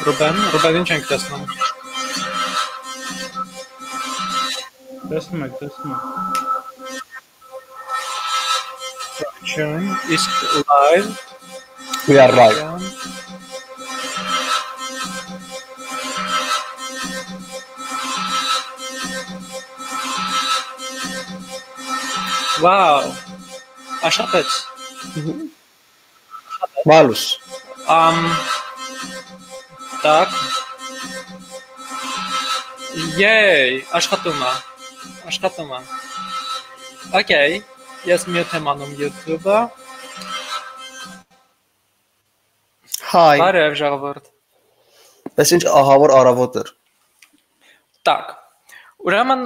Ռուբեն, Ռուբենին չենք տեսնում։ Տեսնում եք, տեսնում եք։ Traction is live. We are right. Wow. Աշխատեց։ Մալուս։ Ամ Так. Yay, աշխատում է։ Աշխատում է։ Okay, ես միոտ եմ անում YouTube-ը։ Hi։ Բարև ժողովուրդ։ Այս ինչ ահավոր արավոտ էր։ Так. Ուրեմն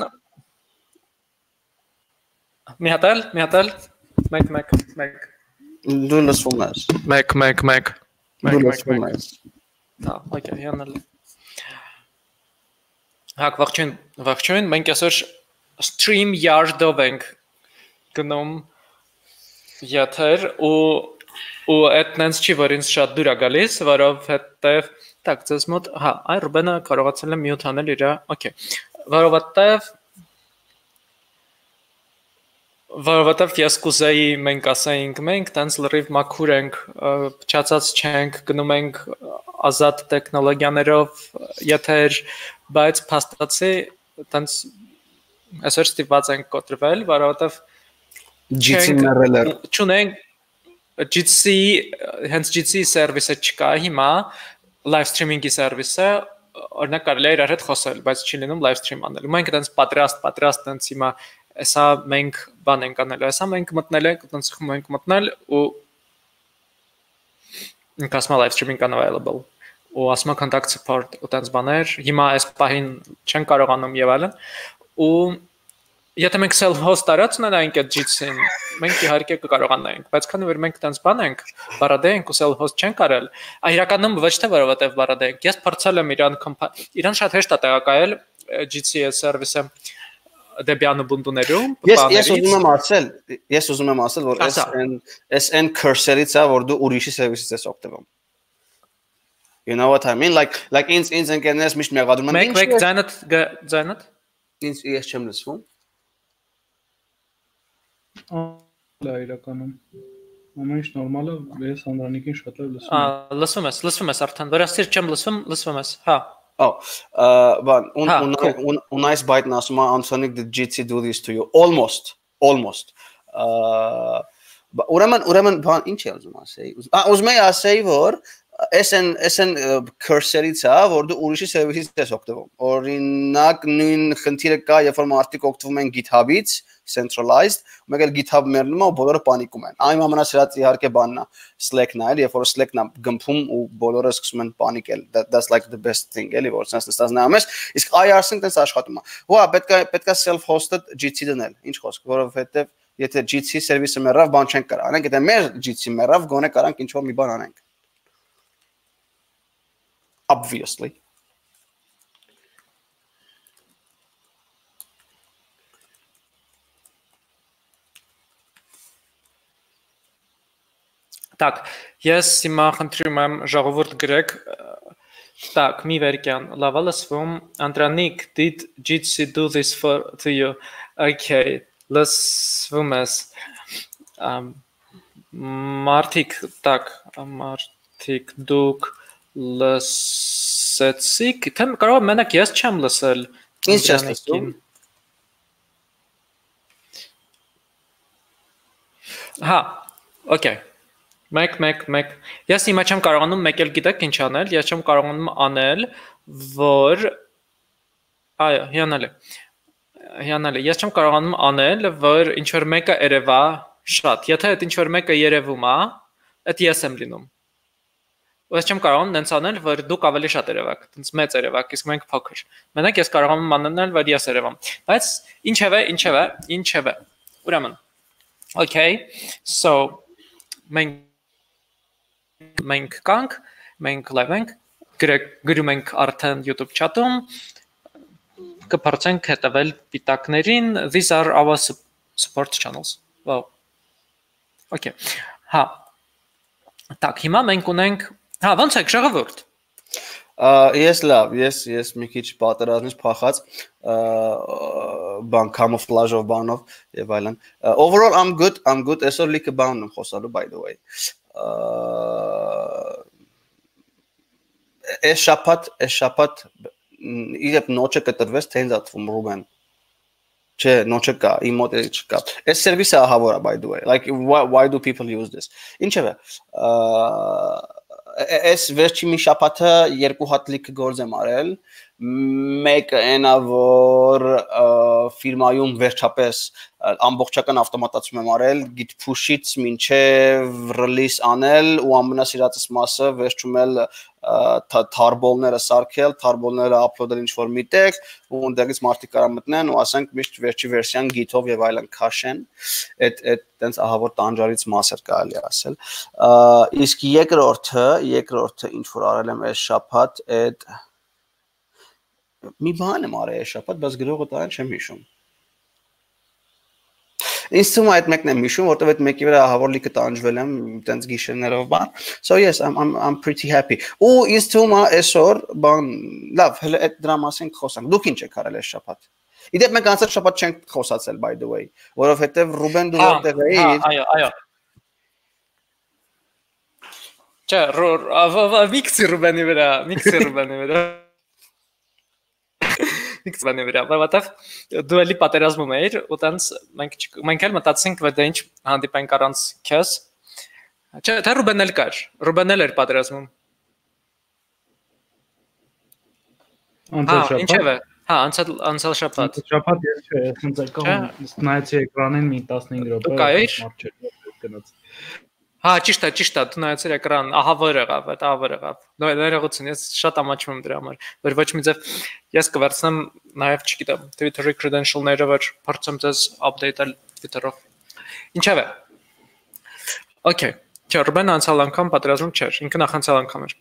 մի հատ էլ, մի հատ էլ, մեկ, մեկ, մեկ, Դու լսվում ես։ մեկ, մեկ, մեկ, Դու մեկ, մեկ, լսվում մեկ։ ես։ Հա, օքեյ, հյանալ։ Հակ ողջույն, ողջույն, մենք այսօր stream yard-ով ենք գնում եթեր ու ու այդնենց չի որ ինձ շատ դուր է գալիս, որովհետև так, ձեզ մոտ, հա, այ Ռուբենը կարողացել է միութ անել իր, օքեյ։ Որովհետև որովհետև ես կուզեի մենք ասեինք մենք տենց լրիվ մաքուր ենք փչացած չենք գնում ենք ազատ տեխնոլոգիաներով եթեր բայց փաստացի տենց այսօր ստիպված ենք կոտրվել որովհետև GC մեռել էր։ չունենք GC հենց GC սերվիսը չկա հիմա live streaming-ի սերվիսը օրինակ կարելի է իրար հետ խոսել բայց չի լինում live stream անել մենք տենց պատրաստ պատրաստ տենց հիմա Էսա մենք բան ենք անել, էսա մենք մտնել ենք, ոնց խում ենք մտնել ու կասմա live streaming unavailable ու ասма contact support ու տենց բաներ, հիմա այս պահին չեն կարողանում եւ այլն ու եթե մենք self host արած ունենայինք այդ GC-ին, մենք իհարկե կկարողանայինք, բայց քանի որ մենք տենց բան ենք, բարադե ենք ու self host չենք արել, իրականում ոչ թե որովհետեւ բարադե ենք, ես փորձել եմ իրան իրան շատ հեշտ է տեղակայել GCS service-ը դեպի Ubuntu-ներում, Ես ես ուզում եմ ասել, ես ուզում եմ ասել, որ այս այն cursor-ից է, որ դու ուրիշի սերվիսից ես օգտվում։ You know what I mean? Like like ինձ ինձ ընկերներս միշտ մեղադրում են։ Մեկ մեկ ձայնդ ձայնդ Ինձ ես չեմ լսվում։ Լա իրականում։ Ամեն ինչ նորմալ է, ես Անդրանիկին շատ լավ լսում եմ։ Ա լսում ես, լսում ես արդեն։ Որասիր չեմ լսում, լսվում ես։ Հա։ Oh, բան un un unais byte-ն ասում է Anthony did GC do this to you. Almost almost. Uh ուրեմն ուրեմն բան ինչ է ուզում ասեի ուզում եմ ասեի որ SN SN cursor-ից է որ դու ուրիշի սերվիսից ես օգտվում օրինակ նույն խնդիրը կա երբ որ մարդիկ օգտվում են GitHub-ից centralized, մեկ էլ GitHub մեռնում է ու բոլորը պանիկում են։ Այն ամենասրած իհարկե բանն է Slack-ն է, երբ որ Slack-ն է գմփում ու բոլորը սկսում են պանիկել։ That that's like the best thing, էլի որ sense նստած նայում ես, իսկ IRC-ն տես աշխատում է։ Հա, պետք է պետք է self-hosted GC դնել։ Ինչ խոսք, որովհետև եթե GC սերվիսը մեռավ, բան չենք կարող անենք, եթե մեր GC մեռավ, գոնե կարանք ինչ որ մի բան անենք։ Obviously Так, ես հիմա խնդրում եմ ժողովուրդ գրեք Так, մի վերկյան, լավ լսվում։ Անդրանիկ, did Jitsi do this for to you? Okay, լսվում ես։ Um Մարտիկ, так, Մարտիկ, դուք լսեցիք, թե կարող մենակ ես չեմ լսել։ Ինչ ես լսում։ Հա, okay մեկ մեկ մեկ ես հիմա չեմ կարողանում մեկ էլ գիտեք ինչ անել ես չեմ կարողանում անել որ այո հիանալի հիանալի ես չեմ կարողանում անել որ ինչ որ մեկը երևա շատ եթե այդ ինչ որ մեկը երևում է այդ ես եմ լինում ես չեմ կարողանում նենց անել որ դուք ավելի շատ երևաք տենց մեծ երևաք իսկ մենք փոքր մենակ ես կարողանում անել որ ես երևամ բայց ինչևէ ինչևէ ինչևէ ուրեմն okay so մենք մենք կանք, մենք live ենք, գրեք գրում ենք արդեն YouTube chat-ում կփորձենք հետևել պիտակներին these are our support channels wow okay հա Так, հիմա մենք ունենք, հա, ո՞նց է ժողովուրդ։ Ես լավ, ես ես մի քիչ պատերազմից փախած բան camouflage-ով բանով եւ այլն։ Overall I'm good, I'm good. Այսօր լիքը բան եմ խոսալու by the way։ Այս շաբաթ, այս շաբաթ իրեւ նոճը կտրվեց թե ինձ ատվում Ռուբեն։ Չէ, նոճը կա, իմ մոտ էլ չկա։ Այս սերվիսը ահավոր է by the way. Like why, why do people use this? Ինչևէ, այս վերջի մի շաբաթը երկու հատ լիք գործ եմ արել մեկը այնա որ ֆիրմայում վերջապես ամբողջական ավտոմատացում եմ արել git push-ից մինչև release անել ու ամենասիրածս մասը վերջում էլ թարբոլները սարքել, թարբոլները upload-ել ինչ որ միտեղ ու ընդդեղից մարդիկ կարա մտնեն ու ասենք միշտ վերջի վերսիան git-ով եւ այլն քաշեն։ Այդ այդ տենց ահավոր տանջարից մաս էր կարելի ասել։ Իսկ երկրորդը, երկրորդը ինչ որ արել եմ այս շաբաթ, այդ մի բան եմ արել շաբաթ, բայց գրողը տան չեմ հիշում։ Ինձ թվում է այդ մեկն եմ հիշում, որտեվ այդ մեկի վրա ահավոր լիքը տանջվել եմ, տենց գիշերներով բան։ So yes, I'm I'm I'm pretty happy։ Ու ինձ թվում է այսօր բան լավ, հələ այդ դրա մասին խոսանք։ Դուք ինչ եք արել այս շաբաթ։ Իդեպ մենք անցած շաբաթ չենք խոսացել by the way, որովհետև Ռուբեն դու որտեղ էիր։ Այո, այո։ Չէ, միքսի Ռուբենի վրա, միքսի Ռուբենի վրա ինքս բանի վրա, որովհետև դու էլի պատերազմում էիր, ու տենց մենք մենք էլ մտածենք, որ դա ինչ հանդիպենք առանց քեզ։ Չէ, թե Ռուբեն էլ կար։ Ռուբեն էլ էր պատերազմում։ Անցած շաբաթ։ Ինչևէ, հա, անցած անցած շաբաթ։ Շաբաթ ես չէ, հենց եկա, նայեցի էկրանին մի 15 րոպե։ Դու կայիր։ Գնաց։ Հա, ճիշտ է, ճիշտ է, դու նայեցիր էկրան, ահա որ եղավ, դա ահա որ եղավ։ Ներողություն, ես շատ ամաչում եմ դրա համար, որ ոչ մի ձև ես կվերցնեմ նաև, չգիտեմ, Twitter-ի credential-ները, որ փորձեմ ձեզ update-ել Twitter-ով։ Ինչևէ։ Okay։ Չէ, Ռուբեն անցյալ անգամ պատերազմում չէր, ինքը նախանցյալ անգամ էր։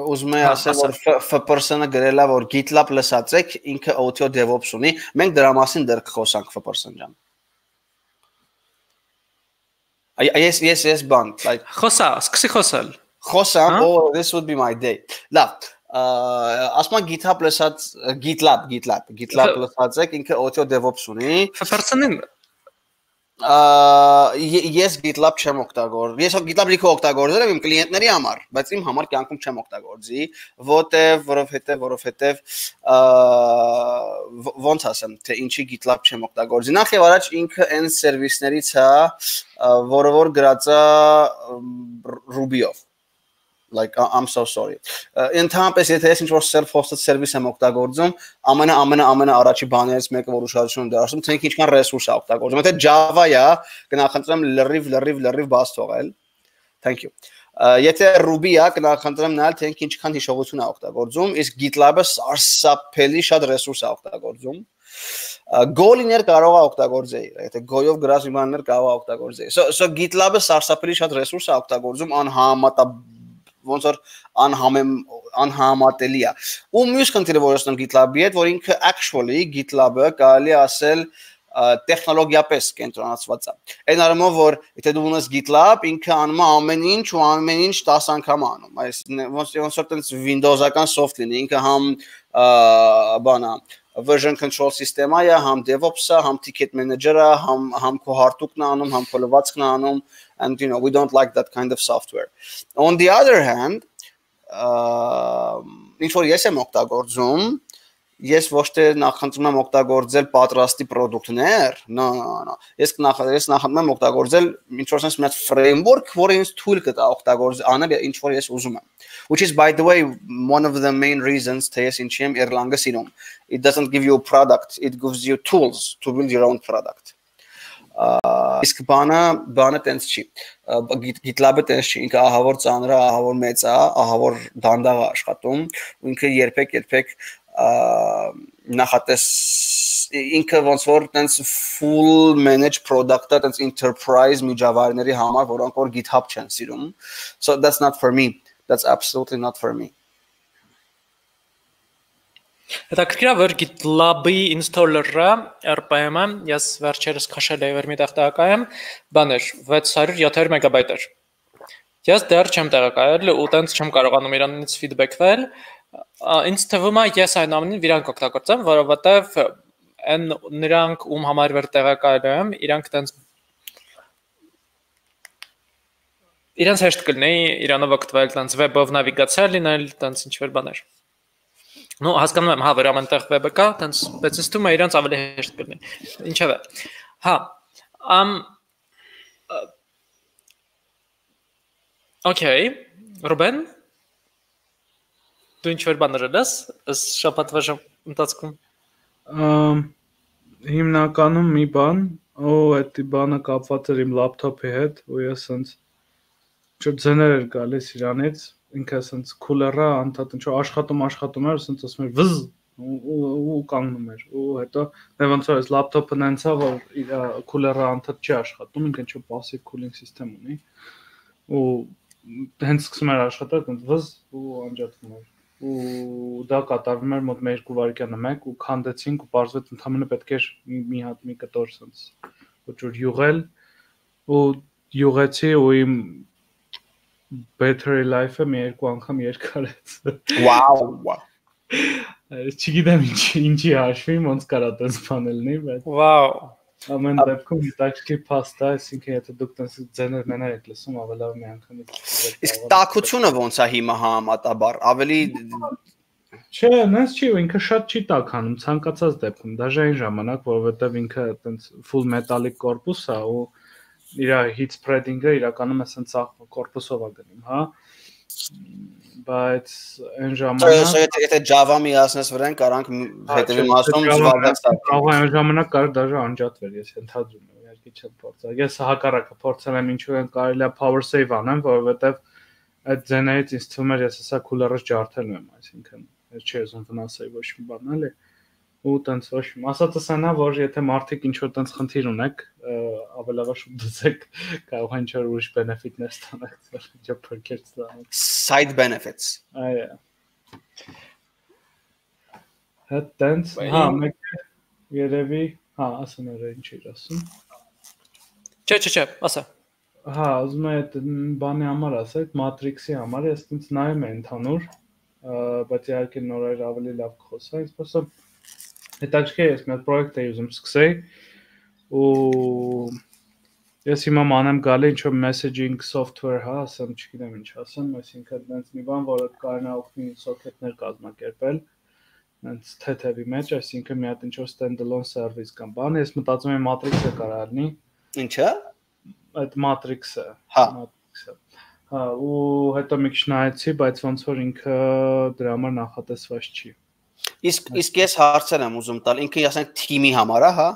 Ուզում եմ ասել, որ FPRS-ը գրելա, որ GitLab լսածեք, ինքը audio DevOps ունի։ Մենք դրա մասին դեռ կխոսանք FPRS-ն ջան։ Yes, yes, yes, բան, like Խոսա, սկսի խոսել։ խոսամ, oh, this would be my day։ Լավ, ասում GitHub լսած GitLab, GitLab, GitLab լսածեք, ինքը audio DevOps ունի։ FPRS-ին ես GitLab չեմ օգտագոր։ Ես GitLab լիքը օգտագործել եմ իմ կլիենտների համար, բայց իմ համար կյանքում չեմ օգտագործի, որտեվ, որովհետեւ, որովհետեւ ոնց ասեմ, թե ինչի GitLab չեմ օգտագործի։ Նախ եւ առաջ ինքը այն սերվիսներից է, որը որ գրածա Ruby-ով like I'm so sorry. Ընդհանրապես եթե ես ինչ-որ self-hosted service եմ օգտագործում, ամենա ամենա ամենա առաջի բաներից մեկը որ ուշադրություն դարձնում, թե ինչքան ռեսուրս է օգտագործում։ Եթե Java-ը կնախընտրեմ լրիվ լրիվ լրիվ բաց թողել։ Thank you։ Եթե Ruby-ը կնախընտրեմ նայել թե ինչքան հիշողություն է օգտագործում, իսկ GitLab-ը սարսափելի շատ ռեսուրս է օգտագործում։ Go-iner կարող է օգտագործել, եթե Go-ով գրած իմաններ կարող է օգտագործել։ So so GitLab-ը սարսափելի շատ ռեսուրս է օգտագործում անհամատա ոնց որ անհամեմ անհամատելի է։ Ու մյուս քննիրը որ ասում GitLab-ի հետ, որ ինքը actually GitLab-ը կարելի ասել տեխնոլոգիապես կենտրոնացված է։ Այն առումով որ եթե դու ունես GitLab, ինքը անում է ամեն ինչ ու ամեն ինչ 10 անգամ անում, այս ոնց ոնց որ տենց Windows-ական soft լինի, ինքը համ բանա version control system-ը, համ DevOps-ը, համ ticket manager-ը, համ համ քո հարտուկն անում, համ քո լվացքն անում, and you know we don't like that kind of software on the other hand ինչ որ ես եմ օգտագործում ես ոչ թե նախընտրում եմ օգտագործել պատրաստի product-ներ, no, no։ Ես նախ ես նախընտրում եմ օգտագործել ինչ որ sense մի հատ framework, որը ինձ թույլ կտա օգտագործել անել ինչ որ ես ուզում եմ։ Which is by the way one of the main reasons թե ես ինչի եմ Erlang-ը սիրում։ It doesn't give you a product, it gives you tools to build your own product իսկ բանը բանը տենց չի GitLab-ը տենց չի ինքը ահավոր ծանր է ահավոր մեծ է ահավոր դանդաղ է աշխատում ու ինքը երբեք երբեք նախատես ինքը ոնց որ տենց full manage product-ը տենց enterprise միջավայրների համար որոնք որ GitHub չեն սիրում. So that's not for me. That's absolutely not for me Որ GitLab-ի installer-ը RPM-ը ես վերջերս քաշել եմ մի տախտակայեմ, բաներ 600-700 մեգաբայտ էր։ Ես դեռ չեմ տեղակայել ու տենց չեմ կարողանում իրանից feedback-վել։ Ինձ թվում է ես այն ամենին իրանք օգտագործեմ, որովհետև այն նրանք ում համար վեր տեղակայել եմ, իրանք տենց իրանց հեշտ կլինի իրանով օգտվել տենց web-ով նավիգացիա լինել, տենց ինչ որ բաներ։ Ну, հասկանում եմ, հա, որ ամենտեղ web-ը կա, տենց, բայց ինձ թվում է իրանց ավելի հեշտ կլինի։ Ինչևէ։ Հա, ամ Okay, Ռուբեն Դու ինչ որ բաներ ես այս շաբաթվա ընթացքում։ Ամ հիմնականում մի բան, օ, այդ բանը կապված էր իմ լապտոպի հետ, ու ես ասենց Չէ ձեներ էր գալիս իրանից, ինքը ասենց քուլերա անդադ ինչ աշխատում աշխատում էր, ասենց ասում էր վզ ու կանգնում էր ու հետո դե ոնց որ այս լապտոպը նենցա որ իր քուլերը անդադ չի աշխատում ինքը ինչ passive cooling system ունի ու հենց սկսում էր աշխատել այնց վզ ու անջատվում էր ու դա կատարվում էր մոտ 2 վայրկյանը 1 ու քանդեցինք ու բարձվեց ընդհանրապես պետք էր մի հատ մի կտոր sense ոչ որ յուղել ու յուղեցի ու իմ battery life-ը մի երկու անգամ երկարեց։ Wow։ Չգիտեմ ինչ ինչի հաշվի, ոնց կարա տես բանելնի, բայց Wow։ ամեն դեպքում հետաքրքիր փաստ է, այսինքն եթե դուք տես ձեներ մենակ եք լսում, ավելի լավ մի անգամից։ Իսկ տակությունը ոնց է հիմա համատաբար, ավելի Չէ, նես չի, ինքը շատ չի տականում ցանկացած դեպքում, դաժե այն ժամանակ, որովհետև ինքը այտենց full metallic corpus է ու իր heat spreading-ը իրականում էսենց կորպուսով է գնում, հա բայց այն ժամանակ եթե եթե Java միացնես վրան կարանք հետևի մասում զվարված տա։ Կարող է այն ժամանակ կար դաժե անջատվեր, ես ընդհանրում եմ, իհարկե չեմ փորձել։ Ես հակառակը փորձել եմ ինչու են կարելի է power save անեմ, որովհետև այդ ձեներից ինձ թվում էր ես հեսա cooler-ը ջարդել եմ, այսինքն ես չի ուզում վնասել ոչ մի բան, էլի ու տենց ոչ ասածս անա որ եթե մարդիկ ինչ որ տենց խնդիր ունեք ավելավա շուտ դծեք կարող են ինչ-որ ուրիշ benefit-ներ ստանալ ինչ փրկեր ստանալ side benefits այո հետ տենց հա մեկ երևի հա ասում էր ինչ էր ասում Չէ, չէ, չէ, ասա Հա, ուզում եմ այդ բանի համար ասել, Matrix-ի համար, ես ինձ նայում եմ ընդհանուր, բայց իհարկե նորեր ավելի լավ կխոսա, այսպես որ հետաքրքիր ես մի հատ պրոյեկտ էի ուզում սկսեի ու ես հիմա մանեմ գալի ինչ որ messaging software, հա, ասեմ, չգիտեմ ինչ ասեմ, այսինքն այնց մի բան, որը կարողանա օգնի սոկետներ կազմակերպել այնց թեթևի մեջ, այսինքն մի հատ ինչ որ standalone service կամ բան, ես մտածում եմ Matrix-ը կարող լինի։ Ինչա՞։ Այդ Matrix-ը։ Հա։ Matrix-ը։ Հա, ու հետո մի քիչ նայեցի, բայց ոնց որ ինքը դրա համար նախատեսված չի։ Իսկ իսկ ես հարցեր եմ ուզում տալ, ինքը ասենք թիմի համար է, հա։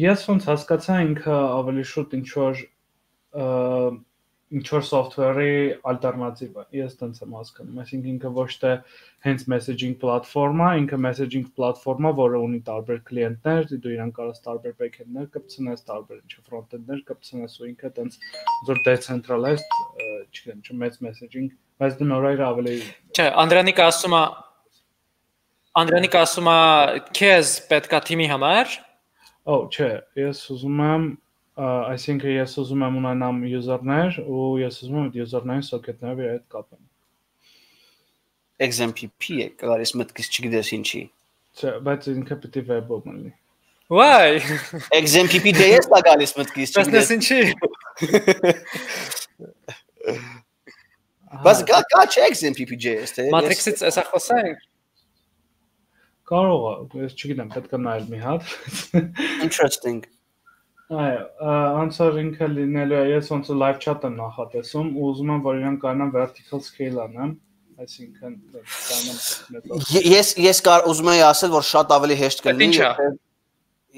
Ես ոնց հասկացա ինքը ավելի շուտ ինչ որ ինչ որ software-ի ալտերնատիվ է։ Ես տենց եմ հասկանում, այսինքն ինքը ոչ թե հենց messaging platform-ա, ինքը messaging platform-ա, որը ունի տարբեր կլիենտներ, դու իրան կարաս տարբեր backend-ներ կպցնես, տարբեր ինչ front-end-ներ կպցնես ու ինքը տենց որ decentralized, չգիտեմ, չէ, մեծ messaging, բայց դու նորայր ավելի Չէ, Անդրանիկը ասում է Անդրանիկ ասում է քեզ պետքա թիմի համար։ Օ, չէ, ես ուզում եմ այսինքն ես ուզում եմ ունենամ user-ներ ու ես ուզում եմ այդ user-ներին իր հետ կապեմ։ XMPP է, գալիս մտքից չգիտես ինչի։ Չէ, բայց ինքը է web-ով մնի։ Why? XMPP DS է գալիս մտքից չգիտես ինչի։ Բայց կա կա չէ XMPP JS թե։ Matrix-ից էսա խոսենք։ Կարող է, ես չգիտեմ, պետք է նայել մի հատ։ Interesting։ Այո, answer ինքը լինելու է, ես ոնց live chat եմ նախատեսում ու ուզում եմ, որ իրեն կանան vertical scale անեմ, այսինքն կանան Ես ես կար ուզում եմ ասել, որ շատ ավելի հեշտ կլինի,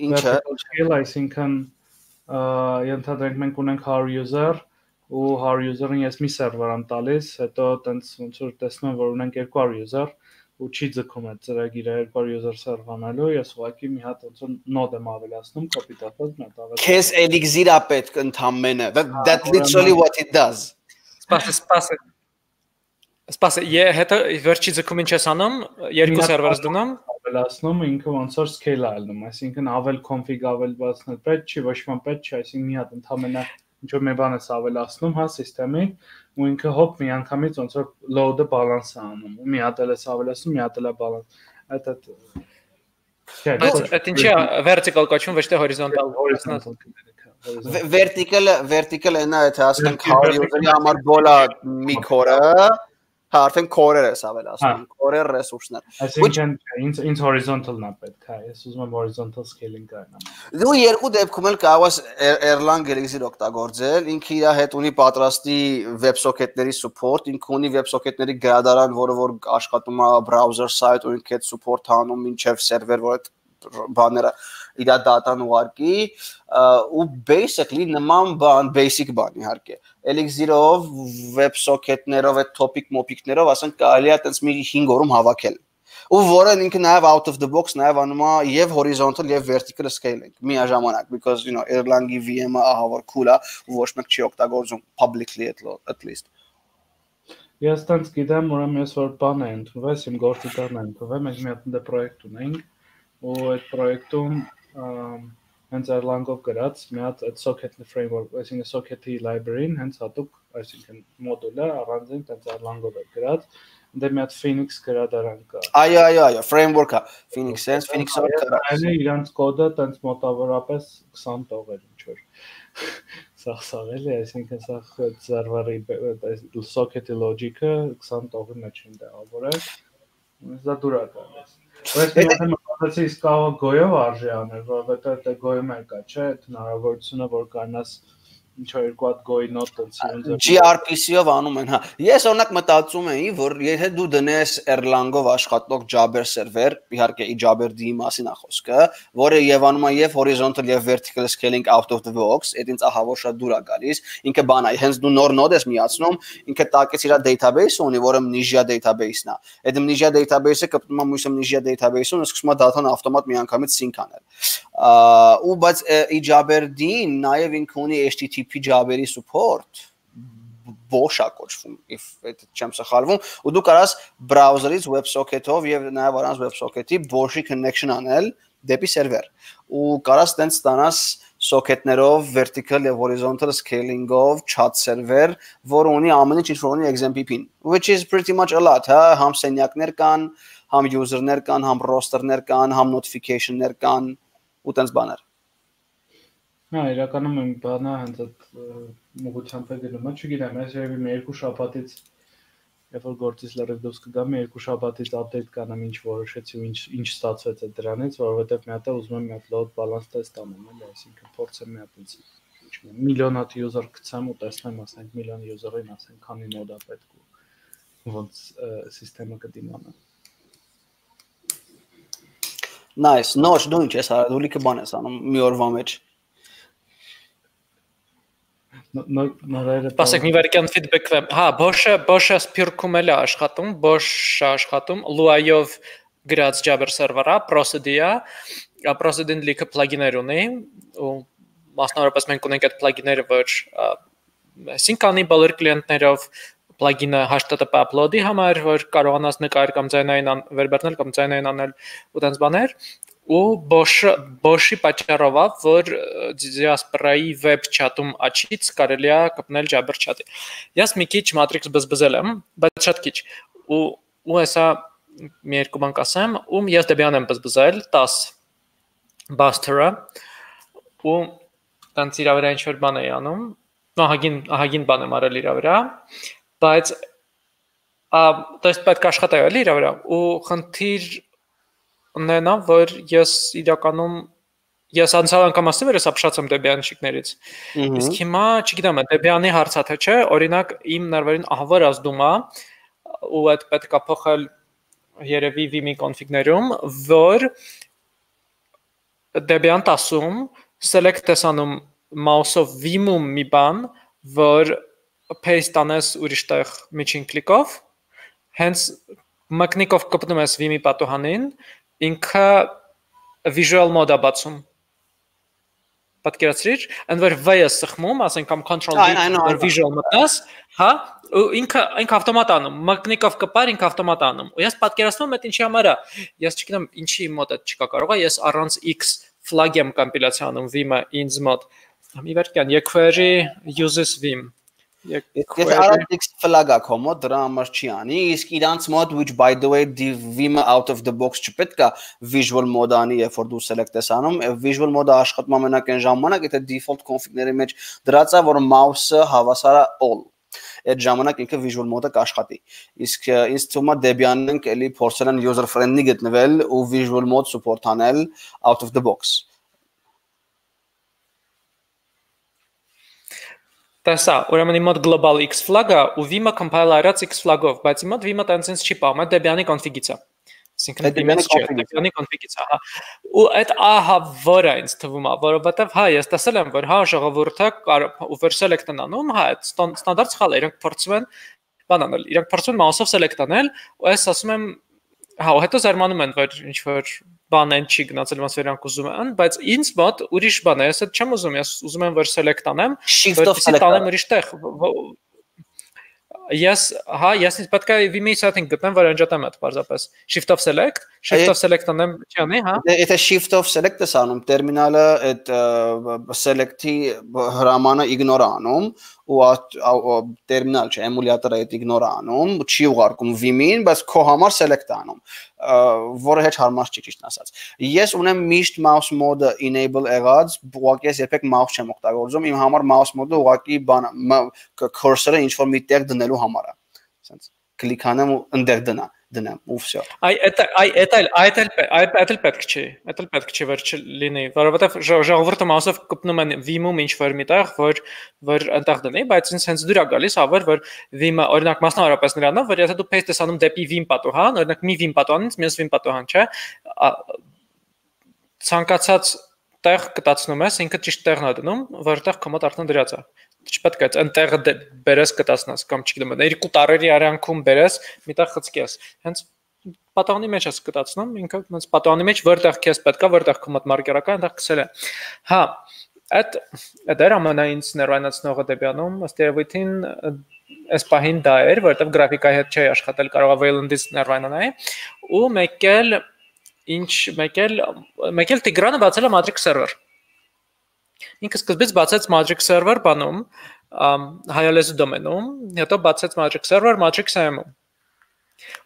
ինչը? Scale, այսինքն ենթադրենք մենք ունենք 100 user ու 100 user-ին ես մի server եմ տալիս, հետո տենց ոնց որ տեսնում եմ, որ ունենք 200 user, ու չի ձգում այդ ծրագիրը 200 user սարվանալու, ես ուղղակի մի հատ ոնց որ նոդ եմ ավելացնում կապիտալված մետավերս։ Քես Elixir-ա պետք ընդամենը։ That հա, literally what it does։ Սպասես, սպասես։ Սպասես, ես հետո վերջի ձգումին չես անում, երկու սերվերս դնում ավելացնում, ինքը ոնց որ scale-ը ալնում, այսինքն ավել config ավելացնել պետք չի, ոչ մի պետք չի, այսինքն մի հատ ընդամենը ինչ որ մի բան ես ավելացնում հա սիստեմին ու ինքը հոպ միանգամից ոնց որ load-ը balance-ը անում ու մի հատ էլ է ավելացնում, մի հատ էլ է balance։ Այդ այդ Բայց այդ ինչի vertical կոչվում ոչ թե horizontal horizontal. Հա, vertical vertical-ը նա եթե ասենք 100 user-ի համար բոլա մի քորը հա արդեն core-եր ես ավելացնում, core-եր հա։ ռեսուրսներ։ Այսինքն ինձ ինձ horizontal-ն է պետք, հա, ես ուզում եմ horizontal scaling կանամ։ Դու երկու դեպքում էլ կարող ես Erlang Elixir օգտագործել, ինքը իր հետ ունի պատրաստի WebSocket-ների support, ինքը ունի WebSocket-ների գրադարան, որը որ աշխատում է browser side ու ինքը այդ support-ը անում ինչև server, որ այդ բաները իր data-ն ուղարկի ու basically նման բան, basic բան իհարկե։ Elixir-ով, WebSocket-ներով, այդ topic mopik-ներով, ասենք կարելի է այտենց մի 5 օրում հավաքել ու որն ինքը նաև out of the box նաև անում է եւ horizontal եւ vertical scaling միաժամանակ because you know Erlang-ի VM-ը ահա որ cool է ու ոչ մեկ չի օգտագործում publicly at least Ես տենց գիտեմ, ուրեմն ես որ բան է ընդունվես, իմ գործի տան է ընդունվեմ, մենք մի հատ դե պրոյեկտ ունենք ու այդ պրոյեկտում հենց Erlang-ով գրած մի հատ այդ socket framework, այսինքն socket-ի library-ն հենց հատուկ, այսինքն մոդուլը առանձին տենց Erlang-ով է գրած, դե մի հատ Phoenix գրադարան կա։ Այո, այո, այո, framework-ա, Phoenix sense, Phoenix-ով գրած։ Այն իրանց կոդը տենց մոտավորապես 20 տող էր ինչ որ։ Սախսաղել է, այսինքն սա server-ի այս socket-ի logic-ը 20 տողի մեջ ընդդավորել։ Դա դուրակ է։ Բայց եթե մտածեցի իսկ կարող գոյով արժի անել, որովհետեւ դե գոյում էլ կա, չէ, այդ հնարավորությունը որ կանաս ինչ որ երկու հատ գոյ նոտ տցի GRPC-ով անում են, հա։ Ես օրինակ մտածում էի, որ եթե դու դնես Erlang-ով աշխատող Jabber server, իհարկե ի Jabber-ի մասին է խոսքը, որը եւ անում է եւ horizontal եւ vertical scaling out of the box, այդ ինձ ահա որ շատ դուր է գալիս, ինքը բան է, հենց դու նոր նոդ ես միացնում, ինքը տակից իր database-ը ունի, որը Amnesia database-ն է։ Այդ Amnesia database-ը կպտնում է մյուս Amnesia database-ում, ու սկսում է data-ն ավտոմատ միանգամից sync անել ու բայց ի Jabber-դին նաև ինքը ունի HTTP Jabber-ի support բոշա կոչվում if այդ չեմ սխալվում ու դու կարաս browser-ից WebSocket-ով եւ նաեւ առանց WebSocket-ի բոշի connection անել դեպի սերվեր ու կարաս տենց ստանաս սոքետներով vertical եւ horizontal scaling-ով chat server, որը ունի ամեն ինչ ինչ որ ունի XMPP-ին, which is pretty much a lot, հա, համ սենյակներ կան, համ user-ներ կան, համ roster-ներ կան, համ notification-ներ կան, ու տենց բաներ։ Հա, իրականում եմ բանը հենց այդ ուղղությամբ է գնում, չգիտեմ, այս երևի մի երկու շաբաթից երբ որ գործից լրիվ դուրս կգա, մի երկու շաբաթից update կանեմ ինչ որոշեցի ու ինչ ինչ ստացվեց այդ դրանից, որովհետև մի հատ է ուզում եմ մի հատ load balance test անեմ, էլի, այսինքն փորձեմ մի հատ ինձ չգիտեմ, միլիոն հատ user գցեմ ու տեսնեմ, ասենք, միլիոն user-ին, ասենք, քանի node-ա պետք ու ոնց սիստեմը կդիմանա։ Հա Nice, նոր դու ինչ ես արա, դու լիքը բան ես անում մի օրվա մեջ։ Պասեք մի վարքյան feedback վեմ։ Հա, Bosch-ը Bosch-ը սփյուռքում էլ է աշխատում, Bosch-ը աշխատում Lua-ով գրած Jabber server-ա, Procedure-ա, Procedure-ն լիքը plugin-ներ ունի, ու մասնավորապես մենք ունենք այդ plugin-ները, որ Sync-անի բոլոր կլիենտներով պլագինը հաշտատպ upload-ի համար, որ կարողանաս նկար կամ ձայնային վերբերնել կամ ձայնային անել ու տենց բաներ ու Bosch-ը Bosch-ի պատճառով, որ Diaspora-ի web chat-ում աչից կարելի է կպնել Jabber chat-ը։ Ես մի քիչ Matrix բզբզել եմ, բայց շատ քիչ։ Ու ու հեսա մի երկու բան կասեմ, ում ես Debian եմ բզբզել 10 Buster-ը ու տենց իր վրա ինչ որ բան էի անում, ահագին ահագին բան եմ արել իր վրա բայց то есть պետք է աշխատել էլի իր վրա ու խնդիր ունենա որ ես իրականում ես անցյալ անգամ ասել եմ, ես ապշած եմ Դեբյանչիկներից։ Իսկ հիմա, չգիտեմ, Դեբյանի հարցը թե չէ, օրինակ իմ նարվերին ահվար ազդում է ու այդ պետք է փոխել երևի Vim-ի կոնֆիգներում, որ Debian-ը ասում select տեսանում mouse-ով Vim-ում մի բան, որ paste անես ուրիշտեղ միջին կլիկով, հենց մկնիկով կպտնում ես Vim-ի պատուհանին, ինքը visual mode-ա բացում պատկերացրիր, ընդ որ V-ը սխմում, ասենք կամ control D, որ visual մտնես, հա, ու ինքը ինքը ավտոմատ անում, մագնիկով կպար ինքը ավտոմատ անում։ Ու ես պատկերացնում եմ այդ ինչի համար է։ Ես չգիտեմ ինչի մոտ այդ չկա կարողա, ես առանց X ֆլագ եմ կոմպիլյացիա անում Vim-ը ինձ մոտ։ Իվերքյան, jQuery uses Vim։ Եթե Artix flag-ա քո մոտ դրա համար չի անի, իսկ իրանց մոտ which by the way Vim-ը out of the box չպետք է visual mode անի, երբ որ դու select ես անում, visual mode-ը աշխատում ամենակ այն ժամանակ, եթե default config-ների մեջ դրած է, որ mouse-ը հավասար է all այդ ժամանակ ինքը visual mode-ը կաշխատի։ Իսկ ինձ թվում է Debian-ն էլի փորձել են user friendly գտնվել ու visual mode support անել out of the box։ Տեսա, ուրեմն իմ մոտ global x flag-ը ու Vim-ը compile արած x flag-ով, բայց իմ մոտ Vim-ը տենց չի պահում, Debian-ի config-ից է։ Այսինքն Debian-ի config-ից, config-ից, հա։ Ու այդ ահա որը ինձ թվում է, որովհետև հա, ես տեսել եմ, որ հա ժողովուրդը over select-ն անում, հա, այդ ստանդարտ սխալ է, իրենք փորձում են բան անել, իրենք փորձում են mouse-ով select անել, ու ես ասում եմ հա, հետո զարմանում են, որ ինչ որ բան են չի գնացել, ոնց որ իրանք ուզում են, բայց ինձ մոտ ուրիշ բան է, ես այդ չեմ ուզում, ես ուզում եմ որ select անեմ, shift-ով select անեմ ուրիշ տեղ, Ես, հա, ես ինձ պետք է Vim-ի setting գտնեմ, որ անջատեմ այդ բարձրապես։ Shift-ով select, Shift-ով select անեմ, չի անի, հա։ Եթե Shift-ով select-ս անում, տերմինալը այդ select-ի հրամանը իգնոր անում ու տերմինալ չէ, էմուլյատորը այդ իգնոր անում, չի ուղարկում Vim-ին, բայց քո համար select անում, որը հետ հարմար չի ճիշտ ասած։ Ես ունեմ միշտ mouse mode-ը enable եղած, ուղղակի ես երբեք mouse չեմ օգտագործում, իմ համար mouse mode-ը ուղղակի բան cursor-ը ինչ որ մի տեղ դնելու համար է։ Ասենց կլիկ անեմ ու ընդեղ դնա դնեմ ու վсё։ Այ այդ այ այդ այլ այդ այլ այդ այլ պետք չի, այդ այլ պետք չի որ չլինի, որովհետև ժողովուրդը մասով կպնում են Vim-ում ինչ որ միտեղ, որ որ այնտեղ դնի, բայց ինձ հենց դուր է գալիս հավեր, որ Vim-ը օրինակ մասնավորապես նրանով, որ եթե դու paste ես անում դեպի Vim պատոհան, օրինակ մի Vim պատոհանից մյուս Vim պատոհան, չէ՞, ցանկացած տեղ կտացնում ես, ինքը ճիշտ տեղն է դնում, որտեղ կոմոդ արդեն դրած է չպետք է այնտեղը բերես կտասնաս կամ չգիտեմ երկու տարերի արանքում բերես միտեղ խցկես հենց պատողանի մեջ ես կտացնում ինքը հենց պատողանի մեջ որտեղ քեզ պետքա որտեղ քո մոտ մարկերակա այնտեղ քսել է հա այդ էր ամենայինց ներվայնացնողը դեպիանում ըստ երևույթին այս պահին դա էր որովհետև գրաֆիկայի հետ չի աշխատել կարող է Wayland-ից ներվայնանայի ու մեկ էլ ինչ մեկ էլ մեկ էլ Tigrane բացել է Matrix server Ինքը սկզբից բացեց Magic Server բանում, հայալեզու դոմենում, հետո բացեց Magic Server Magic SAM-ում։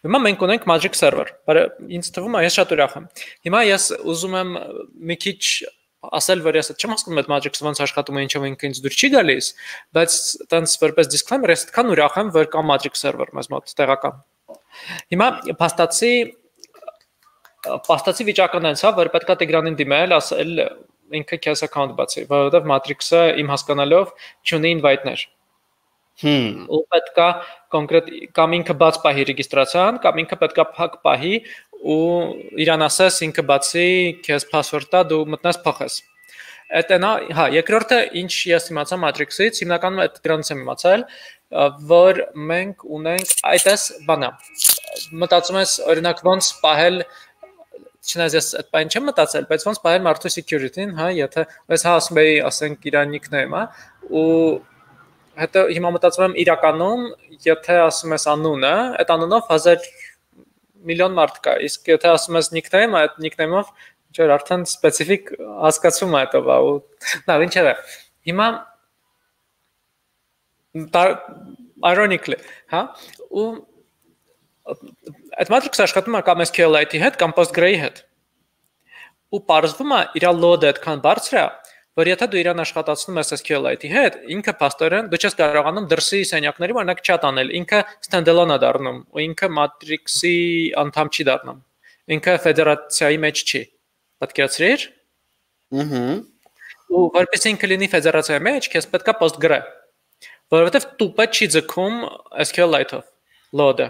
Հիմա մենք ունենք Magic Server, բայց ինձ թվում է ես շատ ուրախ եմ։ Հիմա ես ուզում եմ մի քիչ ասել, որ ես չեմ հասկանում այդ Magic ոնց աշխատում է, ինչով ինքը ինձ դուր չի գալիս, բայց տենց որպես disclaimer ես այդքան ուրախ եմ, որ կա Magic Server մեզ մոտ տեղական։ Հիմա փաստացի փաստացի վիճակը նենց է, որ պետքա Տիգրանին դիմել, ասել ինքը քեզ account բացի, որովհետև Matrix-ը իմ հասկանալով չունի invite-ներ։ Հմ։ Ու պետքա կոնկրետ կամ ինքը բաց պահի ռեգիստրացիան, կամ ինքը պետքա փակ պահի ու իրան ասես ինքը բացի քեզ password-ը դու մտնես փոխես։ Այդ նա, հա, երկրորդը ինչ ես իմացա Matrix-ից, հիմնականում այդ դրանից եմ իմացել, որ մենք ունենք այդպես բանա։ Մտածում ես օրինակ ոնց պահել չնայած ես այդ բան չեմ մտածել, բայց ոնց բայել մարդու security-ին, հա, եթե ես հա ասում եի, ասենք իրանիկն եմ, հա, ու հետո հիմա մտածում եմ իրականում, եթե ասում ես անունը, այդ անունով 1000 միլիոն մարդ կա, իսկ եթե ասում ես nickname, այդ nickname-ով չէ, արդեն սպეციფიկ հասկացում է դա, ու լավ, ինչ է։ Հիմա ironically, հա, ու այդ matrix աշխատում է կամ SQLite-ի հետ կամ Postgre-ի հետ։ Ու parzվում է իր load-ը այդքան բարձր է, որ եթե դու իրան աշխատացնում ես SQLite-ի հետ, ինքը փաստորեն դու չես կարողանում դրսի սենյակների օրինակ chat անել, ինքը standalone է դառնում, ու ինքը matrix-ի անդամ չի դառնում։ Ինքը ֆեդերացիայի մեջ չի։ Պատկերացրիր։ Ահա։ Ու որպես ինքը լինի ֆեդերացիայի մեջ, քեզ պետքա Postgre, որովհետև տուպը չի ձգում SQLite-ով load-ը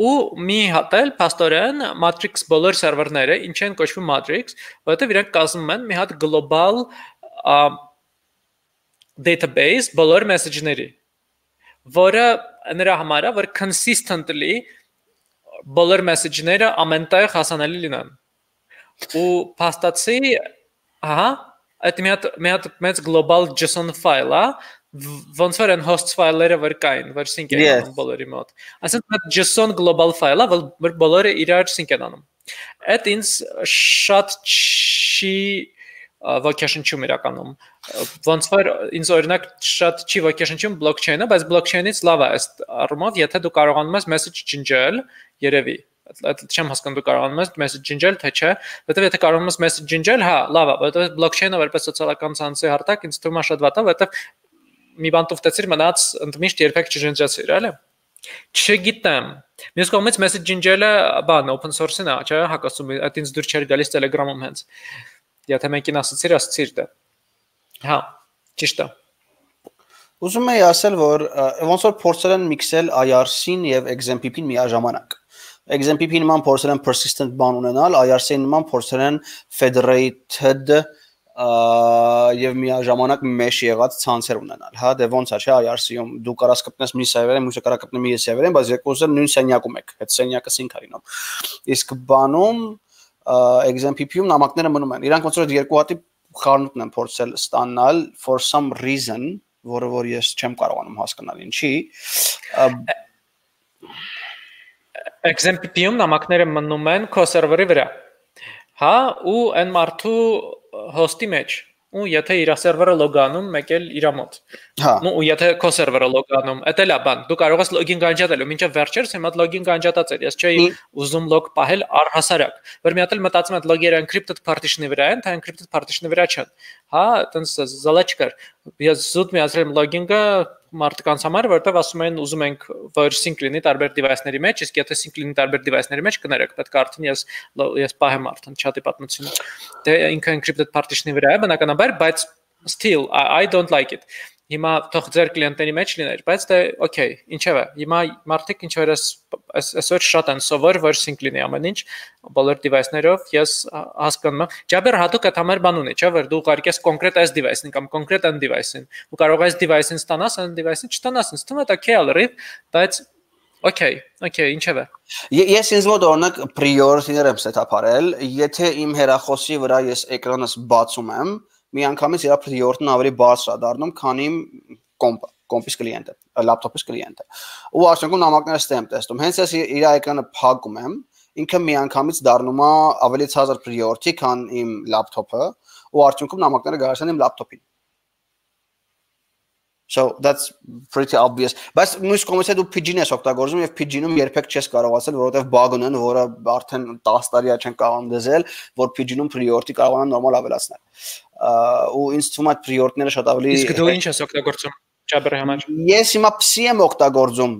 ու մի հատ էլ փաստորեն Matrix բոլոր սերվերները ինչ են կոչվում Matrix, որովհետև իրենք կազմում են մի հատ global database բոլոր մեսեջների, որը նրա համար է, որ consistently բոլոր մեսեջները ամենտեղ հասանելի լինեն։ Ու փաստացի, ահա, այդ մի հատ մի հատ մեծ global JSON ֆայլ է, ոնց որ են host ֆայլերը վր կային, որ sync են անում բոլորի մոտ։ Այսինքն այդ JSON global ֆայլը, որ բոլորը իրար sync են անում։ Այդ ինձ շատ չի vocation-ում իրականում ոնց որ ինձ օրինակ շատ չի vocation-ում blockchain-ը, բայց blockchain-ից լավ է ըստ առումով, եթե դու կարողանում ես message ջնջել, երևի այդ չեմ հասկանում դու կարողանում ես message ջնջել թե չէ, որովհետև եթե կարողանում ես message ջնջել, հա, լավ է, որովհետև blockchain-ը որպես սոցիալական ցանցի հարթակ ինձ թվում է շատ վատ է, որովհետև մի բան տուֆտեցիր մնաց ընդմիշտ երբեք չջնջացիր, էլի։ Չգիտեմ։ Մյուս կողմից message ջնջելը բան open source-ին է, չէ՞, հակասում, այդ ինձ դուր չէր գալիս Telegram-ում հենց։ Եթե մեկին ասացիր, ասացիր դա։ Հա, ճիշտ է։ Ուզում եի ասել, որ ոնց որ փորձել են միքսել IRC-ին եւ XMPP-ին միաժամանակ։ XMPP-ի նման փորձել են persistent բան ունենալ, IRC-ի նման փորձել են federated եւ միաժամանակ mesh եղած ցանցեր ունենալ, հա, դե ոնց է, չէ, IRC-ում դու կարաս կպնես մի սերվերին, մյուսը կարա կպնի մի սերվերին, բայց երկուսը նույն սենյակում եք, այդ սենյակը sync արինում։ Իսկ բանում XMPP-ում նամակները մնում են։ Իրանք ոնց որ երկու հատի խառնուրդն եմ փորձել ստանալ for some reason, որը որ ես չեմ կարողանում հասկանալ ինչի։ XMPP-ում նամակները մնում են քո սերվերի վրա։ Հա, ու այն մարդու host-ի մեջ ու եթե իր սերվերը լոգանում, մեկ էլ իր մոտ։ Հա։ Ու եթե քո սերվերը լոգանում, դա էլ է բան։ Դու կարող ես լոգին կանջատել, ու մինչև վերջերս հիմա լոգին կանջատած էր։ Ես չէի ուզում լոգ պահել առհասարակ։ Որ մի հատ էլ մտածում եմ լոգերը encrypted partition-ի վրա են, թե encrypted partition-ի վրա չեն։ Հա, տենց զալաչ կար։ Ես զուտ միացրել եմ լոգինգը մարդկանց համար, որովհետև ասում են ուզում ենք որ sync լինի տարբեր device-ների մեջ, իսկ եթե sync լինի տարբեր device-ների մեջ, կներեք, պետք է արդեն ես ես պահեմ արդեն chat-ի պատմությունը։ Դե ինքը encrypted partition-ի վրա է, բնականաբար, բայց still I, I don't like it հիմա թող ձեր կլիենտների մեջ լիներ, բայց դե օքեյ, ինչևէ, հիմա մարդիկ ինչ որ այսօր շատ են սովոր, որ sync լինի ամեն ինչ բոլոր device-ներով, ես հասկանում եմ։ Jabber հատուկ այդ համար բան ունի, չէ՞, որ դու ուղարկես կոնկրետ այս device-ին կամ կոնկրետ այն device-ին։ Ու կարող ես device-ին ստանաս, այն device-ին չստանաս, ինձ թվում է դա ռիվ, բայց Okay, okay, ինչևէ։ Ես ինձ մոտ օրինակ priority-ներ եմ set-up արել, եթե իմ հեռախոսի վրա ես էկրանս բացում եմ, միանգամից իր priority-ն ավելի բարձր է դառնում, քան իմ կոմպը կոմպիս կլիենտը, լապտոպիս կլիենտը։ Ու արդյունքում նամակները ստեմ տեսնում։ Հենց ես իր էկրանը փակում եմ, ինքը միանգամից դառնում է ավելի ցածր priority, քան իմ լապտոպը, ու արդյունքում նամակները գալիս են իմ լապտոպին։ So that's pretty obvious. Բայց մյուս կողմից դու PG-ն ես օգտագործում եւ PG-ում երբեք չես կարողացել, որովհետեւ bug ունեն, որը արդեն 10 տարի չեն կարող դեզել, որ PG-ում priority կարողանան նորմալ ավելացնել ու ինձ թվում է priority-ները շատ ավելի Իսկ դու ինչ ես օգտագործում Jabber-ի համար։ Ես հիմա Psi եմ օգտագործում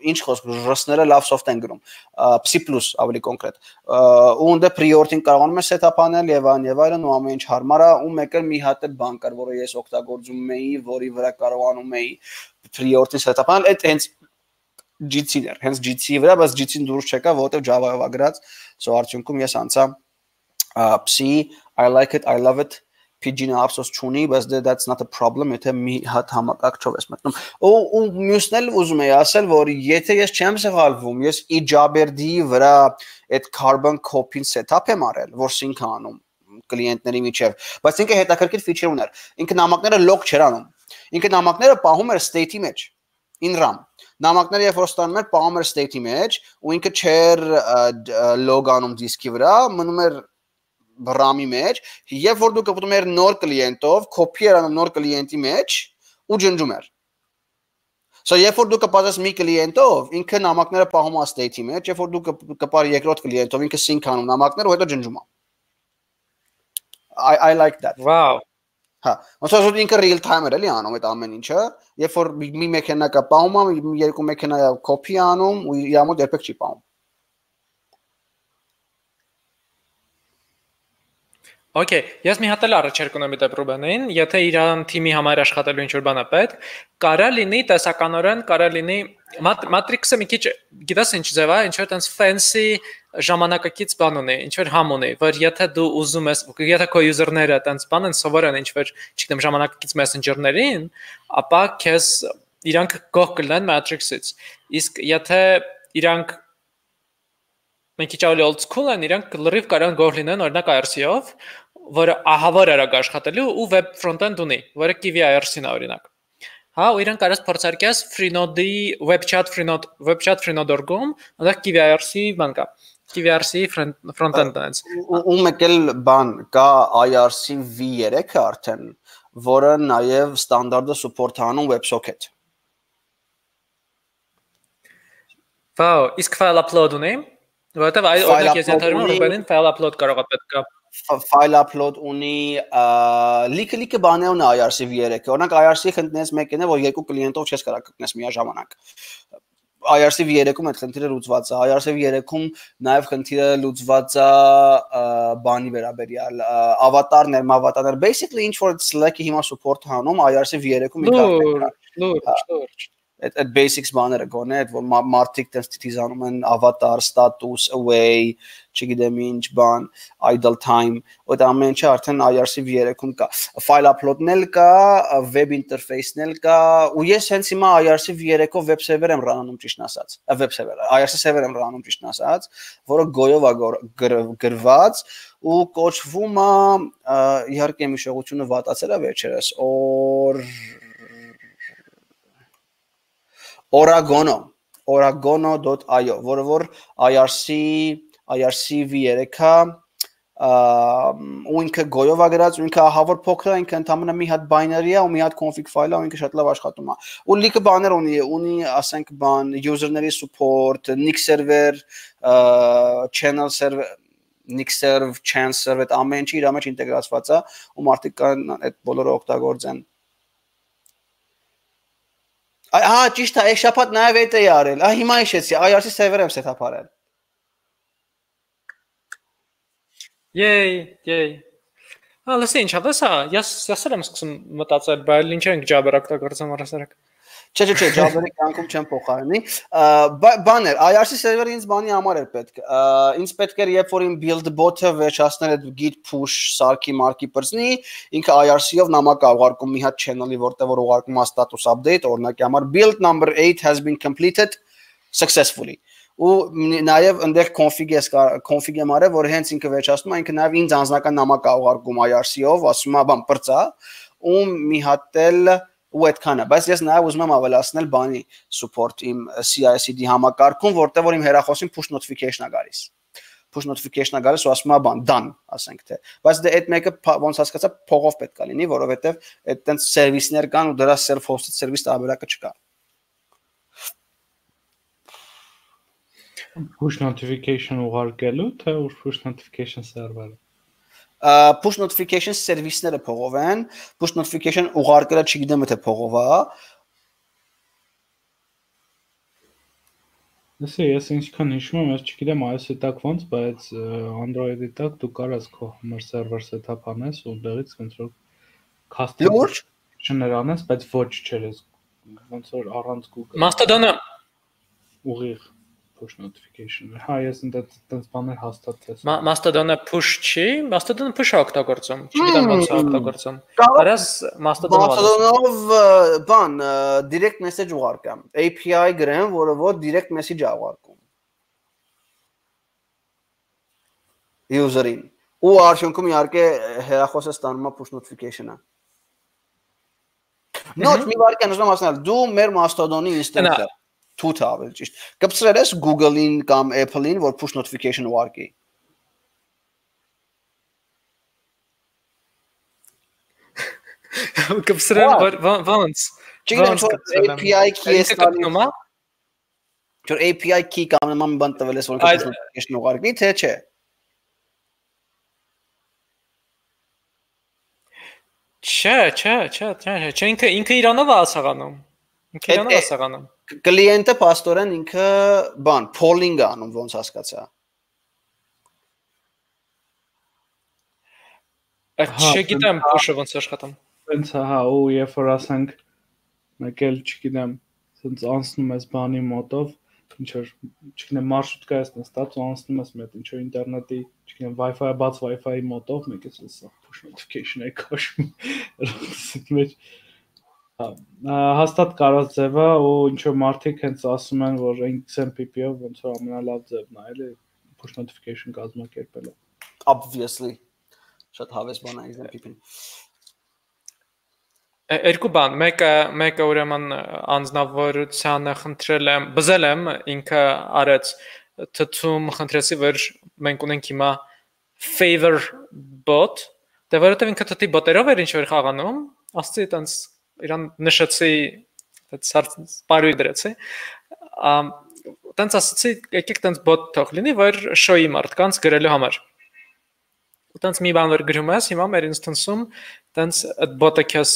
ինչ խոսք ռուսները լավ soft են գրում Psi+ ավելի կոնկրետ ու ունդ priority-ին կարողանում ես set-up անել եւ այն եւ այլն ու ամեն ինչ հարմար է ու մեկ էլ մի հատ էլ բան կար որը ես օգտագործում էի որի վրա կարողանում էի priority set-up անել այդ հենց GC-ն էր հենց GC-ի վրա բայց GC-ն դուրս չեկա որովհետեւ Java-ով գրած so արդյունքում ես անցա Psi I like it I love it PG-ն ափսոս չունի, բայց դե that's not a problem, եթե մի հատ համակարգչով ես մտնում։ Ու ու մյուսն էլ ուզում եի ասել, որ եթե ես չեմ սխալվում, ես eJabber-ի վրա այդ carbon copy-ն setup եմ արել, որ sync անում կլիենտների միջև, բայց ինքը հետաքրքիր feature ուներ։ Ինքը նամակները log չէր անում։ Ինքը նամակները պահում էր state-ի մեջ in RAM նամակները երբ որ ստանում էր պահում էր state-ի մեջ ու ինքը չէր log անում դիսկի վրա մնում էր RAM-ի մեջ, երբ որ դու կպտում ես նոր կլիենտով, copy էր անում նոր կլիենտի մեջ ու ջնջում էր։ So երբ որ դու կպատես մի կլիենտով, ինքը նամակները պահում է state-ի մեջ, երբ որ դու կպար երկրորդ կլիենտով, ինքը sync անում նամակները ու հետո ջնջում է։ I I like that. Wow. Հա, ոնց որ ինքը real time էր էլի անում այդ ամեն ինչը, երբ որ մի մեքենա կա պահում է, երկու մեքենա copy անում ու իր մոտ երբեք չի պահում։ Okay, ես մի հատ էլ առաջարկ ունեմ դեպ Ռուբենին, եթե իրան թիմի համար աշխատելու ինչ որ բան է պետք, կարա լինի տեսականորեն, կարա լինի Matrix-ը մի քիչ գիտես ինչ ձև է, ինչ որ տենց fancy ժամանակակից բան ունի, ինչ որ համ ունի, որ եթե դու ուզում ես, եթե քո user-ները տենց բան են սովոր են ինչ որ, չգիտեմ, ժամանակակից messenger-ներին, ապա քեզ իրանք գող կլինեն Matrix-ից։ Իսկ եթե իրանք մենք քիչ ավելի old school են, իրանք լրիվ կարան գող լինեն օրինակ IRC-ով, որը ահավոր արագ աշխատելու ու web front-end ունի, որը Kiwi IRC-ն է օրինակ։ Հա, ու իրեն կարաս փորձարկես Freenode-ի webchat Freenode webchat freenode.org-ում, այնտեղ Kiwi IRC բան կա։ Kiwi IRC front-end դրանց։ Ու մեկ էլ բան կա IRC V3-ը արդեն, որը նաև ստանդարտը support անում WebSocket։ Վау, իսկ file upload ունի։ Որտեվ այ օրինակ ես ենթադրում եմ, բանին file upload կարող է պետք է file upload ունի լիքը լիքը բաներ ունի IRC-3-ը։ Օրինակ IRC-ը խնդրես մեկն է, որ երկու կլիենտով չես կարող կգնես միաժամանակ։ IRC-3-ում այդ խնդիրը լուծված է։ IRC-3-ում նաև խնդիրը լուծված է բանի վերաբերյալ ավատարներ, ավատարներ։ Basically ինչ որ Slack-ը հիմա support հանում IRC-3-ում ինքն է։ Լուրջ, լուրջ, լուրջ այդ այդ basics բաները գոնե այդ որ մարդիկ տես տիզանում են avatar status away չգիտեմ ինչ բան idle time այդ ամեն ինչը արդեն IRC-3-ում կա. File upload-ն էլ կա web interface-ն էլ կա ու ես հենց հիմա IRC-3-ով web server եմ ռանում ճիշտ ասած web server IRC server եմ ռանում ճիշտ ասած որը գոյով է գրված ու կոչվում է իհարկե մի շողությունը վատացել է վերջերս օր Oragono oragono.io, որը որ IRC IRC-V3-ը ու ինքը գոյով է գրած, ինքը ահավոր փոքր է, ինքը ընդամենը մի հատ binary է ու մի հատ config file է, ու ինքը շատ լավ աշխատում է։ Ու լիքը բաներ ունի, ունի, ասենք, բան, user-ների support, nick server, channel server nick serve, chance serve, այդ ամեն ինչը իր մեջ ինտեգրացված է, ու մարդիկ կան այդ բոլորը օգտագործեն։ Ահա ճիշտ է, այս շաբաթ նաև այդ էի արել։ Ահա հիմա հիշեցի, IRC server եմ set up արել։ Yay, yay։ Ահա լսի ինչ ա, սա, ես ես եմ սկսում մտածել, բայց ինչ ենք Java-ը օգտագործում առասարակ։ Չէ, չէ, չէ, Java-ի կյանքում չեմ փոխարինի։ Բաներ, IRC server-ը ինձ բանի համար էր պետք։ Ինձ պետք էր երբ որ իմ build bot-ը վերջացնել այդ git push սարքի մարկի բրձնի, ինքը IRC-ով նամակ ուղարկում մի հատ channel-ի, որտեղ որ ուղարկում է status update, օրինակի համար build number 8 has been completed successfully ու նաև այնտեղ config-ը config-ը մարը, որ հենց ինքը վերջացնում է, ինքը նաև ինձ անձնական նամակ է ուղարկում IRC-ով, ասում է, բան, բրծա, ու մի հատ էլ ու այդքանը, բայց ես նաև ուզում եմ ավելացնել բանի support իմ CI/CD համակարգում, որտեղ որ իմ հեռախոսին push notification-ա գալիս push notification-ա գալիս ու ասում է բան done, ասենք թե։ Բայց դե այդ մեկը ոնց հասկացա փողով պետք է լինի, որովհետև այդ տենց սերվիսներ կան ու դրա self-hosted service տարբերակը չկա։ Push notification ուղարկելու թե push notification server-ը push notification service-ները փողով են, push notification ուղարկելը չգիտեմ թե փողով է։ Լսի, ես ինչքան հիշում եմ, ես չգիտեմ iOS-ի տակ ոնց, բայց Android-ի տակ դու կարաս քո համար server setup անես ու դերից ոնց որ custom անես, բայց ոչ չէր ես ոնց որ առանց Google Mastodon-ը ուղիղ push notification։ Հա, ես այնտեղ տենց բաներ հաստատեցի։ Mastodon-ը push չի, Mastodon-ը push-ը օգտագործում։ Չգիտեմ ոնց է օգտագործում։ Կարաս Mastodon-ով Mastodon-ով բան direct message ուղարկամ։ API գրեմ, որը որ direct message է ուղարկում։ User-ին։ Ու արդյունքում իհարկե հեռախոսը ստանում է push notification-ը։ Նոթ մի վարքան ուզում ասել, դու մեր Mastodon-ի instance-ը թութ ավել ճիշտ։ Կպցրել ես Google-ին կամ Apple-ին, որ push notification ուղարկի։ Կպցրել ոնց։ Չգիտեմ, որ API key է ստանում։ Որ API key կամ նման բան տվել ես, որ push notification ուղարկի, թե չէ։ Չէ, չէ, չէ, չէ, չէ, ինքը ինքը Իրանով է ասաղանում։ Ինքը Իրանով է ասաղանում կլիենտը աստորեն ինքը բան polling անում ոնց հասկացա Չգիտեմ push-ը ոնց աշխատում։ Հենց հա, ու երբ որ ասենք մեկ էլ չգիտեմ, ցած անցնում ես բանի մոտով, ինչ որ չգիտեմ մարշրուտկա ես նստած ու անցնում ես մետ ինչ որ ինտերնետի, չգիտեմ Wi-Fi-ը բաց Wi-Fi-ի մոտով, մեկ էս սա push notification-ը քաշում։ Մեջ հաստատ կարած ձևը ու ինչ որ մարդիկ հենց ասում են որ XMPP-ով ոնց որ ամենալավ ձևն է, էլի push notification կազմակերպելը։ Obviously շատ հավես բան է Pipin։ Երկու բան, մեկը մեկը ուրեմն անznավորությանը խնդրել եմ, բզել եմ, ինքը արեց թթում խնդրեցի, որ մենք ունենք հիմա favor bot, դե որովհետև ինքը թթի բոտերով էր ինչ որ խաղանում, ասցի այտենց իրան նշեցի այդ սարի դրեցի։ տենց ասացի, եկեք տենց բոտ թող լինի, որ շոյի մարդկանց գրելու համար։ Ու տենց մի բան որ գրում ես, հիմա մեր ինստանսում տենց այդ բոտը քեզ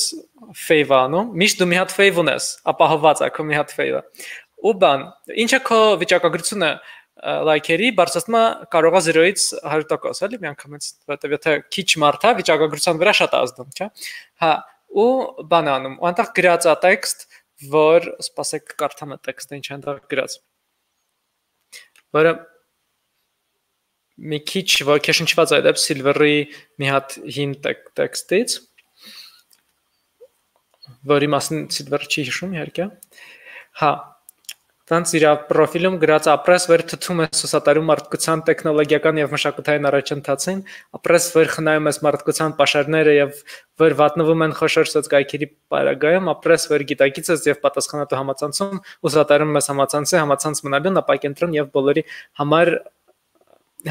fave անում, միշտ դու մի հատ fave ունես, ապահովված քո մի հատ fave-ը։ Ու բան, ինչը քո վիճակագրությունը լայքերի բարձրացնում է կարող է 0-ից 100%, էլի միանգամից, որտեվ եթե քիչ մարդ է, վիճակագրության վրա շատ ազդում, չէ՞։ Հա, ու բան անում, ու այնտեղ գրած է տեքստ, որ սպասեք կարդամ այդ տեքստը ինչ այնտեղ գրած։ Որը մի քիչ ոգեշնչված դեպ Silver-ի մի հատ հին տեքստից, որի մասին Silver չի հիշում իհարկե։ Հա, Տանց իր պրոֆիլում գրած ապրես վեր թթում է սոսատարում մարդկության տեխնոլոգիական եւ մշակութային առաջընթացին, ապրես վեր խնայում ես մարդկության pašարները եւ վեր վատնվում են խոշոր սոցգայքերի պարագայում, ապրես վեր գիտակիցս եւ պատասխանատու համացանցում, ուսատարում ես համացանցի, համացանց մնալու նպակենտրոն եւ բոլորի համար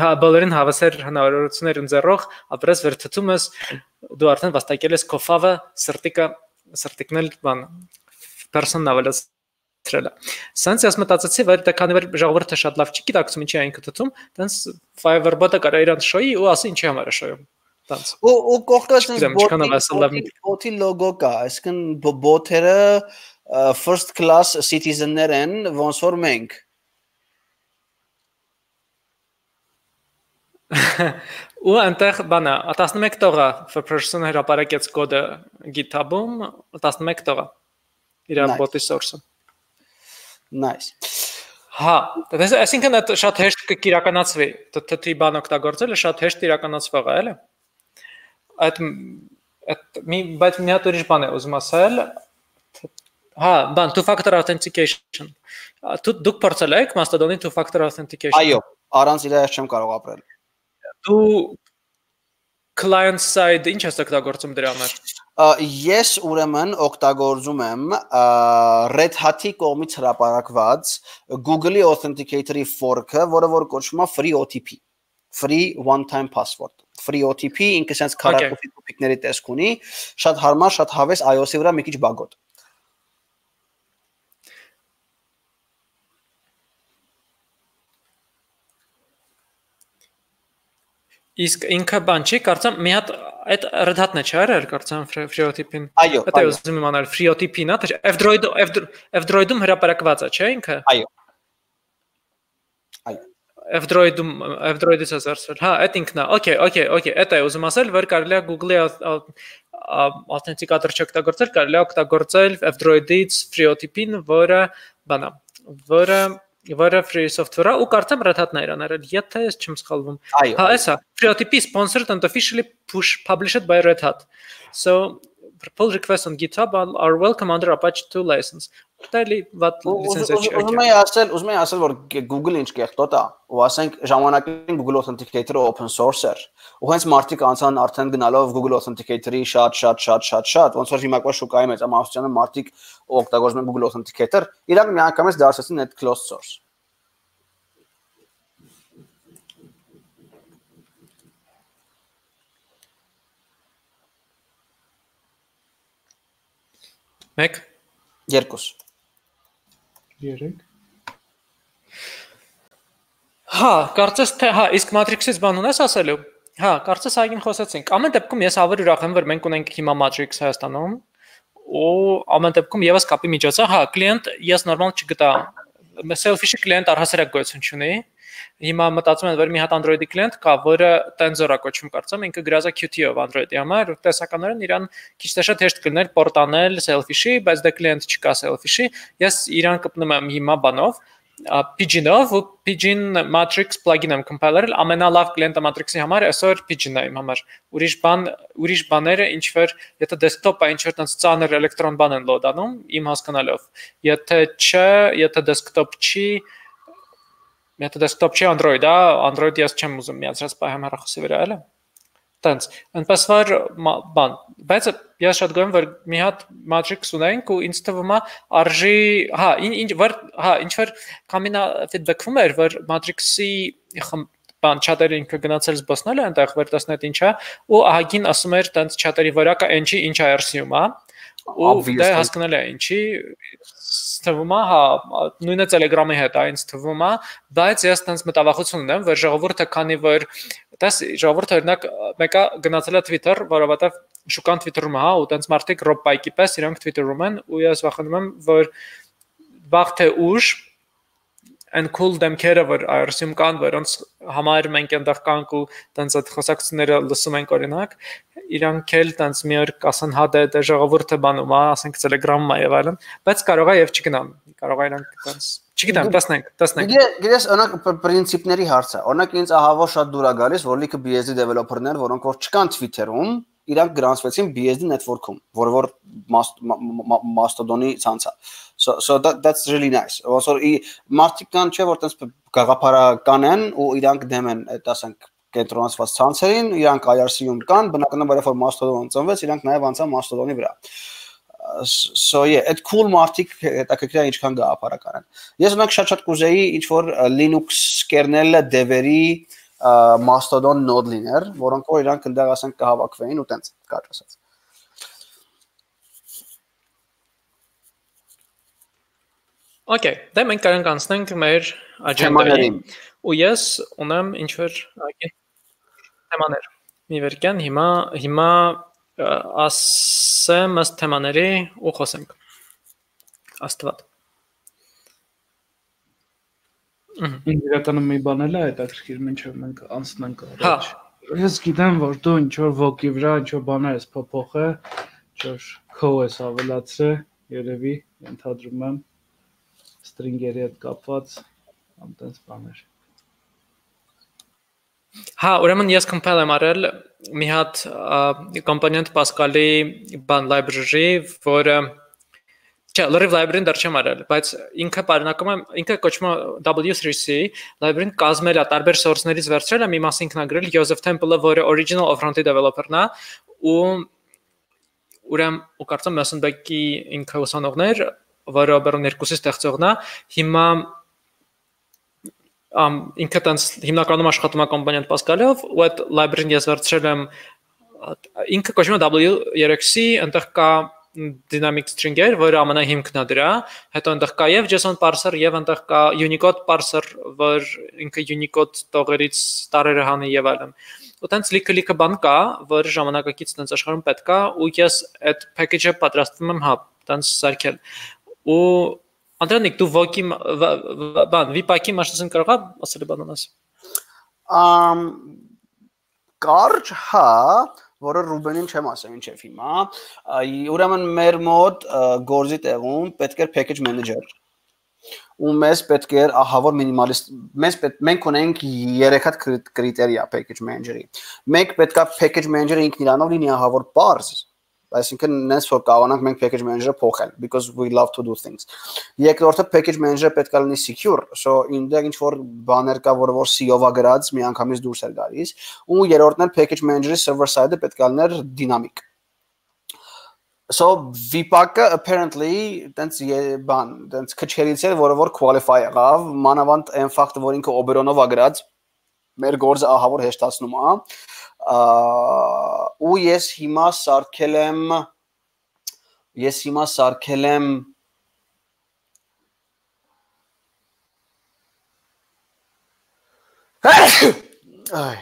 հա բոլորին հավասար հնարավորություններ ընձեռող ապրես վեր թթում ես դու արդեն վաստակել ես կոֆավը սրտիկը սրտիկնել բան պերսոնալից թրելա։ Սենց ես մտածեցի, որ դա քանի որ ժողովուրդը շատ լավ չի գիտակցում ինչի այն կտտում, տենց Fiverr-բոտը կարա իրան շոյի ու ասի ինչի համար է շոյում։ Տենց։ Ու ու կողքից բոտի բոտի լոգո կա, այսինքն բոտերը first class citizen-ներ են, ոնց որ մենք։ ու այնտեղ բանա 11 տողա for person հրապարակեց կոդը GitHub-ում 11 տողա իր բոտի source-ը Nice։ Հա, դες այսինքն դա շատ հեշտ կիրականացվի։ TT բան օգտագործելը շատ հեշտ իրականացվող է, էլի։ Այդ այդ մի բայց մի հատ ուրիշ բան է ուզում ասել։ Հա, բան two factor authentication։ Դու դուք փորձել եք Mastodon-ի two factor authentication։ Այո, առանց իրա չեմ կարող ապրել։ Դու client side ինչ ես օգտագործում դրա համար ես ուրեմն օգտագործում եմ Red Hat-ի կողմից հրապարակված Google-ի Authenticator-ի fork-ը, որը որ կոչվում է Free OTP, Free One Time Password։ Free OTP ինքը sense քարակոֆի տոպիկների տեսք ունի, շատ հարմար, շատ հավես iOS-ի վրա մի քիչ բագոտ։ Իսկ ինքը բան չի, կարծեմ մի հատ այդ Red-Hat-ն է, չէ՞, արել կարծեմ FreeOTP-ին։ Այո, Դա ուզում եմ անել FreeOTP-ն, հա, F-Droid F-Droid-ում հրապարակված է, չէ՞ ինքը։ Այո։ Այո։ F-Droid-ում F-Droid-ից է զարսել։ Հա, այդ ինքն է։ Okay, okay, okay, դա է ուզում ասել, որ կարելի է Google-ի authenticator չօգտագործել, կարելի է օգտագործել F-Droid-ից FreeOTP-ն, որը բանա, որը որը free software-ը ու կարծեմ Red Hat-ն է իրան արել, եթե ես չեմ սխալվում։ Հա, էսա, FreeOTP sponsored and officially push published by Red Hat. So pull requests on GitHub are welcome under Apache 2 license։ Դա լի ված լիցենզիա չի։ Ուզում եմ ասել, ուզում եմ ասել, որ Google-ը ինչ կեղտոտ է, ու ասենք ժամանակին Google Authenticator-ը open source էր։ Ու հենց մարդիկ անցան արդեն գնալով Google Authenticator-ի շատ շատ շատ շատ շատ, ոնց որ հիմա կա շուկայի մեջ ամասությանը մարդիկ օգտագործում են Google Authenticator, իրանք միանգամից դարձեցին այդ closed source։ Մեկ երկուս 3 Հա, կարծես թե հա, իսկ Matrix-ից բան ունես ասելու։ Հա, կարծես այգին խոսեցինք։ Ամեն դեպքում ես ավելի ուրախ եմ, որ մենք ունենք հիմա Matrix Հայաստանում։ Ու ամեն դեպքում եւս կապի միջոցը, հա, կլիենտ ես նորմալ չգտա։ Selfish-ի կլիենտ առհասարակ գոյություն չունի։ Հիմա մտածում եմ, որ մի հատ Android-ի կլիենտ կա, որը Tensor-ա կոչվում կարծեմ, ինքը գրած է Qt-ով Android-ի համար, տեսականորեն իրան քիչ թե շատ հեշտ կլներ պորտանել Selfish-ի, բայց դա կլիենտ չկա Selfish-ի։ Ես իրան կպնում եմ հիմա բանով, Pigeon-ով ու Pigeon Matrix plugin եմ compiler-ել, ամենալավ կլիենտը Matrix-ի համար այսօր Pigeon-ը իմ համար։ Ուրիշ բան, ուրիշ բաները ինչ որ եթե desktop-ը ինչ որ տենց ծանր էլեկտրոն բան են լոդանում, իմ հասկանալով։ Եթե չէ, եթե desktop չի, Եթե desktop չի Android, հա, Android-ը ես չեմ ուզում միացրած պահեմ հեռախոսի վրա, էլի։ տենց այնպես որ բան բայց ես շատ գոհ եմ որ մի հատ matrix ունենք ու ինձ թվում է արժի հա ինչ որ հա ինչ որ կամինա feedback-ում էր որ matrix-ի բան չաթերը ինքը գնացել զբոսնել է այնտեղ որ տեսնա թե ինչա ու ահագին ասում էր տենց չաթերի վարակը ինչի ինչ IRC-ում է ու դա հասկանալի է ինչի թվում է հա նույնը Telegram-ի հետ ինձ թվում է բայց ես տենց մտավախություն ունեմ որ ժողովուրդը քանի որ դες ժողովուրդը օրինակ մեկը գնացել է Twitter որովհետև շուկան Twitter-ում հա ու տենց մարդիկ ռոպայկի պես իրանք Twitter-ում են ու ես վախենում եմ որ վաղ թե ուշ and cool դեմքերը որ IRC-ում կան, որոնց համար մենք այնտեղ կանք ու տենց այդ խոսակցությունները լսում ենք օրինակ, իրանք էլ տենց մի օր կասեն հա դե դե ժողովուրդը բանում է, ասենք Telegram-ը եւ այլն, բայց կարող է եւ չգնամ, կարող է իրանք տենց Չգիտեմ, տեսնենք, տեսնենք։ Գիտես, օրինակ պրինցիպների հարցը։ Օրինակ ինձ ահավոր շատ դուր է գալիս, որ լիքը BSD developer-ներ, որոնք որ չկան Twitter-ում, իրանք գրանցվեցին BSD network-ում, որը որ Mastodon-ի ցանց է։ So so that that's really nice։ Ոնց որ մարդիկ կան չէ, որ տես գաղափարական են ու իրանք դեմ են, ասենք կենտրոնացված ցանցերին, իրանք IRC-ում կան, բնականաբար որ Mastodon ծնվեց, իրանք նաև անցան Mastodon-ի վրա so yeah այդ cool մարդիկ հետաքրքիր է ինչքան գաղափարական են ես ունենք շատ-շատ կուզեի ինչ որ Linux kernel-ը dev-երի Mastodon node լիներ, որոնք որ իրանք ընդեղ ասենք կհավաքվեին ու տենց կարճ ասած Okay, դե մենք կարող ենք անցնենք մեր աջենդային։ Ու ես ունեմ ինչ որ թեմաներ։ Մի վերքան հիմա հիմա ասեմ ըստ թեմաների ու խոսենք։ Աստված։ Իրականում մի բան էլ է հետաքրքիր, մինչև մենք անցնենք առաջ։ Հա։ Ես գիտեմ, որ դու ինչ որ ոգի վրա ինչ որ բաներ ես փոփոխը, ինչ որ քո ես ավելացրել, երևի ընդհանրում եմ string-երի հետ կապված ամտենց բաներ։ Հա, ուրեմն ես compile եմ արել մի հատ component Pascal-ի բան library, որը Չէ, լրիվ library-ն դեռ չեմ արել, բայց ինքը պարունակում է, ինքը կոչվում է W3C, library-ն կազմել է տարբեր source-ներից վերցրել է մի մաս ինքնագրել Joseph Temple-ը, որը original front-end developer-ն է, ու ուրեմն ու կարծեմ Mason-Beck-ի ինքը ուսանողներ, որը Oberon 2-ի ստեղծողն է, հիմա ամ ինքը տենց հիմնականում աշխատում է կոմպոնենտ Pascal-ով, ու այդ library-ն ես վերցրել եմ ինքը կոչվում է W3C, այնտեղ կա dynamic string-եր, որը ամենահիմքն է դրա, հետո այնտեղ կա եւ JSON parser եւ այնտեղ կա Unicode parser, որ ինքը Unicode տողերից տարերը հանի եւ այլն։ Ու տենց լիքը լիքը բան կա, որը ժամանակակից տենց աշխարհում պետք է, ու ես այդ package-ը պատրաստվում եմ հա, տենց սարքել։ Ու Անդրանիկ, դու ոգի բան, վիպակի մասնություն կարողա ասել բան ունես։ Ամ կարճ հա, որը Ռուբենին չեմ ասեմ ինչեվ հիմա։ Ուրեմն մեր մոտ գործի տեղում պետք է package manager ու մեզ պետք է ահավոր մինիմալիստ մեզ պետք մենք ունենք 3 հատ կրիտերիա package manager-ի։ Մեկ պետքա package manager-ը ինքն իրանով լինի ահավոր parse այսինքն նենց որ կարողանանք մենք package manager-ը փոխել because we love to do things. Երկրորդը package manager-ը պետք է լինի secure so ինտեղ ինչ որ բաներ կա որը որ C-ով է գրած մի անգամից դուրս է գալիս ու երրորդն էլ package manager-ի server side-ը պետք է լիներ dynamic. So vpag-ը apparently տենց բան տենց քչերից է որը որ qualify եղավ մանավանդ այն ֆակտը որ ինքը oberon-ով է գրած մեր գործը ահավոր հեշտացնում է ու ես հիմա սարքել եմ ես հիմա սարքել եմ Այ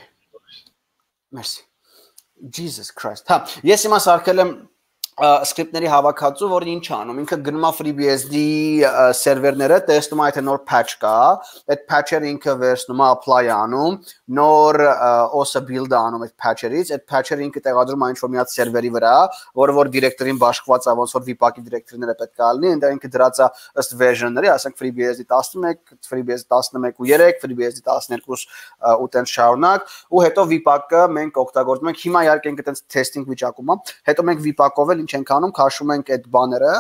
Merci Jesus Christ հա ես հիմա սարքել եմ սկրիպտների հավաքածու, որն ինչ անում, ինքը գնում է FreeBSD սերվերները, տեսնում է եթե նոր patch կա, այդ patch-ը ինքը վերցնում է apply անում, նոր OS-ը build անում այդ patch-երից, այդ patch-ը ինքը տեղադրում է ինչ-որ մի հատ սերվերի վրա, որը որ directory-ին բաշխված է, ոնց որ vPAC-ի directory-ները պետք է լինի, այնտեղ ինքը դրած է ըստ version-ների, ասենք FreeBSD 11, FreeBSD 11 ու 3, FreeBSD 12 ու տենց շարունակ, ու հետո vPAC-ը մենք օգտագործում ենք, հիմա իհարկե ինքը տենց testing վիճակում է, հետո մենք vPAC-ով էլ ինչ ենք անում, քաշում ենք այդ բաները,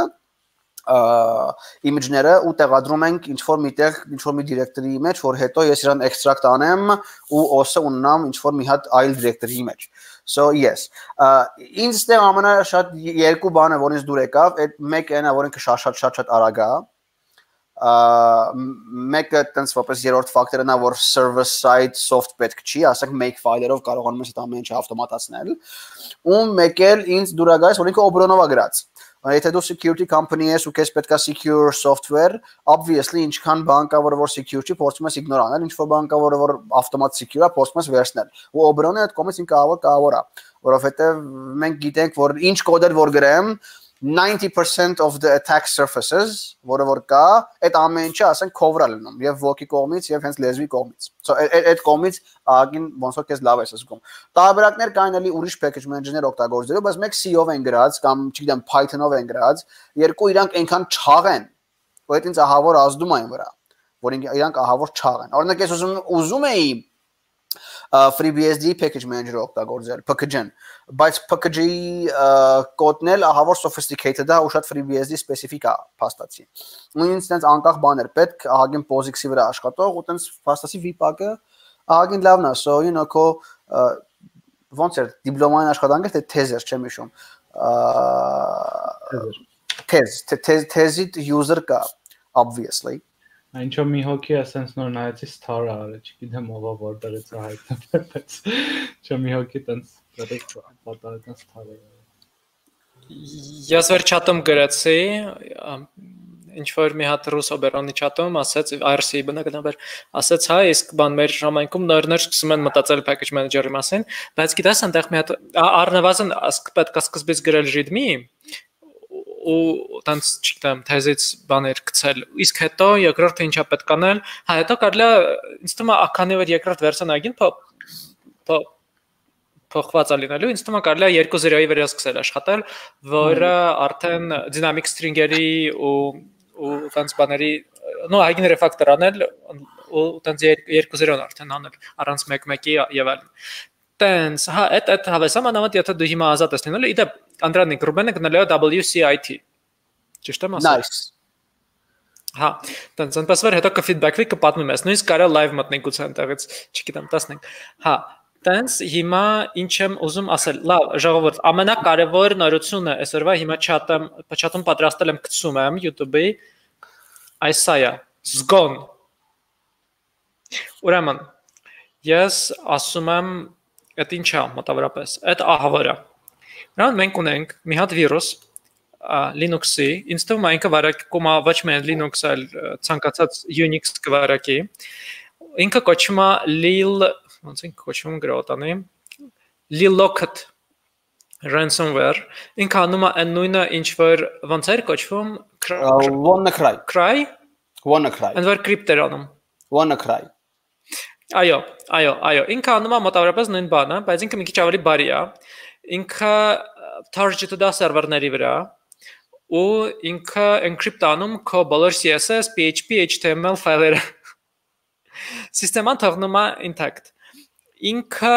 image-ները ու տեղադրում ենք ինչ որ միտեղ ինչ որ մի directory-ի մեջ, որ հետո ես իրան extract անեմ ու OS-ը ունենամ ինչ որ մի հատ այլ directory-ի մեջ։ So yes, ինձ դե ամենաշատ երկու բանը, որ ինձ դուր եկավ, այդ մեկն է, որ ինքը շատ շատ շատ շատ արագ է մեկը տենց որպես երրորդ ֆակտորը նա որ service side soft պետք չի, ասենք make file-երով կարողանում ես այդ ամեն ինչը ավտոմատացնել։ Ու մեկ էլ ինձ դուրա գալիս, որ ինքը Obronov-ա գրած։ Եթե դու security company ես ու քեզ պետքա secure software, obviously ինչքան բանկավորը որ secure չի, փորձում ես ignore անել, ինչ որ բանկավորը որ automat secure-ա, փորձում ես վերցնել։ Ու Obronov-ը այդ կոմից ինքը ավելի կարևոր է, որովհետև մենք գիտենք, որ ինչ կոդեր որ գրեմ, 90% of the attack surfaces, որը որ կա, այդ ամեն ինչը ասենք cover-ա լինում եւ ոգի կողմից եւ հենց լեզվի կողմից։ So այդ կողմից ագին ոնց որ քեզ լավ ես զգում։ Տարբերակներ կային էլի ուրիշ package manager-ներ օգտագործելու, բայց մեկ C-ով են գրած կամ չգիտեմ Python-ով են գրած, երկու իրանք այնքան չաղ են, որ այդ ինձ ահավոր ազդում այն վրա, որ իրանք ահավոր չաղ են։ Օրինակ ես ուզում ուզում էի FreeBSD package manager օգտագործել, PKG-ն, բայց PKG-ի կոդն էլ ահավոր sophisticated է ու շատ FreeBSD specific է փաստացի։ Ու ինձ տենց անկախ բաներ պետք ահագին POSIX-ի վրա աշխատող ու տենց փաստացի VPAC-ը ահագին լավն է, so you know քո ոնց էր դիպլոմային աշխատանքը թե թեզ էր, չեմ հիշում։ Թեզ, թեզ, թեզի user կա obviously Ինչո մի հոգի է sense նոր նայեցի star արը, չգիտեմ ով է որ դրեց հայտնվել, բայց չէ մի հոգի տենց դրեց պատահական star է։ Ես վեր չաթում գրեցի ինչ որ մի հատ ռուս օբերոնի չաթում ասաց RC բնականաբար ասաց հա իսկ բան մեր ժամանակում նորներ սկսում են մտածել package manager-ի մասին բայց գիտես այնտեղ մի հատ առնվազն պետք է սկզբից գրել readme ու տենց չգիտեմ թեզից բաներ գցել. Իսկ հետո երկրորդը ինչա պետք անել հա հետո կարելի է ինձ թվում է ականի վեր երկրորդ վերսիան այգին փոխված է լինելու ինձ թվում է կարելի է 2.0-ի վրա սկսել աշխատել որը արդեն dynamic string-երի ու ու տենց բաների նո այգին refactor անել ու տենց 2.0-ն արդեն անել առանց 1.1-ի եւ այլն տենց հա այդ այդ հավեսամ անամատ եթե դու հիմա ազատ ես լինել իդեպ Անդրանիկ Ռուբենը գնալու է WCIT ճիշտ եմ ասում Nice. Հա, տենց այնպես վեր հետո կֆիդբեքվի կպատմեմ ես, նույնիսկ կարա լայվ մտնենք ու ցանտեղից, չգիտեմ, տեսնենք։ Հա, տենց հիմա ինչ եմ ուզում ասել։ Լավ, ժողովուրդ, ամենակարևոր նորությունը այսօրվա հիմա chat-ում, chat-ում պատրաստել եմ գցում եմ YouTube-ի այսայա, զգոն։ Ուրեմն, ես ասում եմ, այդ ինչա մոտավորապես, այդ ահավորա։ Նրան մենք ունենք մի հատ վիրուս, Linux-ի, ինձ թվում է ինքը վարակում է ոչ միայն Linux, այլ ցանկացած Unix կվարակի։ Ինքը կոչվում է Lil, ոնց են կոչվում գրոտանի, Lilocket ransomware։ Ինքը անում է այն նույնը, ինչ որ ոնց էր կոչվում WannaCry։ Cry։ WannaCry։ Այն որ կրիպտեր անում։ WannaCry։ Այո, այո, այո, ինքը անում է մոտավորապես նույն բանը, բայց ինքը մի քիչ ավելի բարի է։ Ինքը target-ը դա սերվերների վրա ու ինքը encrypt անում քո բոլոր CSS, PHP, HTML ֆայլերը։ Սիստեման թողնում է intact։ Ինքը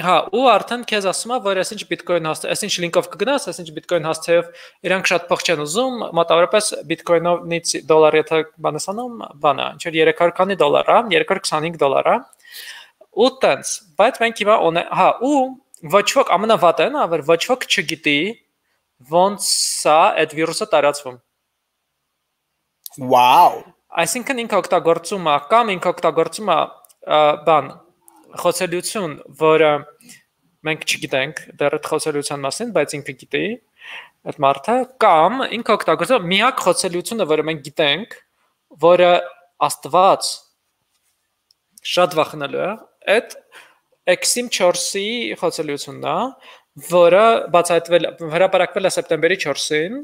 հա ու արդեն քեզ ասում է որ այսինչ bitcoin հաստ այսինչ link-ով կգնաս այսինչ bitcoin հասցեով իրանք շատ փող չեն ուզում մոտավորապես bitcoin-ով դոլար եթե բանես անում բանա ինչ որ 300 քանի դոլար է 325 դոլար է ու տենց բայց մենք հիմա հա ու ոչ ոք ամենավատն է որ ոչ ոք չգիտի ոնց սա այդ վիրուսը տարածվում։ Wow։ Այսինքն ինքը օգտագործում է կամ ինքը օգտագործում է բան խոցելիություն, որը մենք չգիտենք դեռ այդ խոցելիության մասին, բայց ինքը գիտի այդ մարդը կամ ինքը օգտագործում միակ խոցելիությունը, որը մենք գիտենք, որը Աստված շատ վախնալու է, այդ Exim 4-ի խոցելիությունն է, որը բացահայտվել հրապարակվել է սեպտեմբերի 4-ին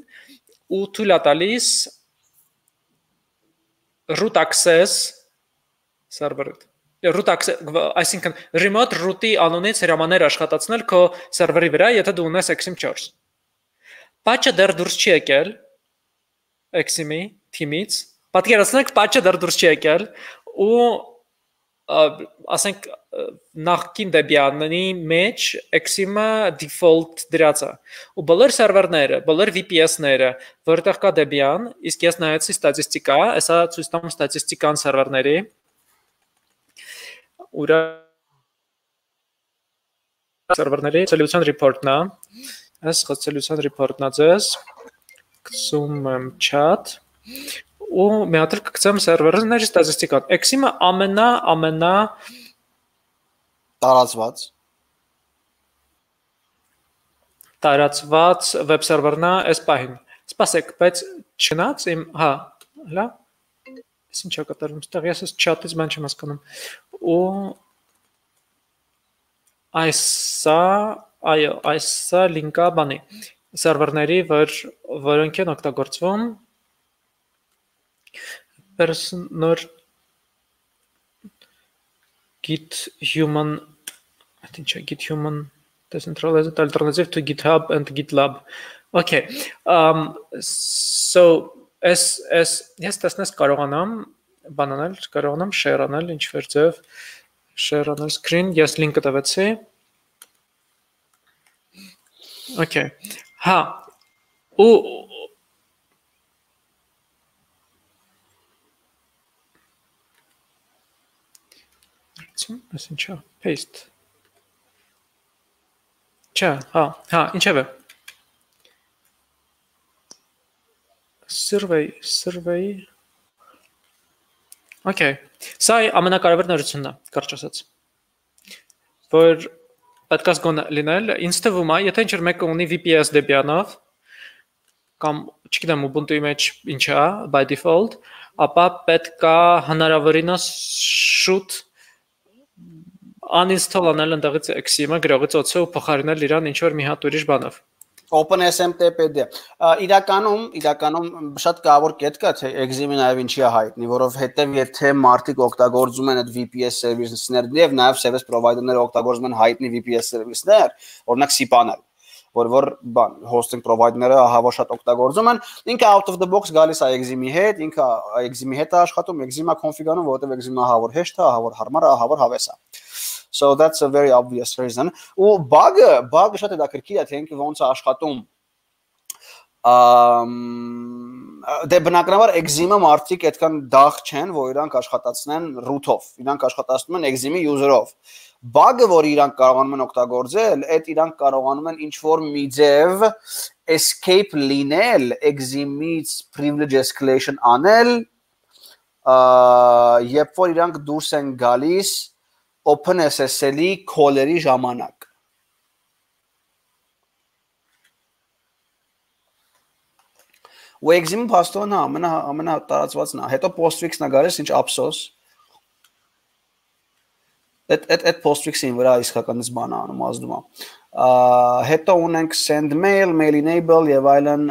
ու թույլ է տալիս root access server-ը root access այսինքն remote root-ի անունից հրամաններ աշխատացնել քո սերվերի վրա, եթե դու ունես Exim4։ Patch-ը դեռ դուրս չի եկել Exim-ի թիմից։ Պատկերացնեք patch-ը դեռ դուրս չի եկել ու ասենք նախքին Debian-ի մեջ Exim-ը default դրած է։ Ու բոլոր սերվերները, բոլոր VPS-ները, որտեղ կա Debian, իսկ ես նայեցի ստատիստիկա, հեսա ցույց տամ ստատիստիկան սերվերների, ուրա սերվերների ցելիության report-ն է։ Այս ցելիության report-ն է ձեզ գցում եմ chat ու մի հատ կգցեմ սերվերների ստատիստիկան։ Exim-ը ամենա ամենա տարածված տարածված վեբ սերվերն է այս պահին։ Սպասեք, բայց չնայած իմ, հա, հլա։ Ես ինչա կատարվում ստեղ, ես ես chat-ից ման չեմ հասկանում։ Ու այսա, այո, այսա լինկա բանի սերվերների, որ որոնք են օգտագործվում personal git human I think git human decentralized alternative to GitHub and GitLab. Okay. Um so as as ես տեսնես կարողանամ բանանել, կարողանամ share անել ինչ որ ձև share անել screen, ես link-ը տվեցի։ Okay. Հա։ Ու Այս ինչա, paste Չէ, հա, հա, ինչևէ։ Survey, survey Okay։ Սա ամենակարևոր նորությունն է, կարճ ասած։ Որ պետք է զգոն լինել, ինձ թվում է, եթե ինչ-որ մեկը ունի VPS Debian-ով կամ չգիտեմ Ubuntu-ի մեջ ինչ է by default, ապա պետք է հնարավորինս շուտ uninstall անել ընդեղից Exim-ը գրողից օծը ու փոխարինել իրան ինչ որ մի հատ ուրիշ բանով։ OpenSMTPD իրականում իրականում շատ կարևոր կետ կա թե Exim-ը նաև ինչի է հայտնի, որովհետև եթե մարդիկ օգտագործում են այդ VPS service-ները եւ նաև service provider-ները օգտագործում են հայտնի VPS service-ներ, օրինակ Cpan-ը որ որ բան hosting provider-ները ահավոր շատ օգտագործում են, ինքը out of the box գալիս է Exim-ի հետ, ինքը Exim-ի հետ է աշխատում, Exim-ը config-անում, որովհետև Exim-ը ահավոր հեշտ է, ահավոր հարմար է, ահավոր հավես է։ So that's a very obvious reason։ Ու bug-ը, bug-ը շատ հետաքրքիր է, թե ինքը ոնց է աշխատում. Դե բնականաբար Exim-ը մարդիկ այդքան դախ չեն, որ իրանք աշխատացնեն root-ով։ Իրանք աշխատացնում են Exim-ի user-ով։ Bug-ը, որ իրանք կարողանում են օգտագործել, այդ իրանք կարողանում են ինչ որ մի ձև escape լինել Exim-ից privilege escalation անել, երբ որ իրանք դուրս են գալիս OpenSSL-ի call-երի ժամանակ։ exim փաստորեն ամենա ամենա տարածվածն է հետո postfix-ն է գալիս ինչ ափսոս այդ այդ այդ postfix-ին վրա իսկականից բան անում ազդում է հետո ունենք send mail, mail enable եւ այլն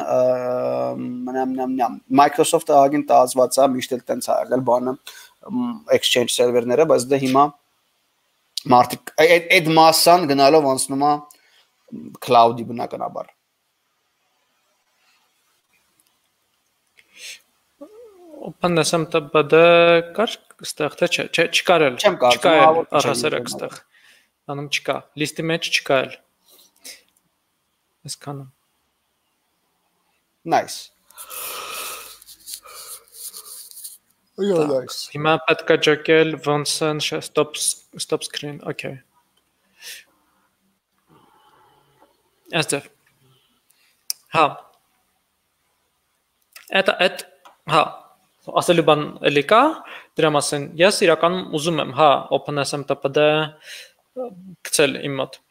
մնամ նամ նամ Microsoft-ը ագին տարածված է միշտ էլ տենց ա եղել բանը exchange server-ները, բայց դա հիմա մարդիկ այդ այդ մասան գնալով անցնում է cloud-ի բնականաբար OpenSMTPD կար ստեղ թե չէ, չէ, չկար էլ։ չկա առհասարակ ստեղ։ Անում չկա, լիստի մեջ չկա էլ։ Այսքանը։ Nice։ Այո, nice։ Հիմա պետք է ոնց են stop stop screen, okay։ Աստեղ։ Հա։ Այդ այդ հա, ասելու բան էլի կա, դրա մասին ես իրականում ուզում եմ, հա, OpenSMTPD գցել իմ մոտ։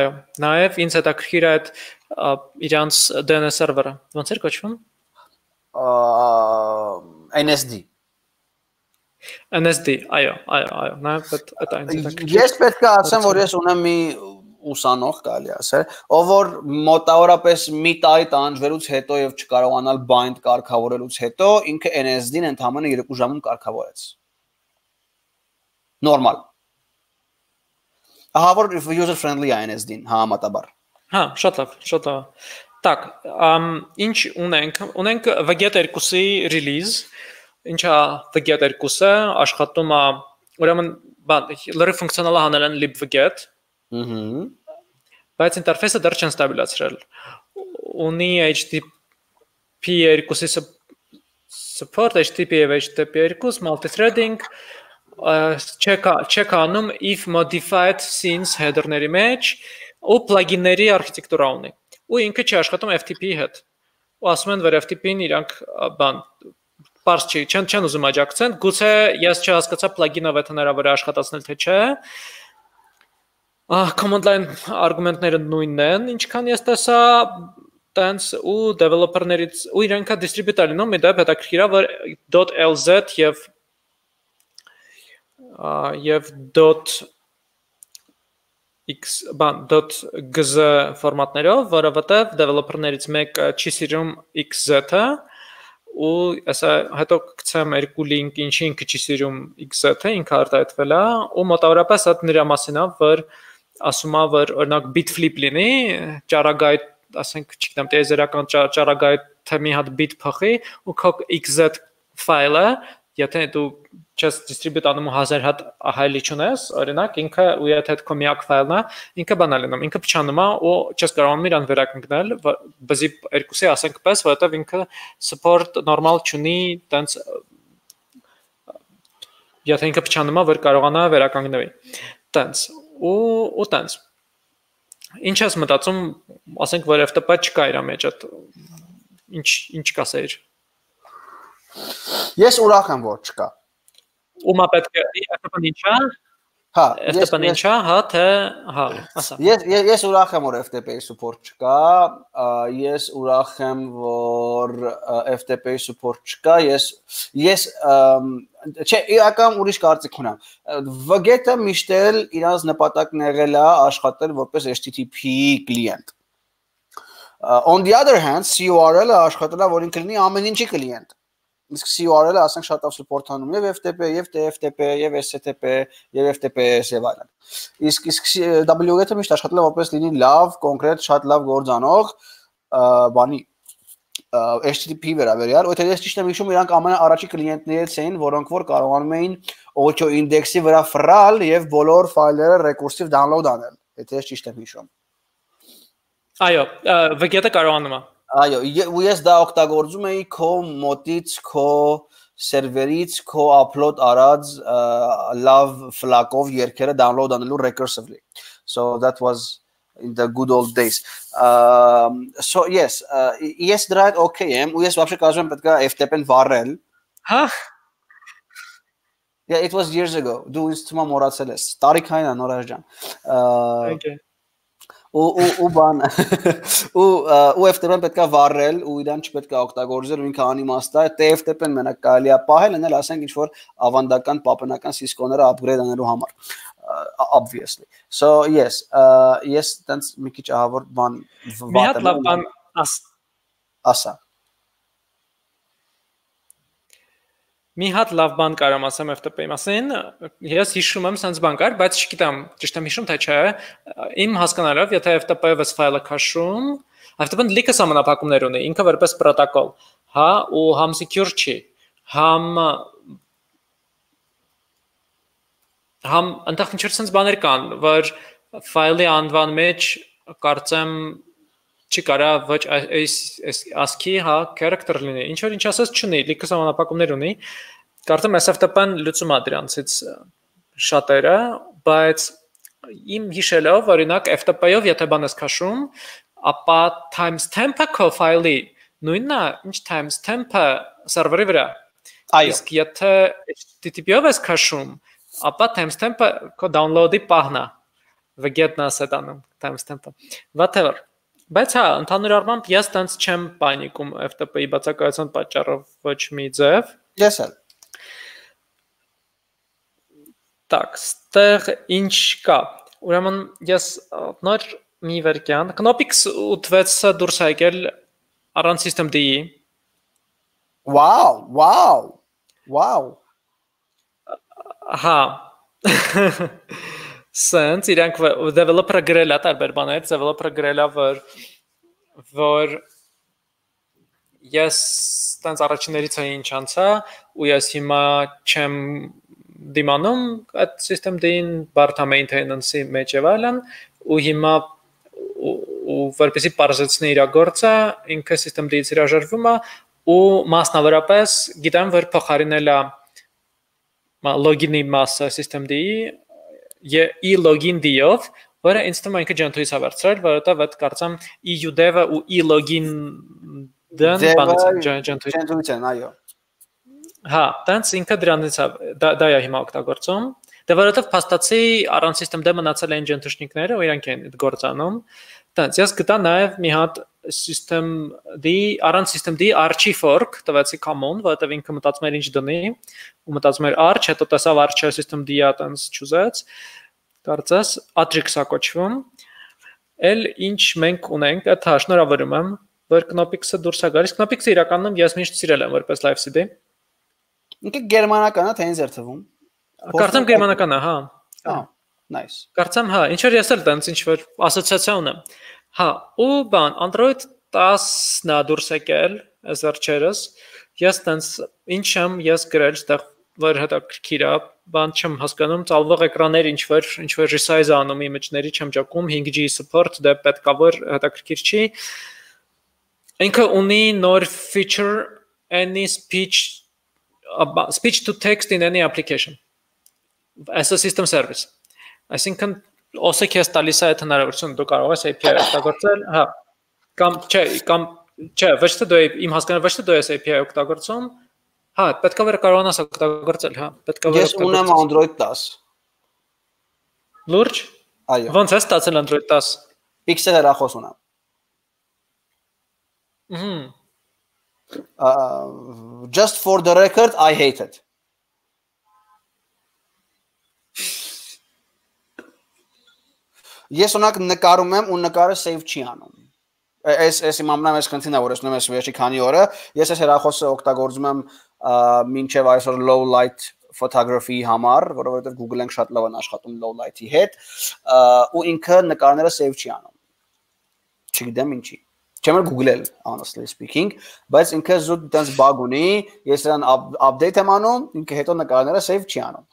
Այո, նաև ինձ հետաքրքիր է այդ իրանց DNS սերվերը։ Ոնց էր կոչվում։ NSD NSD, այո, այո, այո, նաև այդ այդ այն հետաքրքիր։ Ես պետք է ասեմ, որ ես ունեմ մի ուսանող կարելի ասել, ով որ մոտավորապես մի տարի տանջվելուց հետո եւ չկարողանալ bind կարգավորելուց հետո ինքը NSD-ն ընդհանրապես 2 ժամում կարգավորեց։ Նորմալ։ Ահա որ user friendly է NSD-ն համատաբար։ Հա, շատ լավ, շատ լավ։ Так, ամ ինչ ունենք։ Ունենք VGet 2-ի release, ինչա VGet 2-ը աշխատում է, ուրեմն բան լրի ֆունկցիոնալ հանել են libvget Ահա։ Բայց ինտերֆեյսը դեռ չեն ստաբիլացրել։ Ունի HTTP 2-ի support HTTP եւ HTTP 2 multi-threading check check անում if modified since header-ների մեջ ու պլագինների արխիտեկտուրա ունի։ Ու ինքը չի աշխատում FTP-ի հետ։ Ու ասում են, որ FTP-ն իրանք բան Պարզ չի, չեն չեն ուզում աջակցեն, գուցե ես չհասկացա այդ հնարավոր է աշխատացնել թե չէ։ Ահ, command line արգումենտները նույնն են, ինչքան ես տեսա, տենց ու developer-ներից ու իրենքա distribute լինում, մի դեպ հետաքրքիր է, որ .lz եւ եւ x բան .gz ֆորմատներով, որովհետեւ developer-ներից մեկը չի սիրում xz-ը ու ասա հետո գցեմ երկու link ինչի ինքը չի սիրում x-ը ինքը արտահայտվել է ու մոտավորապես այդ նրա մասին է որ ասում է որ օրինակ bit flip լինի ճարագայթ ասենք չգիտեմ տեզերական ճարագայթը մի հատ bit փոխի ու քո xz ֆայլը եթե դու չես distribute անում 1000 հատ հայլի չունես, օրինակ ինքը ու եթե այդ քո միակ ֆայլն է, ինքը բանա լինում, ինքը փչանում է ու չես կարողանում իրան վերականգնել, բզի երկուսի ասենք պես, որովհետև ինքը support normal չունի, տենց եթե ինքը փչանում է, որ կարողանա վերականգնվի։ Տենց ու ու տենց։ Ինչ ես մտածում, ասենք որ FTP չկա իր մեջ այդ ինչ ինչ կասեիր։ Ես ուրախ եմ որ չկա։ Ումա պետք է FTP-ն ինչա։ Հա, FTP-ն ինչա, հա, թե հա, ասա։ Ես ես ուրախ եմ որ FTP-ի support չկա, ես ուրախ եմ որ FTP-ի support չկա, ես ես չէ, իրական ուրիշ կարծիք ունեմ։ VGET-ը միշտ էլ իրանց նպատակն եղել է աշխատել որպես HTTP կլիենտ։ On the other hand, CURL-ը աշխատել է որ ինքը լինի ամեն ինչի կլիենտ իսկ CURL-ը ասենք շատ լավ support-անում եւ FTP, եւ TFTP, եւ SCTP, եւ FTPS եւ այլն։ Իսկ իսկ WGET-ը միշտ աշխատել է որպես լինի լավ, կոնկրետ, շատ լավ գործանող բանի HTTP վերաբերյալ, ու եթե ես ճիշտ եմ հիշում, իրանք ամենաառաջի կլիենտներից էին, որոնք որ կարողանում էին Ocho index-ի վրա ֆրալ եւ բոլոր ֆայլերը recursive download անել, եթե ես ճիշտ եմ հիշում։ Այո, WGET-ը կարողանում է Այո, ու ես դա օգտագործում էի քո մոտից, քո սերվերից քո upload արած լավ ֆլակով երկերը download անելու recursively. So that was in the good old days. Um so yes, uh, yes դրա հետ okay եմ, ու ես вообще կարծում եմ պետք է FTP-ն վառել։ Հա Yeah, it was years ago. Դու ինձ թվում է մոռացել ես։ Տարիքային է Նորայր ջան։ Okay Ու ու ու բան ու ու FTP-ն պետքա վառել ու իրան չպետքա օգտագործել ու ինքը անիմաստ է TFTP-ն մենակ կարելի է պահել անել ասենք ինչ որ ավանդական պապենական Cisco-ները upgrade անելու համար obviously so yes yes տենց մի քիչ ահավոր բան լավ բան ասա Մի հատ լավ բան կարամ ասեմ FTP-ի մասին։ Ես հիշում եմ sense բան կար, բայց չգիտեմ, ճիշտ եմ հիշում թե չէ։ Իմ հասկանալով, եթե FTP-ով ես ֆայլը քաշում, FTP-ն լիքը համանախապակումներ ունի, ինքը որպես պրոտոկոլ, հա, ու համ secure չի, համ համ այնտեղ ինչ-որ sense բաներ կան, որ ֆայլի անվան մեջ կարծեմ չի կարա ոչ այս ASCII հա character լինի։ Ինչ որ ինչ ասած չունի, լիքը համանապակումներ ունի։ Կարծեմ SFTP-ն լուծում է դրանցից շատերը, բայց իմ հիշելով օրինակ FTP-ով եթե բան ես քաշում, ապա timestamp-ը քո ֆայլի նույնն է, ինչ timestamp-ը սերվերի վրա։ Այո։ Իսկ եթե HTTP-ով ես քաշում, ապա timestamp-ը քո download-ի պահն է։ Վգետնա սետանում timestamp-ը։ Whatever Բայց հա, ընդհանուր առմամբ ես տենց չեմ պանիկում FTP-ի բացակայության պատճառով ոչ մի ձև։ Ես էլ։ Так, ստեղ ինչ կա։ Ուրեմն ես նոր մի վերկյան Knoppix 86-ը դուրս եկել առանց system D-ի։ Wow, wow. Wow։ Հա sense իրանք developer-ը գրել է տարբեր բաներ, developer-ը գրել է որ որ ես տենց առաջիններից էի ինչ անցա ու ես հիմա չեմ դիմանում այդ system դին բարթա maintenance-ի մեջ եւ այլն ու հիմա ու որպեսի բարձրացնի իր գործը ինքը system դից հրաժարվում է ու մասնավորապես գիտեմ որ փոխարինել է լոգինի մասը system D-ի e-login D-ով որը ինձ թվում է ինքը ջանթույց է վերցրել, որովհետև այդ կարծեմ EU dev-ը ու e-login դեն բանից Ջանթույց են, այո։ Հա, տենց ինքը դրանից է դա դա է հիմա օգտագործում։ Դե որովհետև փաստացի առանց system դե մնացել են ջենթուշնիկները, ու իրանք են այդ գործանում։ Տենց ես գտա նաև մի հատ system D առանց system D archi fork տվեցի common, որովհետև ինքը մտածում էր ինչ դնի, ու մտածում էր arch, հետո տեսավ arch-ը system D-ը տենց ճուզեց։ Կարծես Atrix-ա կոչվում։ Էլ ինչ մենք ունենք, այդ հա շնորհավորում եմ, որ Knopix-ը դուրս է գալիս։ Knopix-ը իրականում ես միշտ սիրել եմ որպես live CD։ Ինքը գերմանական է, թե ինձ էր թվում։ Կարծեմ գերմանական է, հա։ Հա, nice։ Կարծեմ, հա, ինչ որ ես էլ տենց ինչ որ ասոցիացիա ունեմ։ Հա, ու բան, Android 10-ն է դուրս եկել, այս վերջերս։ Ես տենց ինչ եմ ես գրել, այդտեղ որ հետաքրքիր է, բան չեմ հասկանում, ծալվող էկրաններ ինչ որ ինչ որ resize անում image-ների չեմ ճակում 5G support, դե պետքա որ հետաքրքիր չի։ Ինքը ունի նոր feature any speech speech to text in any application. As a system service. Այսինքն OS քեզ տալիս է այդ հնարավորությունը դու կարող ես API օգտագործել հա կամ չէ կամ չէ ոչ թե դու իմ հասկանալի ոչ թե դու ես API օգտագործում հա պետք է վեր կարողանաս օգտագործել հա պետք է վեր ես ունեմ Android 10 լուրջ այո ո՞նց է ստացել Android 10 Pixel հեռախոս ունեմ Հմ uh, just for the record I hate it. Ես ունակ նկարում եմ ու նկարը save չի անում Այս այս իմ ամենամեծ խնդիրն է որ ես ունեմ այս վերջի քանի օրը ես այս հեռախոսը օգտագործում եմ մինչև այսօր low light photography համար, որովհետև Google-ն շատ լավ են աշխատում low light-ի հետ, ու ինքը նկարները save չի անում։ Չգիտեմ ինչի չեմ էլ Google-ել honestly speaking, բայց ինքը զուտ դից bug ունի, ես դրան update եմ անում, ինքը հետո նկարները save չի անում։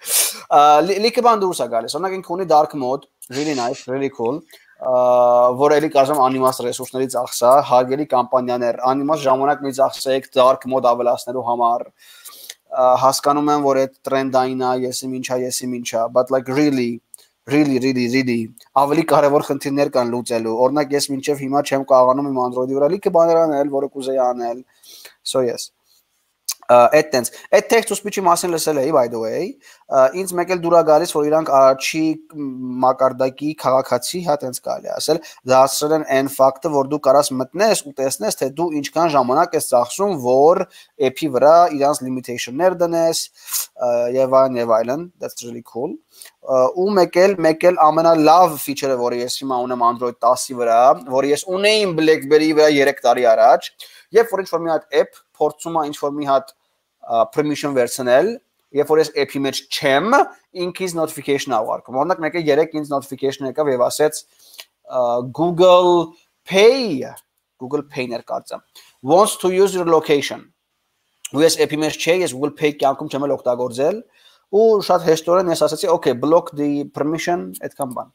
Լիքը բան դուրս է գալիս, օրինակ ինքը ունի dark mode, really nice, really cool, որ էլի կարծեմ անիմաս ռեսուրսների ծախսա, հարգելի կամպանիաներ, անիմաս ժամանակ մի ծախսեք dark mode ավելացնելու համար, հասկանում եմ, որ այդ տրենդային է, եսի ինչա, եսի ինչա, but like really really really really ավելի կարևոր խնդիրներ կան լուծելու։ Օրինակ ես մինչև հիմա չեմ կարողանում իմ Android-ի վրա լիքը բաներ անել, որը կուզեի անել։ So yes այդ տենց այդ text to speech-ի մասին լսել էի by the way ինձ մեկ էլ դուրա գալիս որ իրանք առաջի մակարդակի քաղաքացի հա տենց կարելի ասել դասրել են այն ֆակտը որ դու կարաս մտնես ու տեսնես թե դու ինչքան ժամանակ ես ծախսում որ app-ի վրա իրանց limitation-ներ դնես եւ այլն եւ այլն that's really cool ու մեկ էլ մեկ էլ ամենալավ feature-ը, որը ես հիմա ունեմ Android 10-ի վրա, որը ես ունեի BlackBerry-ի վրա 3 տարի առաջ, երբ որ ինչ-որ մի հատ app փորձում է ինչ-որ մի հատ permission վերցնել, երբ որ ես app-ի մեջ չեմ, ինքից notification աղարկում։ Օրինակ մեկը 3 ինձ notification եկավ եւ ասեց Google Pay, Google Pay-ներ կարծեմ, wants to use your location։ Ու ես app-ի մեջ չէ, ես Google Pay կյանքում չեմ էլ օգտագործել, ու շատ հեշտորեն ես ասացի, okay, block the permission, այդքան բան։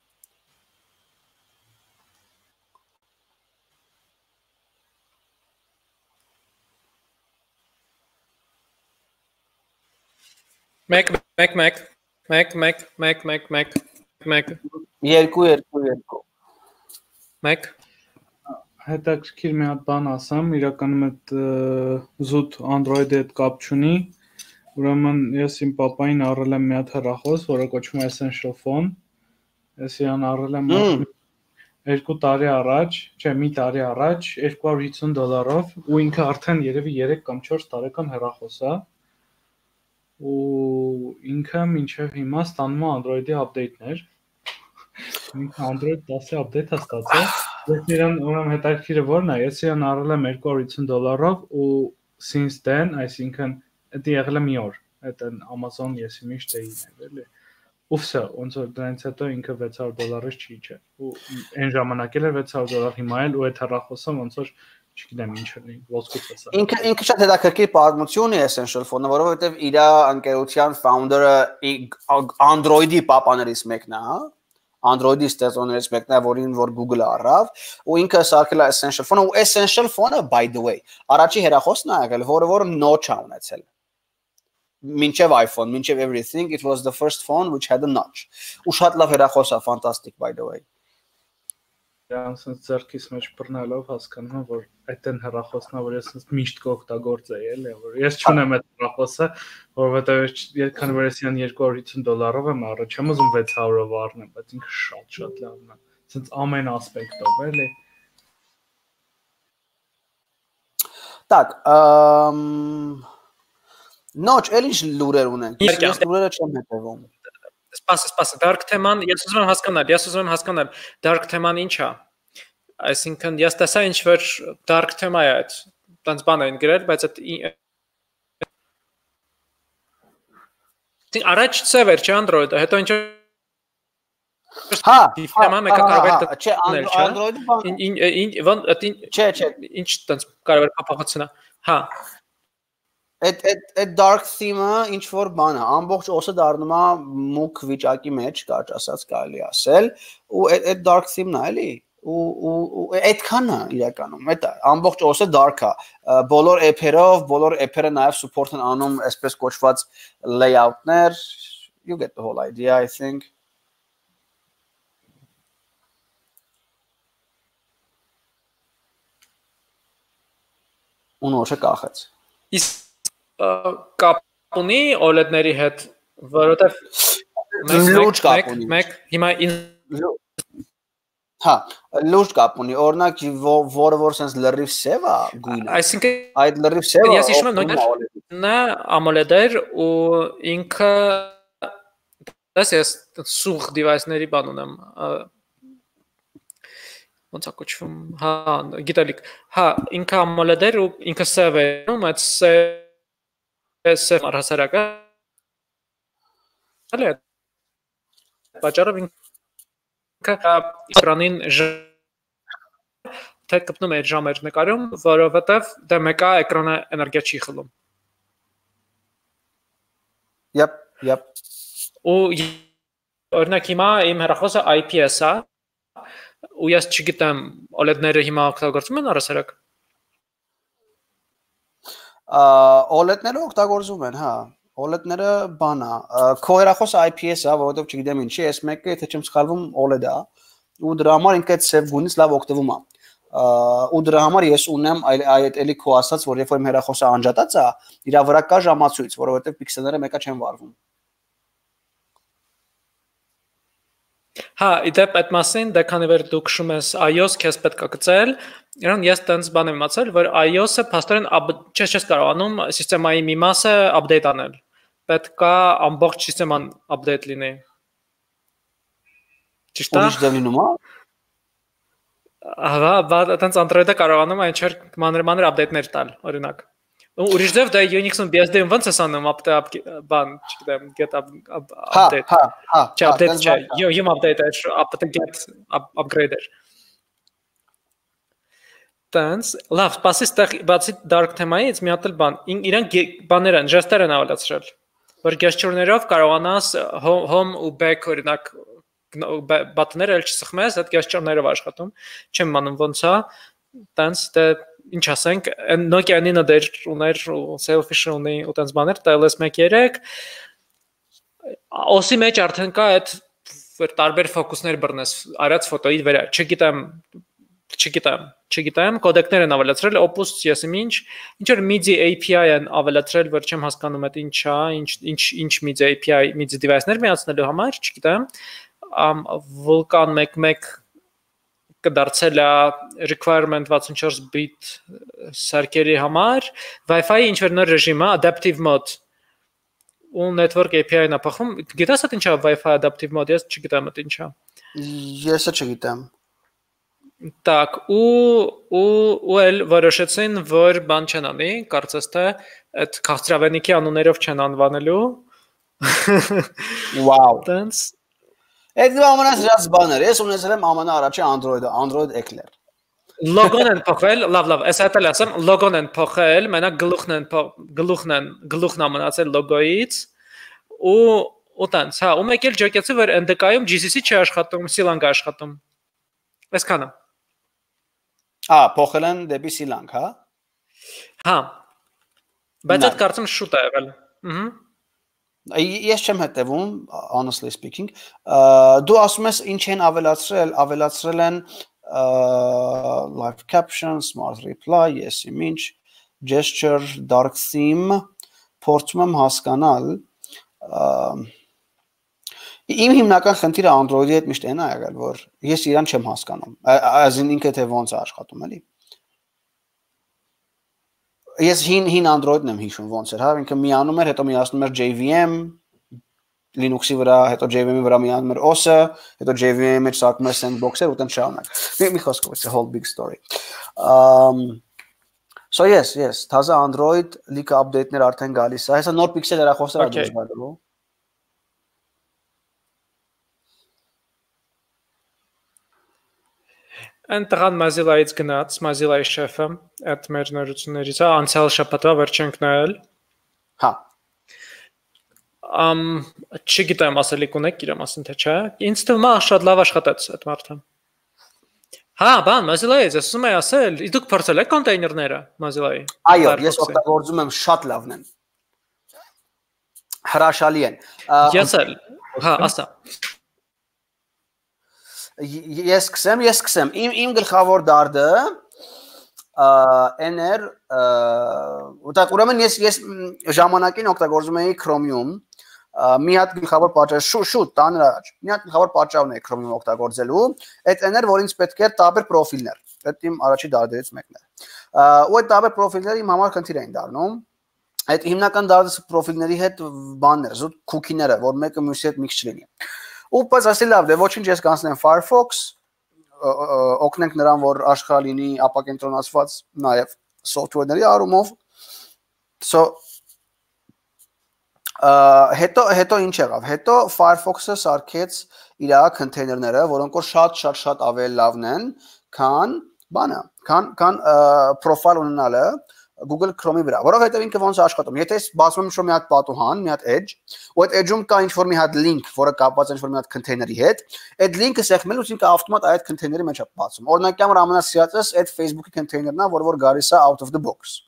Մեկ մեկ մեկ մեկ մեկ մեկ մեկ մեկ մեկ երկու երկու երկու մեկ հետաքրքիր մի հատ բան ասեմ, իրականում այդ զուտ Android-ի հետ կապ չունի, ուրեմն ես իմ papayin առել եմ մի հատ հեռախոս, որը կոչվում է Essential Phone։ Ես իրան առել եմ 2 տարի առաջ, չէ, մի տարի առաջ 250 դոլարով ու ինքը արդեն երևի 3 կամ 4 տարեկան հեռախոս է ու ինքը մինչև հիմա ստանում է Android-ի update-ներ։ Ինքը Android 10-ի update-ը ստացել։ Ես իրան ուրեմն հետաքրքիրը ո՞րն է։ Ես իրան առել եմ 250 դոլարով ու since then, այսինքն դա եղել է մի օր։ Այդ Amazon ես միշտ էի ներել։ Ու վсё, ոնց որ դրանից հետո ինքը 600 դոլարից չի չէ։ Ու այն ժամանակ էլ էր 600 դոլար հիմա էլ ու այդ հեռախոսը ոնց որ չգիտեմ ինչ լինի, ոսկուց է սա։ Ինքը ինքը շատ հետաքրքիր պատմություն է Essential Phone-ը, որովհետև իր անկերության founder-ը Android-ի պապաներից մեկն է, հա։ Android-ի ստեղծողներից մեկն է, որին որ Google-ը առավ, ու ինքը սարքել է Essential Phone-ը, ու Essential Phone-ը by the way, առաջի հերախոսն է եղել, որը որ notch է ունեցել։ մինչև iPhone, մինչև everything, it was the first phone which had a notch։ Ու շատ լավ հեռախոս է, fantastic by the way Անսենց ձերքից մեջ բռնելով հասկանում եմ, որ այդտեն հեռախոսն է, որ ես ասենց միշտ կօգտագործեի, էլի, որ ես չունեմ այդ հեռախոսը, որովհետև քանի որ ես իրան 250 դոլարով եմ առել, չեմ ուզում 600-ով առնեմ, բայց ինքը շատ-շատ լավն է։ Ասենց ամեն ասպեկտով, էլի։ Так, эм Նոչ, էլ ինչ լուրեր ունենք։ Ես լուրերը չեմ հետևում։ Սպասը, սպասը, dark թեման, ես ուզում եմ հասկանալ, ես ուզում եմ հասկանալ dark թեման ինչ է։ Այսինքն ես տեսա ինչ որ dark թեմա է այդ, տենց բան են գրել, բայց այդ առաջ էր, չէ Android-ը, հետո ինչ Հա, թեմա մեկը կարող է դա։ Չէ, Android-ը բան։ Ինչ, ինչ, չէ, չէ, ինչ տենց կարող է փոփոխությունա։ Հա, այդ այդ այդ dark theme-ը ինչ որ բան է, ամբողջ օսը դառնում է մուկ վիճակի մեջ, կարճ ասած կարելի ասել, ու այդ այդ dark theme-ն է, էլի ու ու այդքան է իրականում այդ ամբողջ օսը dark է բոլոր app-երով բոլոր app-երը նաև support են անում այսպես կոչված layout-ներ you get the whole idea i think. Ու նորը կախած իսկ կապ ունի OLED-ների հետ, որովհետև լուրջ կապ ունի։ Մեկ հիմա Հա, լուրջ կապ ունի։ Օրինակ, որը որ sense լրիվ սև է գույնը։ Այսինքն այդ լրիվ սևը ես հիշում եմ նույնիսկ նա AMOLED-էր ու ինքը դες ես սուղ device-ների բան ունեմ ոնց է կոչվում հա գիտելիք հա ինքը AMOLED-էր ու ինքը սև է այդ սև սև առհասարակը հələ պատճառով ինքը էկրանին թե կպնում է ժամեր նկարում, որովհետև դա մեկա էկրանը էներգիա չի խլում։ Yep, yep։ Ու օրինակ հիմա իմ հեռախոսը IPS-ա ու ես չգիտեմ OLED-ները հիմա օգտագործում են առհասարակ OLED-ները օգտագործում են, հա։ OLED-ները բան է, քո հեռախոսը IPS-ա, որովհետև չգիտեմ ինչի, այս մեկը, եթե չեմ սխալվում, OLED-ա, ու դրա համար ինքը այդ սև գույնից լավ օգտվում է ու դրա համար ես ունեմ այդ էլի քո ասած որ երբ որ իմ հեռախոսը անջատած է իր վրա կա ժամացույց որովհետև պիքսելները մեկա չեն վարվում Հա, իդեպ այդ մասին դա քանի որ դու քշում ես iOS քեզ պետք է գծել, իրան ես տենց բան եմ իմացել, որ iOS-ը փաստորեն չես չես կարողանում համակարգի մի մասը update անել։ Պետք է ամբողջ համակարգան update լինի։ Ճիշտ է։ Ուրիշ դա լինում է։ Հա, բայց տենց Android-ը կարողանում է ինչ-որ մանր-մանր update-ներ տալ, օրինակ։ Ուրիշ ձև դա Unix-ում BSD-ում ոնց է սանում update բան, չգիտեմ, get հա, update։ Հա, հա, հա։ Update չէ, իմ update-ը update get upgrader։ Տենց, լավ, սпасի ստեղ բացի dark թեմայից մի հատ էլ բան, իրանք բաներ են, ժեստեր են ավելացրել, որ gesture-ներով կարողանաս home ու back օրինակ բատները էլ չսխմես, այդ gesture-ներով աշխատում։ Չեմ մանում ոնց է, տենց դե ինչ ասենք, Nokia-ն ինը դեր ուներ ու selfie ունի ու տենց բաներ, TLS 1.3 օսի մեջ արդեն կա այդ որ տարբեր ֆոկուսներ բռնես արած ֆոտոյի վրա։ Չգիտեմ, չգիտեմ, չգիտեմ, կոդեկներ են ավելացրել, Opus CSM ինչ, ինչ որ MIDI API են ավելացրել, որ չեմ հասկանում այդ ինչա, ինչ ինչ ինչ MIDI API, MIDI device-ներ միացնելու համար, չգիտեմ։ Vulkan 1.1 կդարձել է requirement 64 bit սարքերի համար, Wi-Fi-ի ինչ որ նոր ռեժիմը, adaptive mode ու network API-ն է փոխում։ Գիտես այդ ինչա Wi-Fi adaptive mode, ես չգիտեմ այդ ինչա։ Ես չգիտեմ։ Так, ու ու ու էլ որոշեցին, որ բան չեն անի, կարծես թե այդ քաղցրավենիքի անուններով չեն անվանելու։ Wow։ Տենց Այդ դու ամենասիրած բաներ, ես ունեցել եմ ամենաառաջի Android-ը, Android Eclair։ Լոգոն են փոխել, լավ, լավ, այս հետ էլ ասեմ, լոգոն են փոխել, մենակ գլուխն են գլուխն են գլուխն ամնացել լոգոից ու ու տանց, հա, ու մեկ էլ ջոկեցի, որ NDK-ում GCC չի աշխատում, Slang-ը աշխատում։ Այսքանը։ Ա, փոխել են դեպի Slang, հա։ Հա։ Բայց այդ կարծում շուտ է եղել։ Ահա։ Ես չեմ հետևում, honestly speaking։ Դու ասում ես ինչ են ավելացրել, ավելացրել են live caption, smart reply, yes, image, gesture, dark theme, փորձում եմ հասկանալ Իմ հիմնական խնդիրը Android-ի հետ միշտ այն է եղել, որ ես իրան չեմ հասկանում։ Այսին ինքը թե ոնց է աշխատում, էլի ես հին հին Android-ն եմ հիշում ոնց էր, հա, ինքը միանում էր, հետո միացնում էր JVM Linux-ի վրա, հետո JVM-ի վրա միանում էր OS-ը, հետո JVM-ի մեջ սարքում էր sandbox-ը, ու տեն շարունակ։ Մի մի խոսքով it's a whole big story։ Um So yes, yes, թազա Android լիքը update-ներ արդեն գալիս է։ Հեսա նոր pixel հեռախոսներ ա դժվարելու։ Այն տղան Mozilla-ից գնաց, Mozilla-ի շեֆը, այդ մեր նորություններից է, անցյալ շաբաթվա վերջ ենք նայել։ Հա։ Ամ չգիտեմ ասելիք ունեք իր մասին թե չէ։ Ինձ թվում է շատ լավ աշխատեց այդ մարդը։ Հա, բան, Mozilla-ից ասում եմ ասել, դուք փորձել եք կոնտեյներները Mozilla-ի։ Այո, ես օգտագործում եմ շատ լավն են։ Հրաշալի են։ Ես էլ, հա, ասա ես սկսեմ, ես սկսեմ։ Իմ իմ գլխավոր դարդը էներ ուտակ ուրեմն ես ես ժամանակին օգտագործում էի Chromium մի հատ գլխավոր պատճառ շուտ շուտ տան առաջ մի հատ գլխավոր պատճառն է Chromium օգտագործելու այդ էներ որ ինձ պետք էր տարբեր պրոֆիլներ այդ իմ առաջի դարդերից մեկն է ու այդ տարբեր պրոֆիլները իմ համար քննիր էին դառնում այդ հիմնական դարձ պրոֆիլների հետ բաներ զուտ քուքիները որ մեկը մյուսի հետ միքս չլինի ու պես ասի լավ դե ոչինչ ես կանցնեմ Firefox օգնենք նրան որ աշխարհ լինի ապակենտրոնացված նաև software-ների առումով so հետո հետո ինչ եղավ հետո Firefox-ը սարքեց իր container-ները որոնք որ շատ շատ շատ ավելի լավն են քան բանը քան քան profile ունենալը Google Chrome-ի վրա, որովհետև ինքը ոնց է աշխատում։ Եթե ես բացում եմ շո մի հատ պատուհան, մի հատ edge, ու այդ edge-ում կա ինչ-որ մի հատ link, որը կապված է ինչ-որ մի հատ container-ի հետ, այդ link-ը սեղմելուց ինքը ավտոմատ այդ container-ի մեջ է բացում։ Օրինակ, կամր ամենասիրածս այդ Facebook-ի container-ն է, որ որ գալիս է out of the box։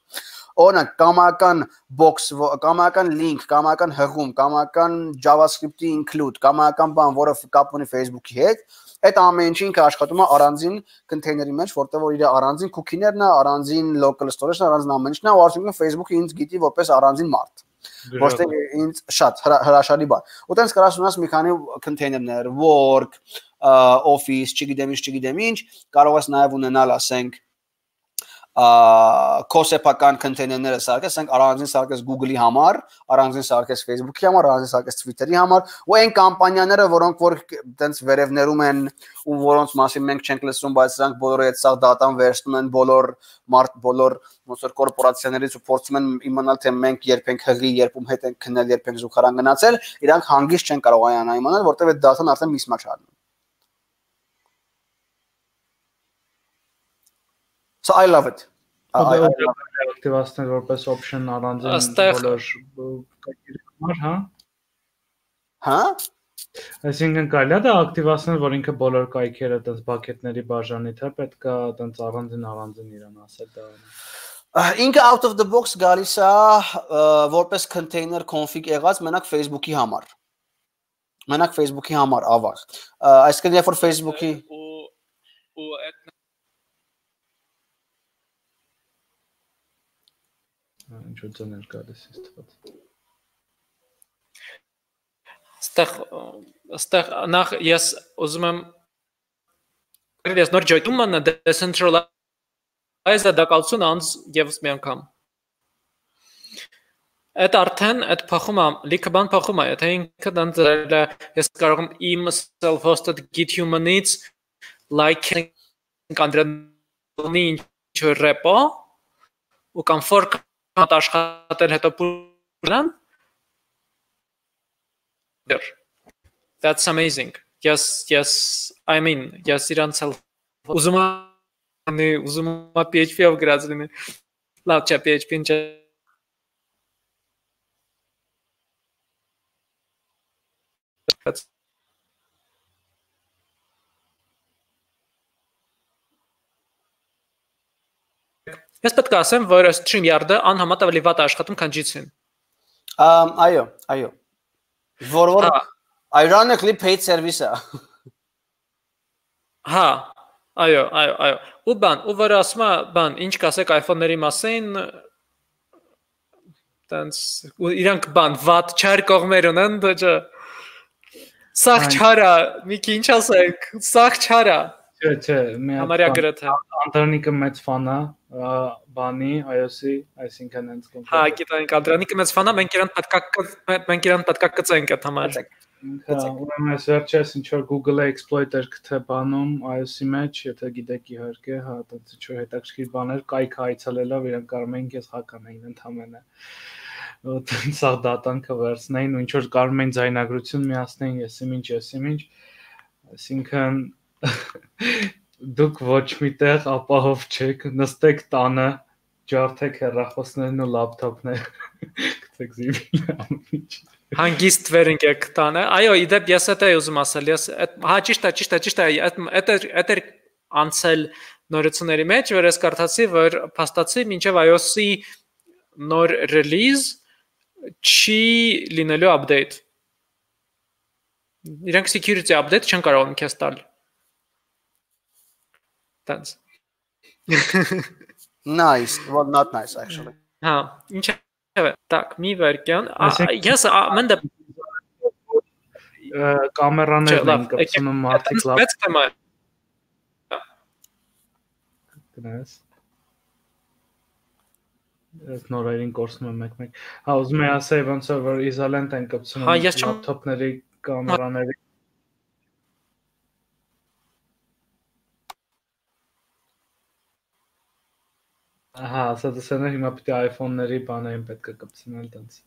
Օրինակ, կամական box, կամական link, կամական հղում, կամական JavaScript-ի include, կամական բան, որը կապ ունի Facebook-ի հետ, Այդ ամեն ինչը ինքը աշխատում է առանձին կոնտեյների մեջ, որտեղ որ իր առանձին cookie-ներն է, առանձին local storage-ն, առանձին ամեն ինչն է, ու արդյունքում Facebook-ը ինձ գիտի որպես առանձին մարդ ոչ թե ինձ շատ հրաշալի բան։ Ու տենց կարաս ունես մի քանի կոնտեյներներ, work, office, չգիտեմ ինչ, չգիտեմ ինչ, կարող ես նաև ունենալ, ասենք, կոսեպական կոնտեյներները սարքես, ասենք առանձին սարքես Google-ի համար, առանձին սարքես Facebook-ի համար, առանձին սարքես Twitter-ի համար, ու այն կամպանիաները, որոնք որ տենց վերևներում են ու որոնց մասին մենք չենք լսում, բայց սրանք բոլորը այդ սաղ դատան վերցնում են բոլոր մարդ բոլոր ոնց որ կորպորացիաներից ու փորձում են իմանալ թե մենք երբ ենք հղի, երբ ում հետ ենք քննել, երբ ենք զուգարան գնացել, իրանք հանգիստ չեն կարող այն իմանալ, որտեղ այդ դատան արդեն միսմաչ առնում։ So I love it. ակտիվացնել որպես option առանձին բոլոր համար, հա։ Հա։ Այսինքն կարելի է դա ակտիվացնել, որ ինքը բոլոր կայքերը այդպես բակետների բաժանի, թե պետք է այդպես առանձին առանձին իրան ասել դա։ Ինքը out of the box գալիս է որպես container config եղած մենակ Facebook-ի համար։ Մենակ Facebook-ի համար ավաղ։ Այսինքն երբ որ Facebook-ի ու ու այդ ինչ որ ձներ գալիս է թվաց։ Ստեղ ստեղ նախ ես ուզում եմ ես նոր ջոյտում ման decentralized դակալցուն անց եւս մի անգամ Այդ արդեն այդ փոխումը լիքը բան փոխում է, եթե ինքը դան դրել է, ես կարող եմ իմ self-hosted git human-ից like կանդրանի ինչ repo ու կամ fork հատ աշխատել հետո պլան That's amazing. Yes, yes. I mean, yes, իրանց ուզում եմ ուզում եմ PHP-ով գրած լինի։ Լավ չէ PHP-ն չէ։ That's Ես պետք է ասեմ, որ StreamYard-ը անհամեմատ ավելի վատ աշխատում, քան Jitsi-ն։ Ամ այո, այո։ Որ որ ironically paid service-ը։ Հա, այո, այո, այո։ Ու բան, ու որ ասում է, բան, ինչ կասեք iPhone-ների մասին, տենց ու իրանք բան վատ չար կողմեր ունեն, դե Սաղ չարա, մի քիչ ասեք, սաղ չարա։ Չէ, չէ, մի Համարյա գրեթե։ Անդրանիկը մեծ ֆան է, բանի iOS-ի, այսինքն հենց կոնկրետ։ Հա, գիտենք, Անդրանիկը մեծ ֆան է, մենք իրան պետքա մենք իրան պետքա կծենք այդ համար։ Ուրեմն այս վերջերս ինչ որ Google-ը exploiter կթե բանում iOS-ի մեջ, եթե գիտեք իհարկե, հա, դա ինչ որ հետաքրքիր բաներ, կայք հայցելելով իրենք կարող են քեզ հականային ընդհանրապես սա դատանքը վերցնեին ու ինչ որ կարող են ձայնագրություն միացնեին եսի ինչ եսի ինչ այսինքն դուք ոչ միտեղ ապահով չեք նստեք տանը ջարդեք հեռախոսներն ու լապտոպները գցեք զիվիլ հանգիստ վերընկեք տանը այո իդեպ ես դա ուզում ասել ես հա ճիշտ է ճիշտ է ճիշտ է այդ այդ էր անցել նորությունների մեջ որ ես կարդացի որ փաստացի մինչև iOS-ի նոր release չի լինելու update։ Իրանք security update չեն կարող ինքս տալ։ That's nice. Well, not nice actually. Ha, evet, tak, mi verken. Yes, men de kameranın kapısının artık laf. Bet tema. Nice. Ես նորերին կորսում եմ մեկ-մեկ։ Հա, ուզում եի ասել, ոնց որ Իզալենտ են կպցնում լապտոպների կամերաների Ահա, ասա դասանը հիմա պետք է iPhone-ների բաներին պետք է կպցնել տենց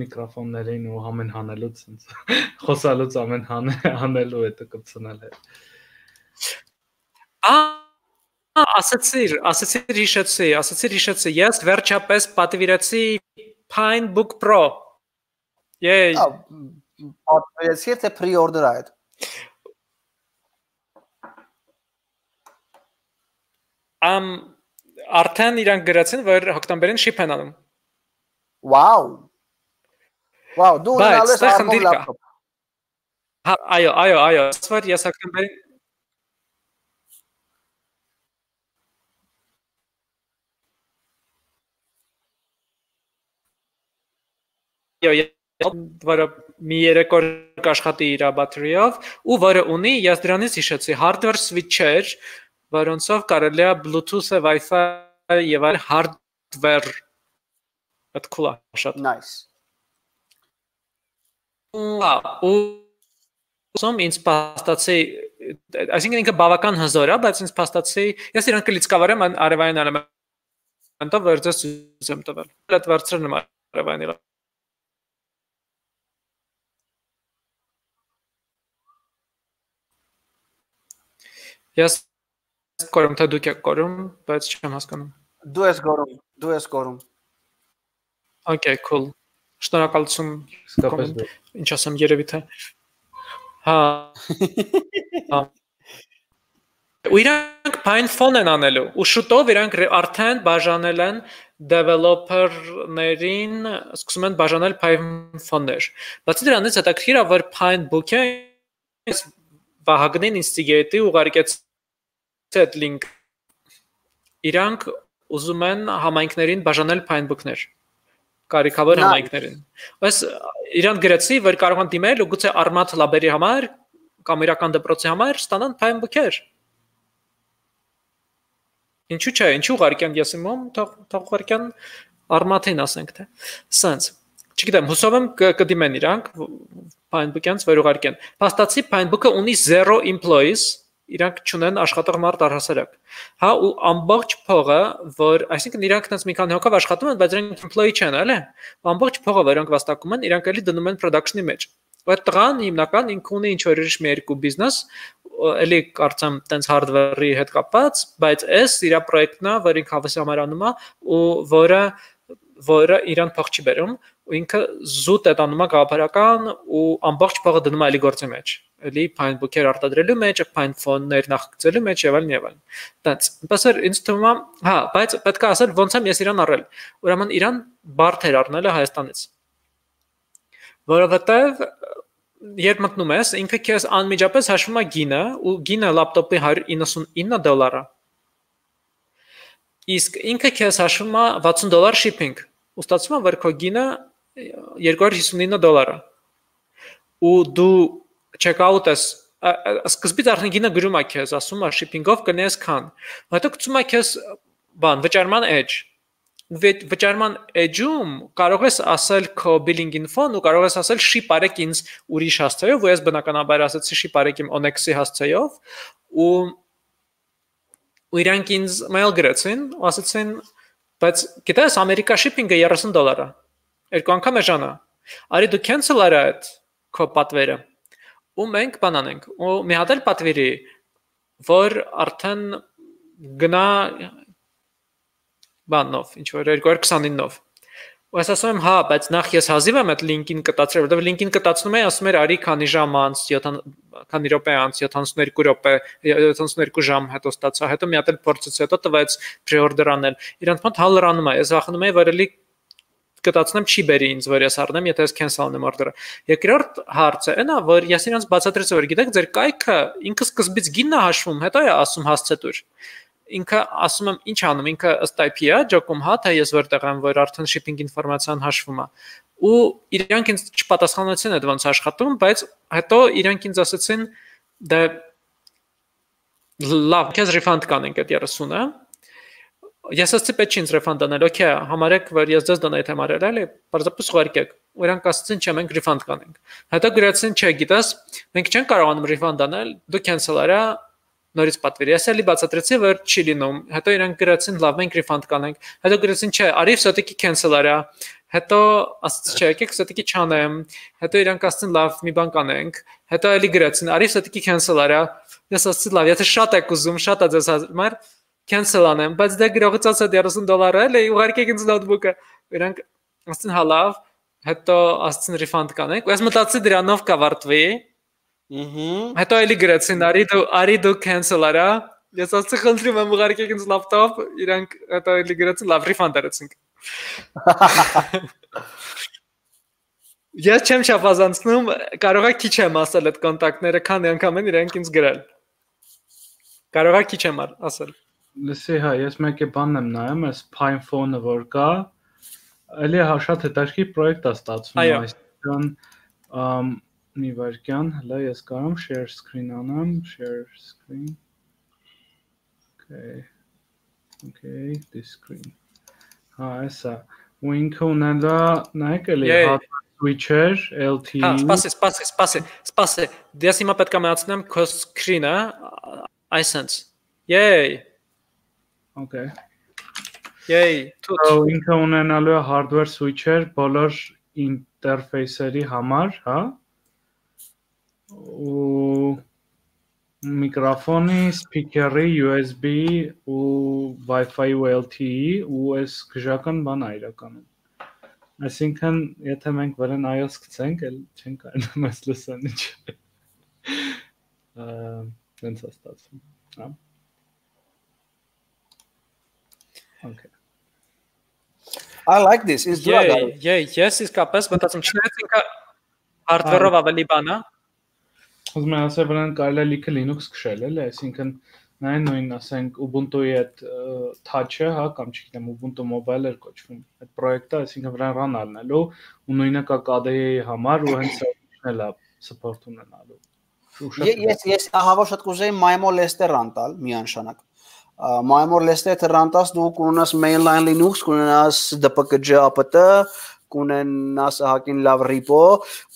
միկրոֆոններին ու ամեն հանելուց տենց խոսալուց ամեն հանելու է կպցնել հետ։ Ահա ասացիր, ասացիր հիշեցի, ասացիր հիշեցի, ես վերջապես պատվիրեցի Pine Book Pro։ Եй։ Պատվիրեցի թե pre-order այդ։ Ամ արդեն իրանք գրացին, որ հոկտեմբերին ship են անում։ Wow։ Wow, դու ունենալես Apple laptop։ Հա, այո, այո, այո, ասված ես հոկտեմբերին որը մի 3 օր կաշխատի իր բատերիով ու որը ունի ես դրանից հիշեցի hardware switch-եր, որոնցով կարելի է Bluetooth-ը, Wi-Fi եւ այլ hardware այդ կուլա շատ nice. Ու ուսում ինձ փաստացի այսինքն ինքը բավական հզոր է բայց ինձ փաստացի ես իրան կլիցկավարեմ արևային էլեմենտով որ ձեզ եմ տվել այդ վարձրն եմ արևային էլեմենտ Ես կորում թե դուք եք կորում, բայց չեմ հասկանում։ Դու ես կորում, դու ես կորում։ Okay, cool։ Շնորհակալություն։ Իսկապես դու։ Ինչ ասեմ, երևի թե։ Հա։ Հա։ Ու իրանք PinePhone են անելու ու շուտով իրանք արդեն բաժանել են developer-ներին, սկսում են բաժանել PinePhone-ներ։ Բացի դրանից հետաքրքիր է, որ PineBook-ը Վահագնին ինստիգեյտի ուղարկեց link. Իրանք ուզում են համայնքներին բաժանել Pinebook-ներ կարիքավոր համայնքներին։ Բայց իրանք գրեցի, որ կարող են դիմել ու գուցե Armat Lab-երի համար կամ իրական դպրոցի համար ստանան Pinebook-եր։ Ինչու՞ չէ, ինչու ուղարկեն ես իմում, թող թող ուղարկեն Armat-ին ասենք թե։ Սենց չգիտեմ, հուսով եմ կդիմեն իրանք Pinebook-յանց որ ուղարկեն։ Փաստացի Pinebook-ը ունի 0 employees, իրանք ճունեն աշխատող մարդ առհասարակ։ Հա ու ամբողջ փողը, որ այսինքն իրանք այնպես մի քանի հոգով աշխատում են, բայց իրենք employee չեն, էլի։ Ամբողջ փողը, որ իրանք վաստակում են, իրանք էլի դնում են production-ի մեջ։ Այդ տղան հիմնական ինքը ունի ինչ որ ուրիշ մի երկու բիզնես, էլի կարծեմ տենց hardware-ի հետ կապված, բայց այս իր պրոյեկտն է, որ ինքը հավես համարանում է ու որը որը իրան փող չի բերում ու ինքը զուտ է տանում գաղափարական ու ամբողջ փողը դնում է էլի գործի մեջ էլի Pinebook-եր արտադրելու մեջ, Pinephone-ներ նախագծելու մեջ եւ այլն եւ այլն։ Տենց, այնպես էր ինձ թվում է, հա, բայց պետք է ասել ոնց եմ ես իրան առել։ Ուրեմն իրան բարդ էր առնելը Հայաստանից։ որովհետև երբ մտնում ես, ինքը քեզ անմիջապես հաշվում է գինը ու գինը լապտոպի 199 դոլար է։ Իսկ ինքը քեզ հաշվում է 60 դոլար shipping։ Ու ստացվում է, որ քո գինը 259 դոլար է։ Ու դու checkout ես սկզբից արդեն գինը գրում է քեզ, ասում է shipping-ով կնես քան։ Հետո գցում է քեզ բան վճարման edge վճարման edge-ում կարող ես ասել քո billing info-ն ու կարող ես ասել ship արեք ինձ ուրիշ հասցեով, ու ես բնականաբար ասացի ship արեք իմ Onex-ի հասցեով ու ու իրանք ինձ mail գրեցին, ու ասացին, բայց գիտես Ամերիկա shipping-ը 30 դոլար է։ Երկու անգամ է ժանա։ Արի դու cancel արա այդ քո պատվերը ու մենք բան անենք ու մի հատ էլ պատվիրի որ արդեն գնա բանով ինչ որ 229-ով ու ես ասում եմ հա բայց նախ ես հազիվ եմ այդ լինքին կտացրել որովհետև լինքին կտացնում եմ ասում եմ արի քանի ժամ անց 7 քանի րոպե անց 72 րոպե 72 ժամ հետո ստացա հետո մի հատ էլ փորձից հետո տվեց pre-order անել իրանց մոտ հալրանում է ես վախենում եմ որ էլի կտացնեմ չի բերի ինձ, որ ես առնեմ, եթե ես cancel անեմ order-ը։ Երկրորդ հարցը այնա, որ ես իրանց բացատրեցի, որ գիտեք, ձեր կայքը ինքը սկզբից գինն է հաշվում, հետո է ասում հասցետուր։ Ինքը ասում եմ, ինչ անում, ինքը ըստ IP-ի է, ջոկում հա, թե ես որտեղ եմ, որ արդեն shipping ինֆորմացիան հաշվում է։ Ու իրանք ինձ չպատասխանեցին այդ ոնց աշխատում, բայց հետո իրանք ինձ ասացին դե լավ, քեզ refund կանենք այդ 30-ը ես ասացի պետք չի ինձ ռեֆանդ անել, օքեյ, համարեք, որ ես ձեզ դոնեյթ եմ արել, էլի, բարձրապես ուղարկեք։ Որանք ասացին, չէ, մենք ռիֆանդ կանենք։ Հետո գրեցին, չէ, գիտես, մենք չենք կարողանում ռիֆանդ անել, դու կենսել արա, նորից պատվիրի։ Ես էլի բացատրեցի, որ չի լինում։ Հետո իրանք գրեցին, լավ, մենք ռիֆանդ կանենք։ Հետո գրեցին, չէ, արիվ սոտիկի կենսել արա։ Հետո ասացի, չէ, եկեք սոտիկի չանեմ։ Հետո իրանք ասացին, լավ, մի բան կանենք։ Հետո էլի գրեցին, արիվ սոտիկի կենսել արա։ Ես ասացի, լավ, եթե շատ եք ուզում, շատ է ձեզ համար, cancel անեմ, բայց դե գրողացած է 30 դոլար էլի, ուղարկեք ինձ նոթբուքը։ Իրանք ասցին հա լավ, հետո ասցին refund կանենք, ու ես մտածի դրանով կավարտվի։ Ահա։ Հետո էլի գրեցին, արի դու արի դու cancel արա։ Ես ասացի խնդրում եմ ուղարկեք ինձ լապտոպ, իրանք հետո էլի գրեցին լավ refund արեցինք։ Ես չեմ շապազանցնում, կարողա քիչ եմ ասել այդ կոնտակտները, քանի անգամ են իրենք ինձ գրել։ Կարողա քիչ եմ ասել։ Լսի, հա, ես մեկ է բանն եմ նայում, այս PinePhone-ը որ կա, էլի հա շատ հետաքրքիր պրոյեկտ է ստացվում, այսինքն ըմ մի վարքյան, հələ ես կարամ share screen անեմ, share screen։ Okay. Okay, this screen։ Հա, էսա։ Ու ինքը ունենա, նայեք էլի hot switcher LTE։ Հա, սպասի, սպասի, սպասի, սպասի։ Դες հիմա պետք է միացնեմ քո screen-ը, այսենց։ Yay։ Okay։ Yay, թույլ։ So ինքը ունենալու է hardware switcher բոլոր ինտերֆեյսերի համար, հա։ ու միկրոֆոնի, սփիքերի, USB ու Wi-Fi ու LTE ու այս գժական բան է իրականում։ Այսինքն, եթե մենք վրան iOS գցենք, էլ չեն կարող մեզ լսեն ինչ։ Ա, դենց է ստացվում, հա։ Okay. I like this. Is yeah, yeah, yes, իսկապես մտածում չնայած ինքը hardware-ով ավելի բան է։ Ուզում եմ ասել, որ կարելի է լիքը Linux քշել, էլի, այսինքն նայն նույն ասենք Ubuntu-ի այդ touch-ը, հա, կամ չգիտեմ, Ubuntu Mobile-ը կոչվում։ Այդ պրոյեկտը, այսինքն վրան run առնելու ու նույնը կա KDE-ի համար ու հենց էլ է support ունենալու։ Ես ես ահա շատ կուզեի MyMo Lester անտալ միանշանակ MyMor Lester Terrantas դու կունենաս mainline Linux, կունենաս DPKG apt, կունենաս հակին լավ repo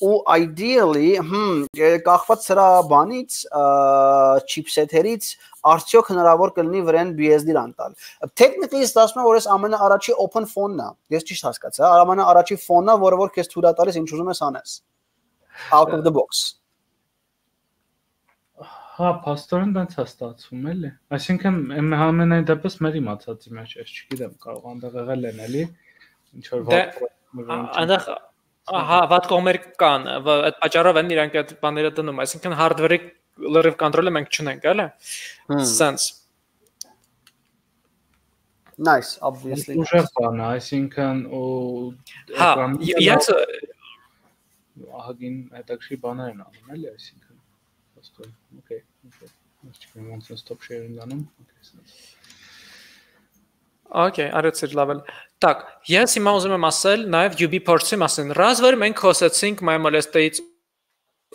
ու ideally, հմ, կախված սրա բանից, chipset-երից արդյոք հնարավոր կլինի վրան BSD-ն անտալ։ Technically ստացվում է որ ես ամենաառաջի open phone-ն է։ Ես ճիշտ հասկացա, ամենաառաջի phone-ն է, որը որ քեզ թույլ է տալիս ինչ ուզում ես անես։ Out of the box։ Հա, փաստորեն դից է ստացվում էլի։ Այսինքն ամենայն դեպս մեր իմացածի մեջ ես չգիտեմ, կարող անդեղ եղել են էլի ինչ որ դե, անդեղ ահա վատ կողմեր կան, այդ պատճառով են իրանք այդ բաները դնում, այսինքն hardware-ի լրիվ կոնտրոլը մենք չունենք, էլի։ Sense Nice, obviously. Ուժեղ բան է, այսինքն ու Հա, ես ահագին հետաքրքիր բաներ են անում, էլի, այսինքն ստոպ, okay, okay։ Ես չգիտեմ ոնց է stop share-ին դանում, okay, sense։ Okay, արեցիր լավ էլ։ Так, ես հիմա ուզում եմ ասել նաև UB-Ports-ի մասին։ Ռազվեր մենք խոսեցինք MyMolest-ից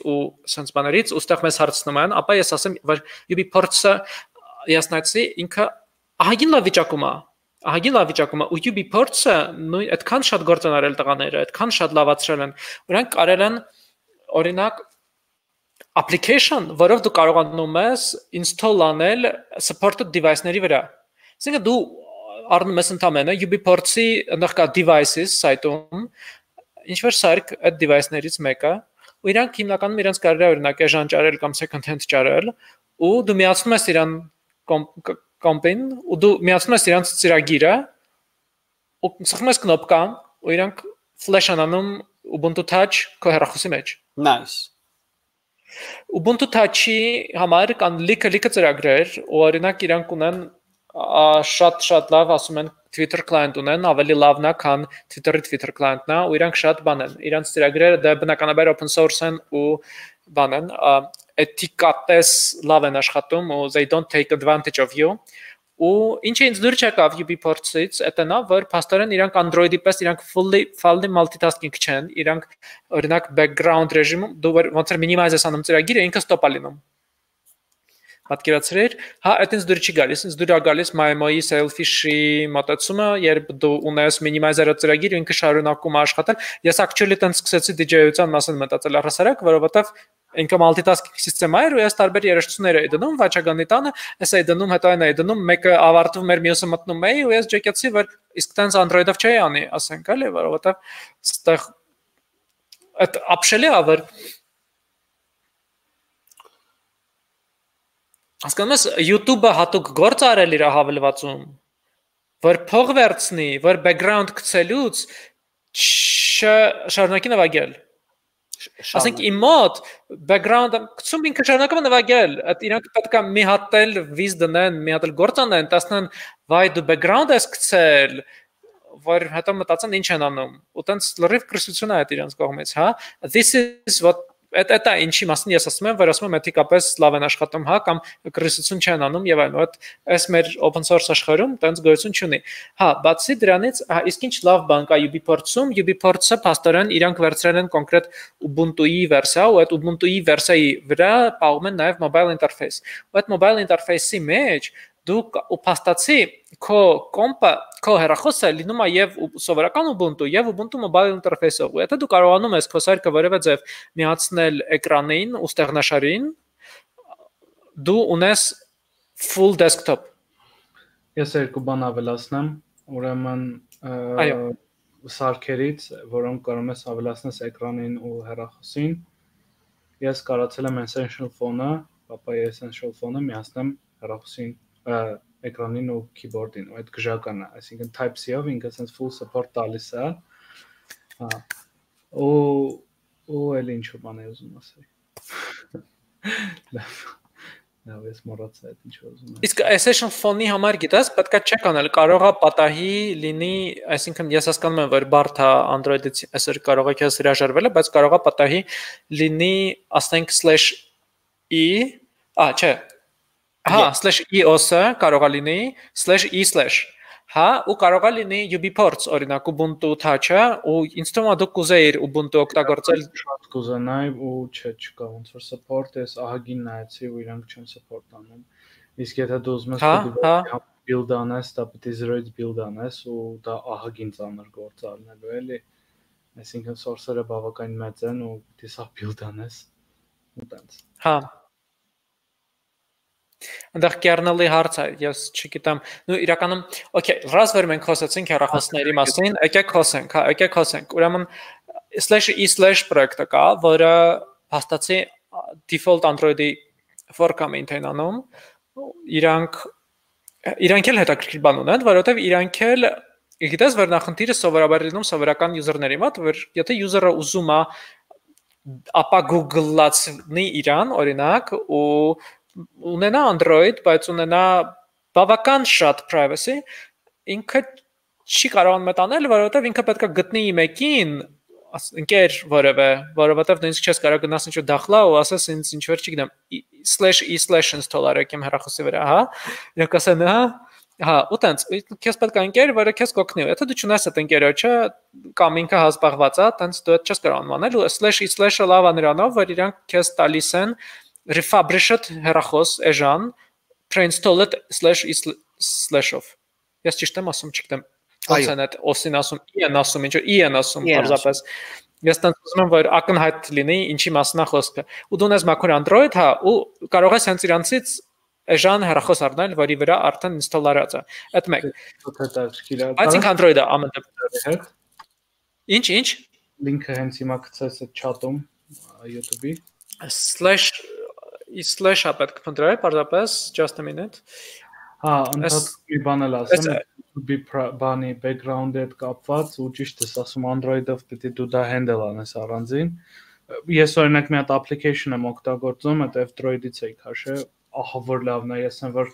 ու sense բաներից, ուստեղ մեզ հարցնում են, ապա ես ասեմ, որ UB-Ports-ը ясնացի ինքը ահագին լավ վիճակում է, Ահագին լավ վիճակում է ու UB Ports-ը նույն այդքան շատ գործ են արել տղաները, այդքան շատ լավացրել են։ Նրանք կարել են օրինակ application, որով դու կարողանում ես install անել supported device-ների վրա։ Այսինքն դու առնում ես ընդամենը UB Ports-ի այնտեղ կա devices սայթում, ինչ որ սարք այդ device-ներից մեկը, ու իրանք հիմնականում իրենց կարելի է օրինակ էժան ճարել կամ second hand ճարել, ու դու միացնում ես իրան կոմպին ու դու միացնում ես իրանց ծրագիրը ու սխում ես կնոպկան ու իրանք flash անանում Ubuntu Touch քո հեռախոսի մեջ։ Nice։ Ubuntu Touch-ի համար կան լիքը լիքը ծրագրեր, ու օրինակ իրանք ունեն շատ շատ լավ ասում են Twitter client ունեն, ավելի լավն է, քան Twitter-ի Twitter client-ն ու իրանք շատ բան են։ Իրանք ծրագրերը դա բնականաբար open source են ու բան են, էթիկատես լավ են աշխատում ու they don't take advantage of you ու ինչը ինձ դուր չեկավ UB Ports-ից, դա նա որ փաստորեն իրանք Android-ի պես իրանք fully fully multitasking չեն, իրանք օրինակ background ռեժիմում դու ոնց որ minimize ես անում ծրագիրը ինքը stop է լինում պատկերացրեր, հա, այդ ինձ դուր չի գալիս, ինձ դուր է գալիս MyMo-ի selfish-ի մոտեցումը, երբ դու ունես minimizer-ը ծրագիր, ինքը շարունակում է աշխատել։ Ես actually տենց սկսեցի DJ-ության մասին մտածել առհասարակ, որովհետև ինքը multitasking սիստեմա էր ու ես տարբեր երաժշտություններ էի դնում վաճականի տանը, ես էի դնում, հետո այն էի դնում, մեկը ավարտվում էր, մյուսը մտնում էի ու ես ջեկեցի, որ իսկ տենց Android-ով չէի անի, ասենք, էլի, որովհետև ստեղ այդ ապշելի է, որ Հասկանում ես YouTube-ը հատուկ գործ արել իր հավելվածում, որ փող վերցնի, որ background գցելուց շարունակի նվագել։ Ասենք իմ մոտ background-ը գցում ինքը շարունակում նվագել, այդ իրանք պետք է մի հատ էլ վիզ դնեն, մի հատ էլ գործ անեն, տասնեն վայ դու background ես գցել, որ հետո մտածեն ինչ են անում։ Ու տենց լրիվ կրսություն է այդ իրանց կողմից, հա։ This is what այդ այդ է ինչի մասին ես ասում եմ, որ ասում եմ էթիկապես լավ են աշխատում, հա, կամ կրիսություն չեն անում եւ այլն։ Այդ այս մեր open source աշխարհում տենց գոյություն չունի։ Հա, բացի դրանից, հա, իսկ ինչ լավ բան կա UBports-ում, UBports-ը փաստորեն իրանք վերցրել են կոնկրետ Ubuntu-ի վերսիա, ու այդ Ubuntu-ի վերսիայի վրա պահում են նաեւ mobile interface։ Ու այդ mobile interface-ի մեջ դու ու փաստացի քո կոմպը, քո հեռախոսը լինում է եւ սովորական Ubuntu եւ Ubuntu mobile interface-ով։ եթե դու կարողանում ես քո սարքը որևէ ձև միացնել էկրանին ու ստեղնաշարին, դու ունես full desktop։ Ես երկու բան ավելացնեմ, ուրեմն այո սարքերից, որոնք կարող ես ավելացնես էկրանին ու հեռախոսին։ Ես կարացել եմ Essential Phone-ը, ապա Essential Phone-ը միացնեմ հեռախոսին էկրանին ու keyboard-ին, ու այդ գժական է, այսինքն type C-ով ինքը sense full support տալիս է։ Հա։ Ու ու էլ ինչ բան է ուզում ասել։ Լավ, ես մոռացա այդ ինչ ուզում եմ։ Իսկ essential phone-ի համար գիտես, պետքա check անել, կարողա պատահի լինի, այսինքն ես հասկանում եմ, որ բարդ է Android-ից այսօր կարող է քեզ հրաժարվել, բայց կարողա պատահի լինի, ասենք /e, ա, չէ, Հա, /e-os-ը կարող է լինի /e/ Հա, ու կարող է լինի UB-ports, օրինակ Ubuntu Touch-ը, ու ինձ թվում է դուք կուզեիր Ubuntu օգտագործել շատ կուզենայի ու չէ, չկա ոնց որ support էս ահագին նայեցի ու իրանք չեն support անում։ Իսկ եթե դու ուզում ես հա, հա։ build անես, դա պետք է 0-ից build անես ու դա ահագին ծանր գործ արնելու էլի։ Այսինքն source-երը բավականին մեծ են ու պետք է սա build անես ու տենց։ Հա, Այնտեղ kernel-ի հարց է, ես չգիտեմ։ Նու իրականում, okay, ռազվեր մենք խոսեցինք հեռախոսների մասին, եկեք խոսենք, հա, եկեք խոսենք։ Ուրեմն /e/ պրոյեկտը կա, որը հաստատի default Android-ի fork-ը maintain անում։ Իրանք իրանք էլ հետաքրքիր բան ունեն, որովհետև իրանք էլ գիտես, որ նախնդիրը սովորաբար լինում սովորական user-ների մոտ, որ եթե user-ը ուզում է ապա Google-լացնի իրան, օրինակ, ու ունենա Android, բայց ունենա բավական շատ privacy, ինքը չի կարող մտանել, որովհետև ինքը պետք է գտնի մեկին ընկեր որևէ, որովհետև նույնիսկ չես կարող գնաս ինչ-որ դախլա ու ասես ինձ ինչ որ չգիտեմ /e//ins թոլարեք իմ հեռախոսի վրա, հա։ Իրենք ասեն, հա, հա, ու տենց քեզ պետք է ընկեր, որը քեզ կօգնի։ Եթե դու չունես այդ ընկերոջը կամ ինքը հասպաղված է, տենց դու այդ չես կարող անվանել ու /e//-ը լավ է նրանով, որ իրանք քեզ տալիս են refabrished հեռախոս էժան pre-installed /e//-ով։ Ես ճիշտ եմ ասում, չգիտեմ ոնց են այդ օսին ասում, ի են ասում, ինչ որ ի են ասում պարզապես։ Ես տենց ուզում եմ որ ակնհայտ լինի ինչի մասն է խոսքը։ Ու դու ունես մաքուր Android, հա, ու կարող ես հենց իրանցից էժան հեռախոս առնել, որի վրա արդեն install արած է։ Այդ մեկ։ Բայց ինք Android-ը ամեն դեպքում։ Ինչ, ինչ։ Լինքը հենց հիմա գցես այդ chat-ում YouTube-ի slash slash ապ պետք փնտրել, պարզապես just a minute։ Հա, ընդհանուր մի բան էլ ասեմ, բանի background-ի հետ կապված ու ճիշտ ես ասում Android-ով է դու դա handle անես առանձին։ Ես օրինակ մի հատ application եմ օգտագործում, այդ F-Droid-ից էի քաշե, ահա որ լավն է, ես եմ որ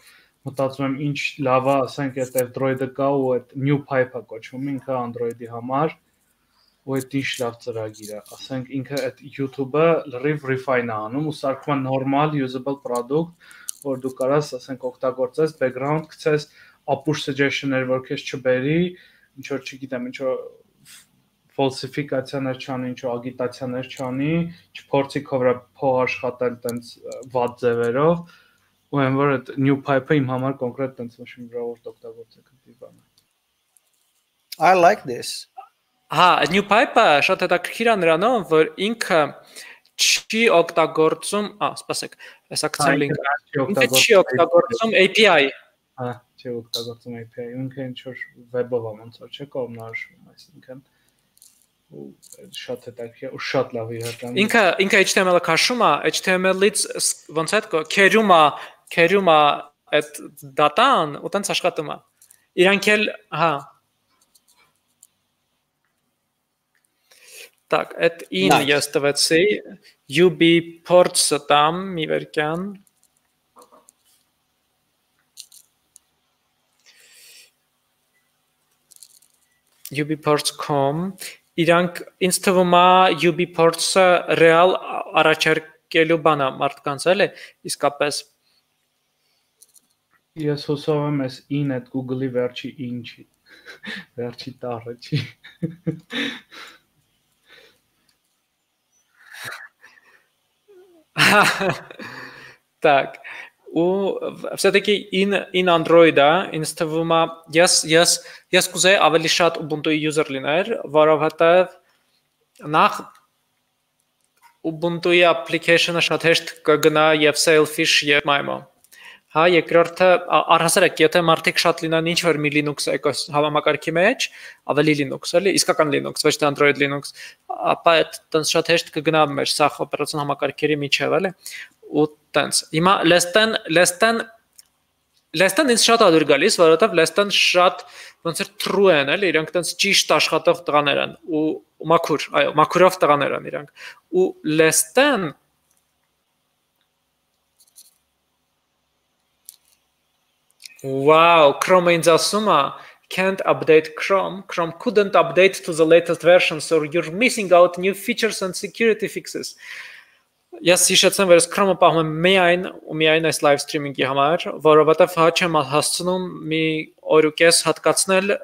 մտածում եմ ինչ լավ է, ասենք այդ F-Droid-ը կա ու այդ new pipe-ը կոչվում ինքը Android-ի համար ու այդ ինչ լավ ծրագիր է։ Ասենք ինքը այդ YouTube-ը լրիվ refine է անում ու սարքում է normal usable product, որ դու կարաս, ասենք, օգտագործես background գցես ապուշ suggestion-ներ, որ քեզ չբերի, ինչ որ չգիտեմ, ինչ որ ֆալսիֆիկացիաներ չանի, ինչ որ ագիտացիաներ չանի, չփորձի քո վրա փող աշխատել տենց վատ ձևերով, ու այն որ այդ new pipe-ը իմ համար կոնկրետ տենց ոչ մի ժողովուրդ օգտագործեք դի բանը։ I like this։ Հա, new pipe-ը շատ հետաքրքիր է նրանով, որ ինքը չի օգտագործում, ա, սպասեք, հեսա գցեմ link-ը։ Ինքը չի օգտագործում API Հա, չի օգտագործում API, ինքը ինչ որ web-ով ոնց որ չէ կողմնորոշվում, այսինքն ու շատ հետաքրքիր ու շատ լավ իրական։ Ինքը ինքը HTML-ը քաշում է, HTML-ից ոնց է քերում է, քերում է այդ դատան ու տենց աշխատում է։ Իրանք էլ, հա, Так, это ин ես տվեցի UB ports-ը տամ մի վերքան ubports.com իրանք ինձ թվում է ubports-ը ռեալ առաջարկելու բան է մարդկանց էլի իսկապես ես հուսով եմ ես in at google-ի վերջի ինչի վերջի տառը չի Так, ու все-таки in in Android-ը ինձ թվում է ես ես ես կուզեի ավելի շատ Ubuntu-ի user լիներ, որովհետև նախ Ubuntu-ի application-ը շատ հեշտ կգնա եւ Sailfish եւ Maimo։ Հա, երկրորդը առհասարակ եթե մարդիկ շատ լինան ինչ որ մի Linux էկոս համակարգի մեջ, ավելի Linux էլի, իսկական Linux, ոչ թե Android Linux, ապա այդ տենց շատ հեշտ կգնա մեր սախ օպերացիոն համակարգերի միջև էլի ու տենց։ Հիմա Less-than Less-than Less-than ինձ շատ ադուր գալիս, որովհետև Less-than շատ ոնց որ true են, էլի, իրանք տենց ճիշտ աշխատող տղաներ են ու մաքուր, այո, մաքուրով տղաներ են իրանք։ Ու Less-than Wow, Chrome ինձ ասում է can't update Chrome. Chrome couldn't update to the latest version, so you're missing out new features and security fixes ես հիշեցեմ, որ ես Chrome-ը պահում եմ միայն ու միայն այս live streaming-ի համար, որովհետև հա չեմ հասցնում մի օր ու կես հատկացնել,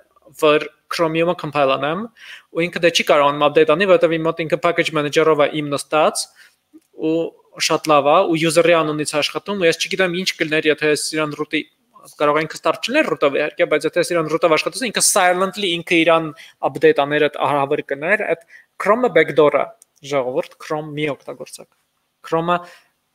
որ Chromium-ը compile անեմ, ու ինքը դե չի կարողանում update անի, որովհետև իմ մոտ ինքը package manager-ով է իմ նստած ու շատ լավ է ու user-ի անունից աշխատում ու ես չգիտեմ ինչ կլներ, եթե ես իրան root-ի կարող ինքը start չներ root-ով իհարկե, բայց եթե իրան root-ով աշխատում, ինքը silently ինքը իրան update աներ այդ հարաբեր կներ, այդ Chrome-ը backdoor-ը ժողովուրդ Chrome մի օգտագործակ Chrome-ը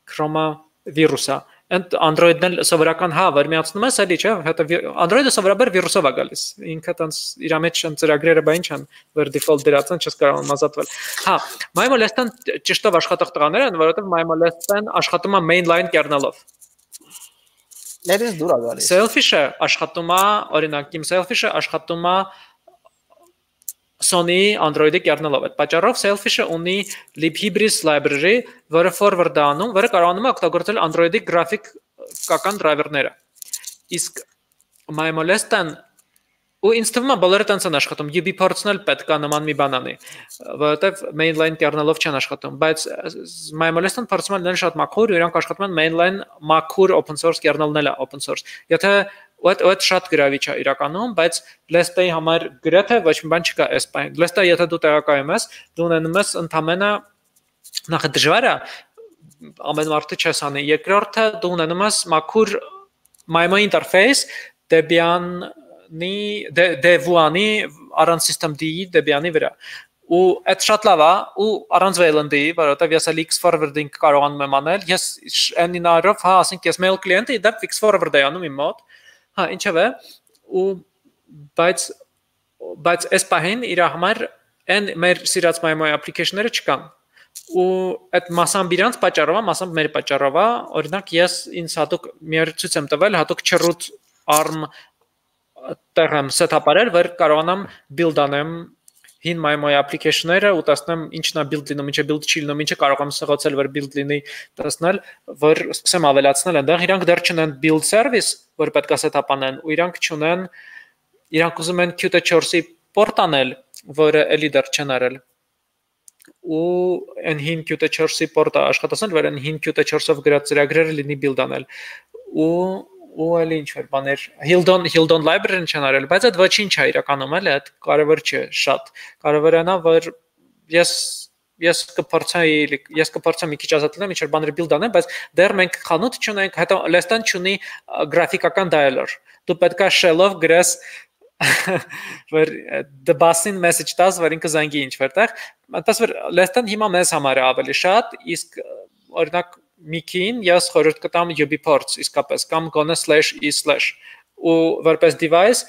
Chrome-ը վիրուս է։ Ընդ Android-ն էլ սովորական հա վերմիացնում ես, էլի չէ, հետո Android-ը սովորաբար վիրուսով է գալիս։ Ինքը տենց իր մեջ են ծրագրերը բա ինչ են, որ default դրած են, չես կարող ազատվել։ Հա, MyMolest-ն ճշտով աշխատող տղաներ են, որովհետև MyMolest-ն աշխատում է mainline kernel-ով։ Ներես դուր է գալիս։ Selfish-ը աշխատում է, օրինակ, իմ Selfish-ը աշխատում է Sony Android-ի կերնելով այդ պատճառով Selfish-ը ունի libhybris library, որը forward-ը անում, որը կարողանում է օգտագործել Android-ի գրաֆիկական դրայվերները։ Իսկ MyMolest-ն ու ինձ թվում է բոլորը տենց են աշխատում UB փորձնել պետք է նման մի բան անի որովհետև mainline kernel-ով չեն աշխատում բայց MyMoleston փորձում են լինել շատ մաքուր իրանք աշխատում են mainline մաքուր open source kernel-ն էլ է open source եթե What what շատ գրավիչ է իրականում, բայց Lest-ի համար գրեթե ոչ մի բան չկա այս բան։ Lest-ը եթե դու տեղակայում ես, դու ունենում ես ընդամենը նախ դժվար է ամեն մարդը չես անի։ Երկրորդը դու ունենում ես մաքուր MyMo interface Debian-ի Devuan-ի առանց systemd-ի Debian-ի վրա ու այդ շատ լավ է ու առանց Wayland-ի, որովհետև ես էլ X forwarding կարողանում եմ անել։ Ես N9-ով, հա, ասենք ես mail client-ի դա X forward-ը անում իմ մոտ Հա, ինչով է ու բայց բայց այս պահին իր համար այն մեր սիրած MyMo application-ները չկան ու այդ մասամբ իրանց պատճառով, մասամբ մեր պատճառով, օրինակ ես ինձ հատուկ մեր ցույց եմ տվել հատուկ չռուտ ARM տեղեմ set-up-արել, որ կարողանամ build անեմ հին MyMo application-ները ու տեսնեմ ինչն է build լինում, ինչը build չի լինում, ինչը կարող եմ սղոցել, որ build լինի, տեսնել, որ սկսեմ ավելացնել այնտեղ։ Իրանք դեռ չունեն build service, որ պետք է set-up անեն, ու իրանք չունեն իրանք ուզում են Qt4-ի port անել, որը էլի դեռ չեն արել ու այն հին Qt4-ի port-ը աշխատացնել, որ այն հին Qt4-ով գրած ծրագրերը լինի build անել։ Ու ու այլ ինչ որ բաներ Hildon Hildon library-ն չեն արել, բայց այդ ոչինչ է իրականում էլ այդ կարևոր չէ շատ։ Կարևորը նա որ ես ես կփորձայի ես կփորձեմ մի քիչ ազատել ինչ որ բաներ build անեմ, բայց դեռ մենք խանութ չունենք, հետո Lestan չունի գրաֆիկական dialer։ Դու պետքա shell-ով գրես որ the bus-in message տաս, որ ինքը զանգի ինչ որտեղ։ Այնպես որ Lestan հիմա մեզ համար է ավելի շատ, իսկ օրինակ Միքին ես խորհուրդ կտամ UB-ports իսկապես կամ գոնե /e/ ու որպես device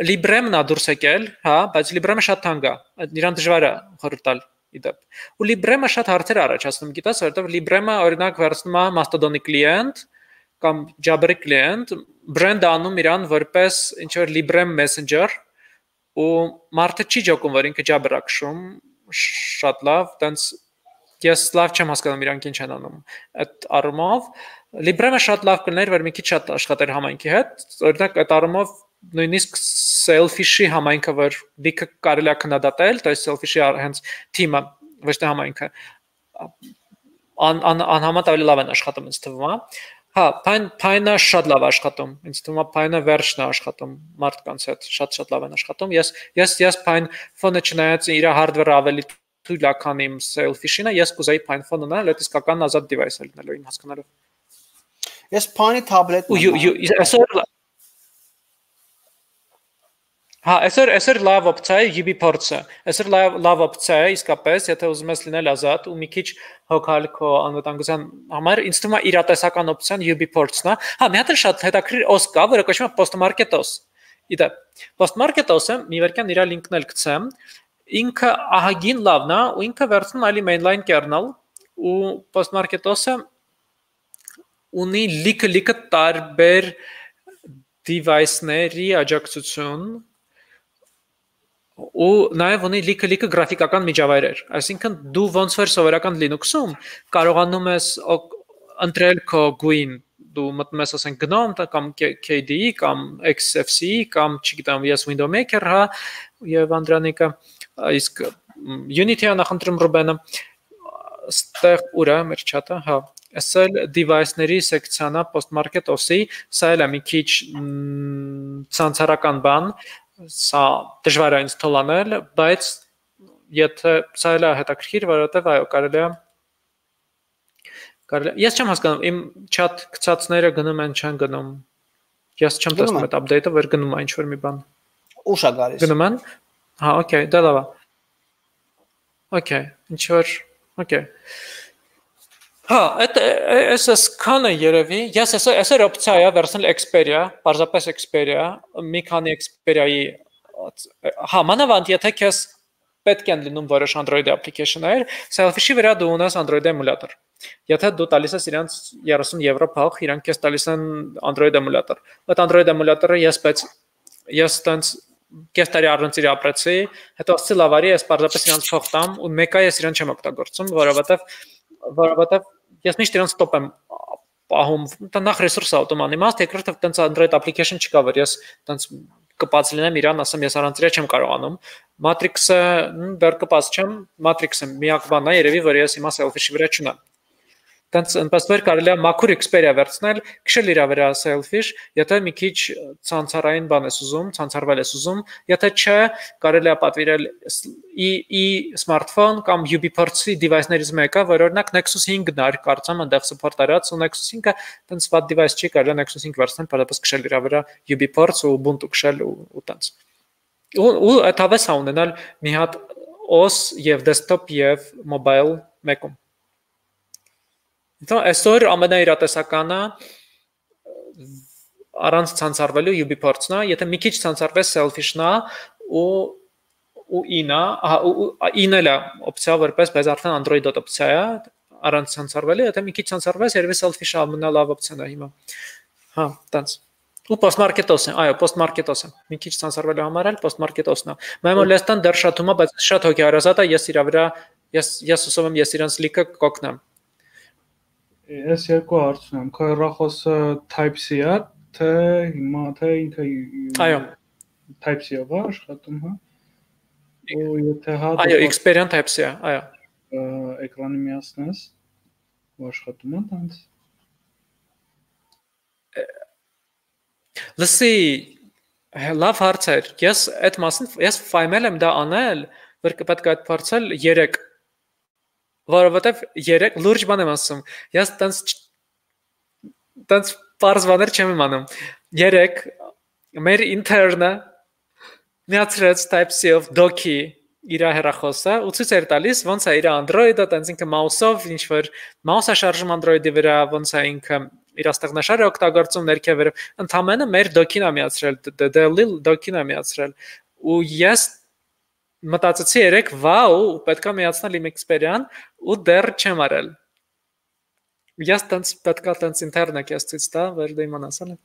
Librem-ն է դուրս եկել, հա, բայց Librem-ը շատ թանկ է։ Իրան դժվար է խորհուրդ տալ իդեպ։ Ու Librem-ը շատ հարցեր առաջացնում, գիտես, որովհետև Librem-ը օրինակ վերցնում է Mastodon-ի client կամ Jabber-ի client, brand անում իրան որպես ինչ որ Librem Messenger ու մարդը չի ջոկում, որ ինքը Jabber-ա քշում, շատ լավ, տենց ես լավ չեմ հասկանում իրանք ինչ են անում այդ առումով Libra-ը շատ լավ կներ, որ մի քիչ շատ աշխատեր համայնքի հետ։ Օրինակ այդ առումով նույնիսկ selfish-ի համայնքը, որ դիքը կարելի է քննադատել, դա selfish-ի հենց թիմը, ոչ թե համայնքը ան ան անհամատ ավելի լավ են աշխատում ինձ թվում է։ Հա, Pine Pine-ը շատ լավ աշխատում։ Ինձ թվում է Pine-ը վերջն է աշխատում մարդկանց հետ, շատ-շատ լավ են աշխատում։ Ես ես ես Pine ֆոնը չնայած իր hardware-ը ավելի թույլ է քան իմ selfish-ինը, ես կուզեի Pine Phone ունենալ, այդ իսկական ազատ device-ը լինելու իմ հասկանալով։ Ես Pine tablet-ն այսօր Հա, այսօր այսօր լավ օպցիա է UB ports-ը։ Այսօր լավ լավ օպցիա է իսկապես, եթե ուզում ես լինել ազատ ու մի քիչ հոգալ քո անվտանգության համար, ինձ թվում է իրատեսական օպցիան UB ports-ն է։ Հա, մի հատ շատ հետաքրիր OS կա, որը կոչվում է Post Market OS։ Իդե, Post Market OS-ը մի վերքան իր լինքն էլ գցեմ, ինքը ահագին լավն է ու ինքը վերցնում ալի mainline kernel ու post market OS-ը ունի լիքը լիքը տարբեր device-ների աջակցություն ու նաև ունի լիքը լիքը գրաֆիկական միջավայրեր այսինքն դու ոնց որ սովորական Linux-ում կարողանում ես ընտրել քո GUI-ն դու մտնում ես ասենք GNOME կամ KDE կամ XFCE կամ չգիտեմ ես Window Maker հա եւ Andronik-ը իսկ Unity-ը նախընտրում Ruben-ը ստեղ ուրա մեր chat-ը, հա Ասել device-ների սեկցիանա post-market OS-ի, սա էլ է մի քիչ ցանցարական բան, սա դժվար է ինձ թողանել, բայց եթե սա էլ է հետաքրքիր, որովհետև այո, կարելի է կարելի ես չեմ հասկանում իմ chat գծածները գնում են չեն գնում ես չեմ տեսնում այդ update-ը որ գնում է ինչ որ մի բան ուշ է գալիս գնում են Հա, օքեյ, դա լավ է։ Okay, ինչ որ, okay։ Հա, այդ էս սկանը երևի, ես այսօր այսօր օպցիա է վերցնել Xperia, բարձրապես Xperia, մի քանի Xperia-ի հա, մանավանդ եթե քեզ պետք են լինում որոշ Android application-ներ, Selfish-ի վրա դու ունես Android emulator։ Եթե դու տալիս ես իրանց 30 եվրո փող, իրանք քեզ տալիս են Android emulator։ Այդ Android emulator-ը ես բայց ես տենց կես տարի առանց իր ապրեցի, հետո ասցի լավ արի, ես պարզապես իրանց փող տամ ու մեկը ես իրան չեմ օգտագործում, որովհետև որովհետև ես միշտ իրանց ստոպ եմ պահում, դա նախ ռեսուրս ավտոման իմաստ, երկրորդը տենց Android application չկա, որ ես տենց կպած լինեմ իրան, ասեմ ես առանց իրա չեմ կարողանում։ Matrix-ը դեռ կպած չեմ, Matrix-ը միակ բանն է, երևի որ ես հիմա selfish-ի վրա չունեմ։ Տենց որ կարելի է մաքուր Xperia վերցնել, քշել իր վրա selfish, եթե մի քիչ ցանցարային բան ես ուզում, ցանցարվել ես ուզում, եթե չէ, կարելի է պատվիրել i i smartphone կամ UbiPorts-ի device-ներից մեկը, որ օրինակ Nexus 5-ն է, կարծեմ այնտեղ support արած, ու Nexus 5-ը տենց ված device չի, կարելի է Nexus 5 վերցնել, բարեպս քշել իր վրա UbiPorts ու Ubuntu քշել ու տենց։ Ու ու այդ հավես ունենալ մի հատ OS եւ desktop եւ mobile մեկում Դա այսօր ամենաիրատեսականը առանց ցանցարվելու UbiPorts-ն է, եթե մի քիչ ցանցարվես selfish-ն է ու ու in-ը, ահա in-ը լա օպցիա որպես բայց արդեն Android-ոտ օպցիա է, առանց ցանցարվելու, եթե մի քիչ ցանցարվես, երևի selfish-ը ամենալավ օպցիան է հիմա։ Հա, տենց։ Ու post-market-ոս է, այո, post-market-ոս է։ Մի քիչ ցանցարվելու համար էլ post-market-ոսն է։ Մեմոլեստան դեռ շատում է, բայց շատ հոգեարազատ է, ես իրա վրա ես ես ուսում եմ ես իրանց լիքը կօգնեմ Ես երկու հարց ունեմ։ Քո հեռախոսը Type-C է, թե հիմա թե ինքը Այո։ Type-C-ով է աշխատում, հա։ Ու եթե հա Այո, Xperia-ն Type-C է, այո։ Էկրանը միացնես, ու աշխատում է տանց։ Լսի, լավ հարց է։ Ես այդ մասին ես ֆայմել եմ դա անել, որ կպետք է այդ փորձել 3 որովհետև երեք լուրջ բան եմ ասում։ Ես տենց տենց པարզ բաներ չեմ իմանում։ Երեք մեր ինտերնը միացրեց Type-C-ով dock-ի իր հեռախոսը ու ցույց էր տալիս ոնց է իր Android-ը, տենց ինքը mouse-ով ինչ որ mouse-ը շարժում Android-ի վրա, ոնց է ինքը իր աստեղնաշարը օգտագործում ներքևերը։ Ընդամենը մեր dock-ին է միացրել, Dell-ի dock-ին է միացրել։ Ու ես մտածեցի երեք, վաու, պետքա միացնել իմ Xperia-ն ու դեռ չեմ արել։ Ես տենց պետքա տենց ինտերնետ ես ցույց տա, որ դե իմանաս ալը։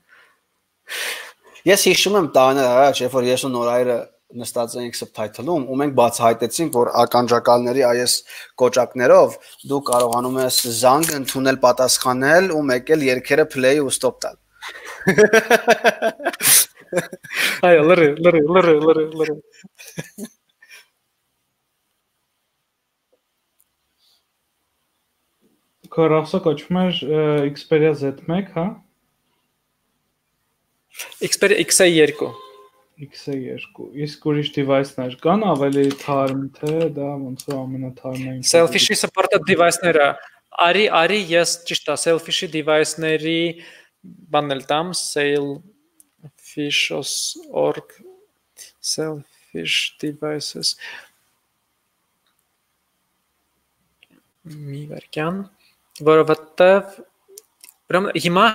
Ես հիշում եմ տանը առաջ, երբ որ ես ու Նորայրը նստած էինք subtitle-ում ու մենք բացահայտեցինք, որ ականջակալների այս կոճակներով դու կարողանում ես զանգ ընդունել, պատասխանել ու մեկ էլ երկերը play ու stop տալ։ Այո, լրի, լրի, լրի, լրի, լրի։ Քո ռասը կոչվում է Xperia Z1, հա։ Xperia XA2 XA2 իսկ ուրիշ device-ներ կան ավելի թարմ թե դա ոնց է ամենաթարմային Selfish-ի supported device-ները արի արի ես ճիշտ է selfish-ի device-ների բանն էլ տամ selfish.org selfish devices մի վարքյան որովհետև ուրեմն հիմա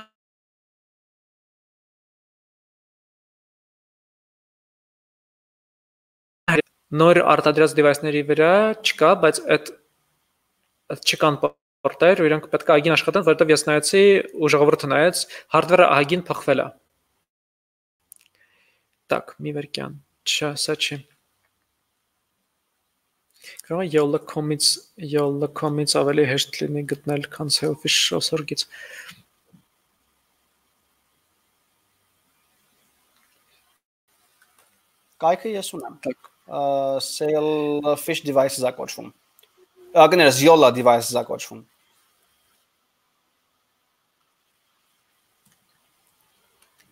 նոր արտադրած device-ների վրա չկա, բայց այդ չկան պորտեր, ու իրանք պետք է ագին աշխատեն, որովհետև ես նայեցի ու ժողովուրդը նայեց, hardware-ը ագին փոխվել է։ Так, մի վերքյան։ Չէ, սա չի։ Կարող է YOLO.com-ից YOLO.com-ից ավելի հեշտ լինի գտնել, քան Selfish Osor-գից։ Կայքը ես ունեմ։ Selfish devices է կոչվում։ Ագներս YOLO devices է կոչվում։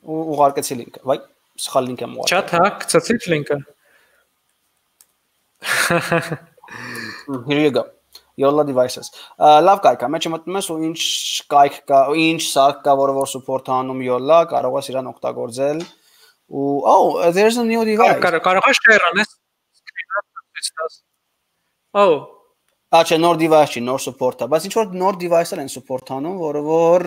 ու ուղարկեցի լինքը։ Վայ, սխալ լինք եմ ուղարկել։ Chat հա, գցեցի լինքը։ Here you go. YOLO devices։ Լավ կայք է, մեջը մտնում ես ու ինչ կայք կա, ինչ սարք կա, որը որ support անում YOLO, կարող ես իրան օգտագործել ու oh, there's a new device։ Կարող ես share անես screen-ը Oh, Ահա նոր device չի, նոր support-ը, բայց ինչ որ նոր device-եր են support անում, որը որ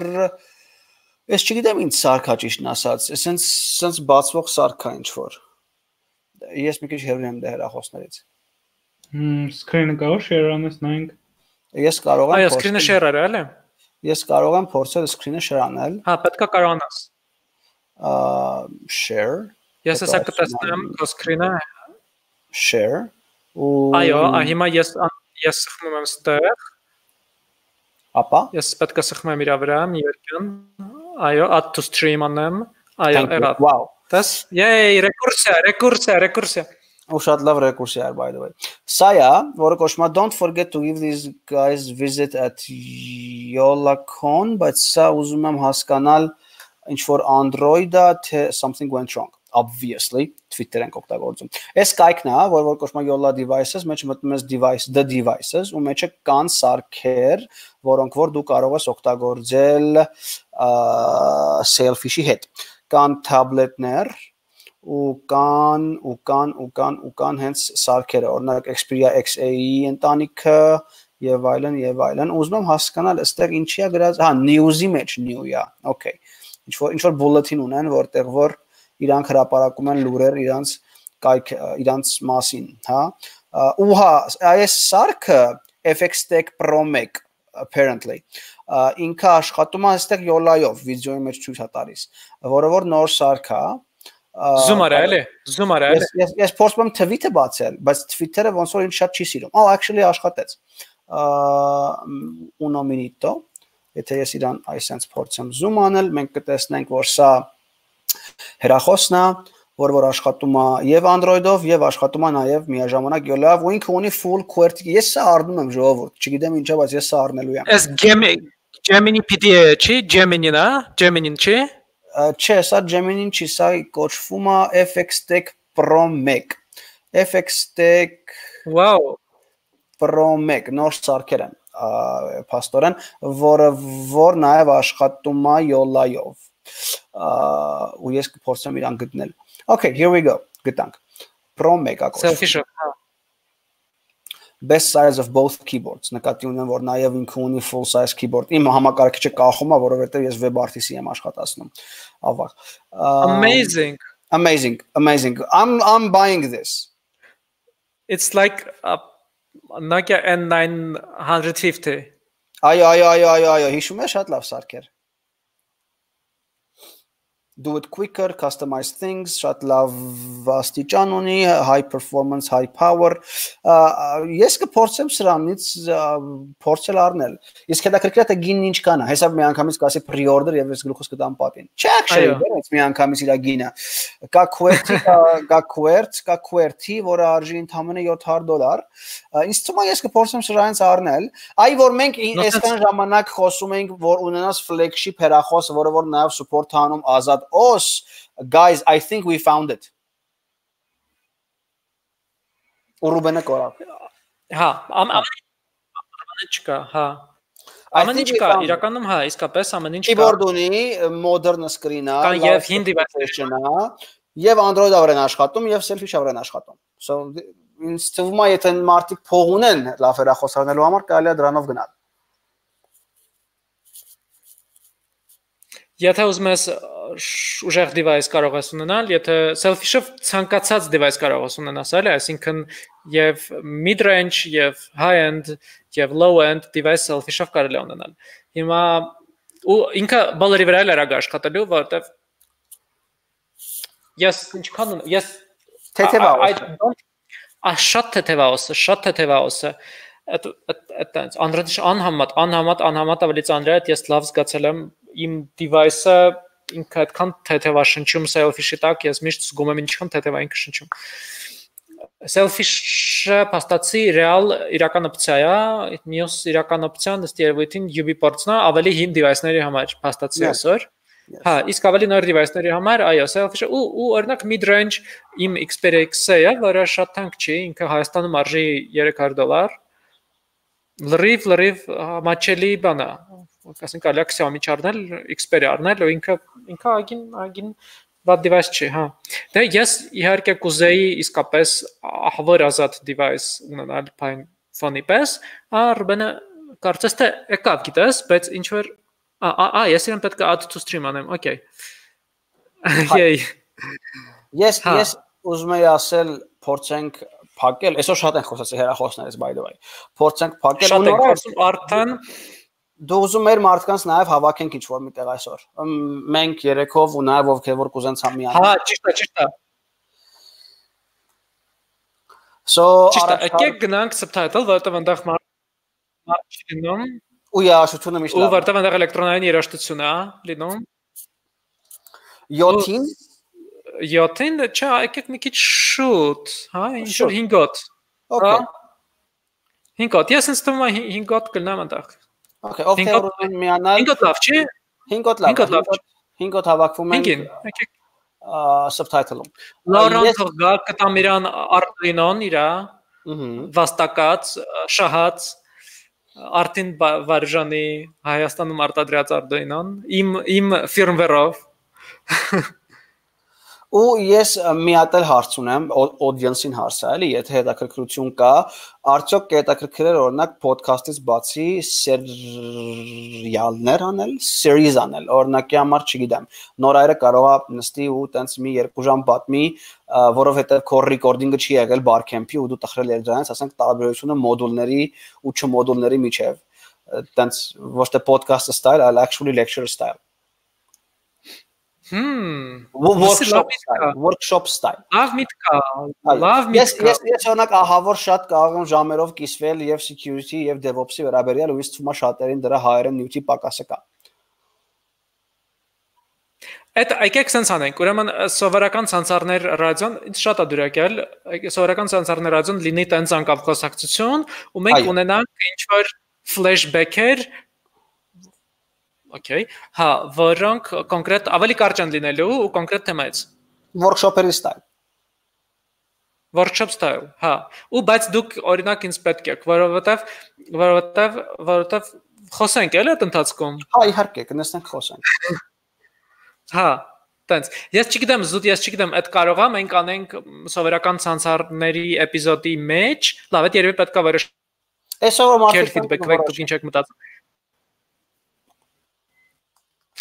ես չգիտեմ ինչ սարք է ճիշտն ասած, essence sense բացվող սարք է ինչ որ։ Ես մի քիչ հեռու եմ դե հեռախոսներից։ Հմ, screen-ը կարող share անես նայենք։ Ես կարող եմ այո, screen-ը share արել, էլի։ Ես կարող եմ փորձել share անել։ Հա, պետքա կարողանաս։ Ա share։ Ես հեսա կտեսնեմ քո screen-ը։ Share։ Ու Այո, հիմա ես ես սխմում եմ ստեղ։ Ապա։ Ես պետքա սխմեմ իր վրա մի երկան։ Այո, add to stream անեմ։ Այո, եղավ։ Wow։ Տես, yay, ռեկուրսիա, ռեկուրսիա, ռեկուրսիա։ Ու շատ լավ ռեկուրսիա էր by the way։ Սա է, որը կոչվում է don't forget to give these guys visit at YolaCon, բայց սա ուզում եմ հասկանալ ինչ որ Android-ը թե something went wrong. Obviously Twitter ենք օգտագործում։ Այս կայքն է, որ որ կոչվում է Yola devices, մեջ մտնում ես device, the devices, ու մեջը կան սարքեր, որոնք որ դու կարող ես օգտագործել selfie-ի հետ։ Կան tablet-ներ, ու կան ու կան ու կան ու կան հենց սարքերը, օրինակ Xperia XA-ի ընտանիքը եւ այլն եւ այլն։ Ուզում եմ հասկանալ, այստեղ ինչի է գրած, հա, news-ի մեջ new-ա։ Okay։ Ինչ որ ինչ որ bulletin ունեն, որտեղ որ իրանք հրապարակում են լուրեր իրանց կայք իրանց մասին, հա։ Ու հա, այս սարքը FX Tech Pro Mac apparently ինքը աշխատում է այստեղ Yola-ով, վիդեոյի մեջ ցույց է տալիս, որը որ նոր սարք է, Zoom արա էլի, zoom արա էլի։ Ես ես փորձում եմ Twitter-ը բացել, բայց Twitter-ը ոնց որ ինձ շատ չի սիրում։ Oh, actually աշխատեց։ Uno minuto։ Եթե ես իրան այսպես փորձեմ zoom անել, մենք կտեսնենք, որ սա հերախոսն է, որ որ աշխատում է եւ Android-ով եւ աշխատում է նաեւ միաժամանակ Yola-ով, ու ինքը ունի full QWERTY։ Ես սա առնում եմ ժողովուրդ, չգիտեմ ինչա, բայց ես սա առնելու եմ։ Այս Gemini Gemini PD-ը չի, Gemini-ն է, Gemini-ն չի չէ, սա Gemini-ին չի, սա կոչվում է FX Tech Pro Mac։ FX Tech Wow Pro Mac նոր սարքեր են փաստորեն, որը որ նաև աշխատում է Yola-ով։ ու ես կփորձեմ իրան գտնել։ Okay, here we go։ Գտանք։ Pro Mac ակոչ։ Selfie-ը, հա best size of both keyboards. Նկատի ունեմ որ նաև ինքը ունի full size keyboard. Իմ համակարգիչը կախում է որովհետև ես web artist-ի եմ աշխատացնում. Ավաղ amazing. Amazing amazing. I'm i'm buying this. It's like a Nokia N950 այո այո այո այո այո հիշում ես շատ լավ սարքեր do it quicker, customize things, շատ լավ աստիճան ունի, high performance, high power։ Ես կփորձեմ սրանից փորձել առնել։ Իսկ հետաքրքիր է թե գինն ինչ կանա։ Հեսա մի անգամից կասի pre-order եւ ես գլուխս կտամ պատին։ Չէ, actually, դեռ մի անգամից իր գինը։ Կա QWERTY, կա QWERTY, կա QWERTY, որը արժի ընդամենը 700 դոլար։ Ինձ թվում է ես կփորձեմ սրանից առնել։ Այ որ մենք այսքան ժամանակ խոսում ենք, որ ունենաս flagship հեռախոս, որը որ նաեւ support անում ազատ OS, guys, I think we found it. Ուրուբենը կորավ։ Հա, ամեն ինչ կա, հա։ Ամեն ինչ կա, իրականում հա, իսկապես ամեն ինչ կա։ Keyboard ունի, modern screen-ա, կան եւ հին device-ը, եւ Android-ով են աշխատում եւ selfie-ով են աշխատում։ So ինձ թվում է եթե մարդիկ փող ունեն լավ հեռախոսանելու համար, կարելի է դրանով գնալ։ Եթե ուզում ես ուժեղ device կարող ես ունենալ, եթե selfish-ով ցանկացած device կարող ես ունենալ, այլ այսինքն եւ mid range եւ high end եւ low end device selfish-ով կարելի է ունենալ։ Հիմա ու ինքը բոլորի վրա էլ արագ աշխատելու, որովհետեւ ես ինչքան ես թեթևա ա շատ թեթևա օսը, շատ թեթևա օսը այդ այդ անհրաժեշտ անհամատ անհամատ անհամատ ավելի ծանր է, ես լավ զգացել եմ իմ device-ը ինքը այդքան թեթևաշնչում selfish-ի տակ ես միշտ զգում եմ ինչքան թեթև է ինքը շնչում selfish-ը փաստացի ռեալ իրական օպցիա է, մյուս իրական օպցիան ըստ երևույթին UB-port-ն է ավելի հին device-ների համար փաստացի այսօր։ Հա, իսկ ավելի նոր device-ների համար, այո, selfish-ը ու ու օրինակ mid-range իմ Xperia X-ը, որը շատ թանկ չի, ինքը Հայաստանում արժի 300 դոլար։ Լրիվ, լրիվ մաչելի բան է, ասենք է Xiaomi չառնել, Xperia առնել, ու ինքը ինքը ագին ագին վատ device չի, հա։ Դե ես իհարկե կուզեի իսկապես ահվոր ազատ device ունենալ փայն ֆոնի պես, արբենը կարծես թե եկավ, գիտես, բայց ինչ որ ա ես իրեն պետք է add to stream անեմ, okay։ Yay։ Ես ես ուզում եի ասել փորձենք փակել, այսօր շատ են խոսացել հերախոսներից by the way։ Փորձենք փակել ու նոր արդեն դու ուզում ես մարդկանց նաև հավաքենք ինչ որ միտեղ այսօր։ Մենք երեքով ու նաև ովքեր որ կուզեն ցամիան։ Հա, ճիշտ է, ճիշտ է։ So ճիշտ է, եկեք գնանք subtitle, որովհետև այնտեղ մարդ չի լինում։ Ու երաշտությունը միշտ Ու որտեղ այնտեղ էլեկտրոնային երաշտություն է լինում։ 7-ին 7-ին, չէ, եկեք մի քիչ շուտ, հա, ինչ որ 5-ոտ։ Okay։ 5-ոտ։ Ես ինձ թվում է 5-ոտ կլնամ այնտեղ։ Okay, ով թե ուզում միանալ 5-ոտ լավ չի։ 5-ոտ լավ։ 5-ոտ լավ։ 5-ոտ հավաքվում են 5-ին, եկեք subtitle-ում։ Լորան Ես- թող գա կտամ իրան Arduino-ն իրա Ահա։ վաստակած, շահած Արտին Վարժանի Հայաստանում արտադրած Arduino-ն իմ իմ ֆիրմվերով Ու ես մի հատ էլ հարց ունեմ audience-ին հարցը, էլի, եթե հետաքրքրություն կա, արդյոք կհետաքրքրեր օրինակ podcast-ից բացի սերիալներ անել, series անել, օրինակի համար, չգիտեմ, նորայրը կարողա նստի ու տենց մի 2 ժամ պատմի, որովհետև core recording-ը չի եղել barcamp-ի ու դու տխրել ես դրանից, ասենք տարբերությունը մոդուլների ու չմոդուլների միջև, տենց ոչ թե podcast style, այլ actually lecture style։ Հմ Workshop workshop style։ լավ միտք Այո, լավ Ես միտք կա ես ես օրինակ ահավոր շատ կարող եմ ժամերով կիսվել եւ security եւ DevOps-ի վերաբերյալ ու ինձ թվում է շատերին դրա հայերեն նյութի պակասը կա։ Այդ եկեք sense անենք։ Ուրեմն սովորական սանսարներ ռադիոն շատ է դուրակել։ Սովորական սանսարներ ռադիոն լինի տենց անկապ խոսակցություն ու մենք ունենանք ինչ որ flashback-եր Okay, հա, որոնք կոնկրետ ավելի կարճ են լինելու ու կոնկրետ թեմայից։ Workshop-երի style։ workshop style, հա։ Ու բայց դուք օրինակ ինձ պետք եք, որովհետև որովհետև որովհետև խոսենք էլ այդ ընթացքում։ Հա, իհարկե, կնստենք խոսենք։ Հա, տենց։ Ես չգիտեմ, զուտ ես չգիտեմ, այդ կարողա մենք անենք սովորական ցանցարների էպիզոդի մեջ։ Լավ, այդ երևի պետքա որոշ Այսօր մարդիկ ֆիդբեք վեք դուք ինչ եք մտածում։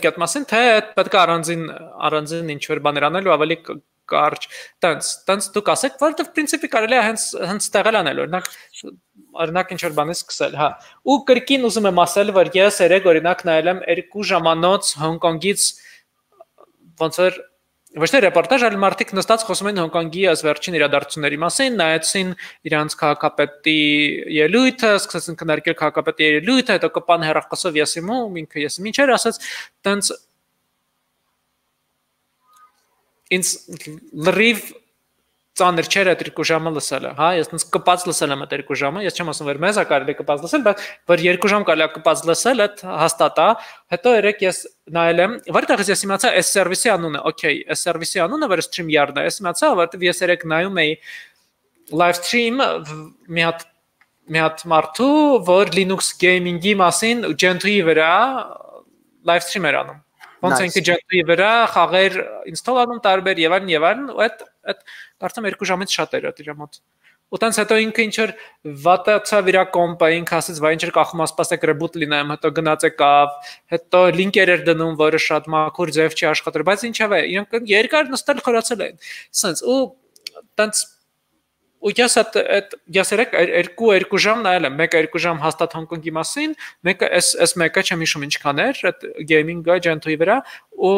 Կդ մասին թե այդ պետք է առանձին առանձին ինչ որ բաներ անել ու ավելի կարճ տենց տենց դուք ասեք որովհետև պրինցիպի կարելի է հենց հենց տեղել անել օրինակ օրինակ ինչ որ բանից սկսել հա ու կրկին ուզում եմ ասել որ ես երեք օրինակ նայել եմ 2 ժամանոց Հոնկոնգից ոնց որ ոչ թե ռեպորտաժ, այլ մարդիկ նստած խոսում են Հոնկոնգի այս վերջին իրադարձությունների մասին, նայեցին իրանց քաղաքապետի ելույթը, սկսեցին քննարկել քաղաքապետի ելույթը, հետո կպան հերախոսով եսիմու, ինքը եսիմի չէր, ասաց, տենց ինձ լրիվ ծանր չէր այդ երկու ժամը լսելը, հա, ես ինձ կպած լսել եմ այդ երկու ժամը, ես չեմ ասում որ մեզ է կարելի կպած լսել, բայց որ երկու ժամ կարելի է կպած լսել, այդ հաստատ է։ Հետո երեք ես նայել եմ, որտեղ ես իմացա այս սերվիսի անունը, okay, այս սերվիսի անունը որ StreamYard-ը, ես իմացա, որտեղ ես երեք նայում էի live stream մի հատ մի հատ մարդու, որ Linux gaming-ի մասին Gentoo-ի վրա live stream էր անում։ Ոնց ինքը Gentoo-ի վրա խաղեր install անում տարբեր եւ այլն եւ այլն, այդ այդ կարծեմ 2 ժամից շատ էր այդ իր մոտ։ Ու տենց հետո ինքը ինչ որ վատացավ իր կոմպը, ինքը ասեց, վայ ինչ էր կախում ասպասեք reboot լինեմ, հետո գնաց եկավ, հետո լինկեր էր դնում, որը շատ մաքուր ձև չի աշխատել, բայց ինչևէ, իրանք երկար նստել խորացել են։ Սենց ու տենց ու ես այդ այդ ես երեք երկու երկու ժամ նայել եմ, մեկը երկու ժամ հաստատ Հոնկոնգի մասին, մեկը էս էս մեկը չեմ հիշում ինչքան էր, այդ gaming-ը Gentoo-ի վրա ու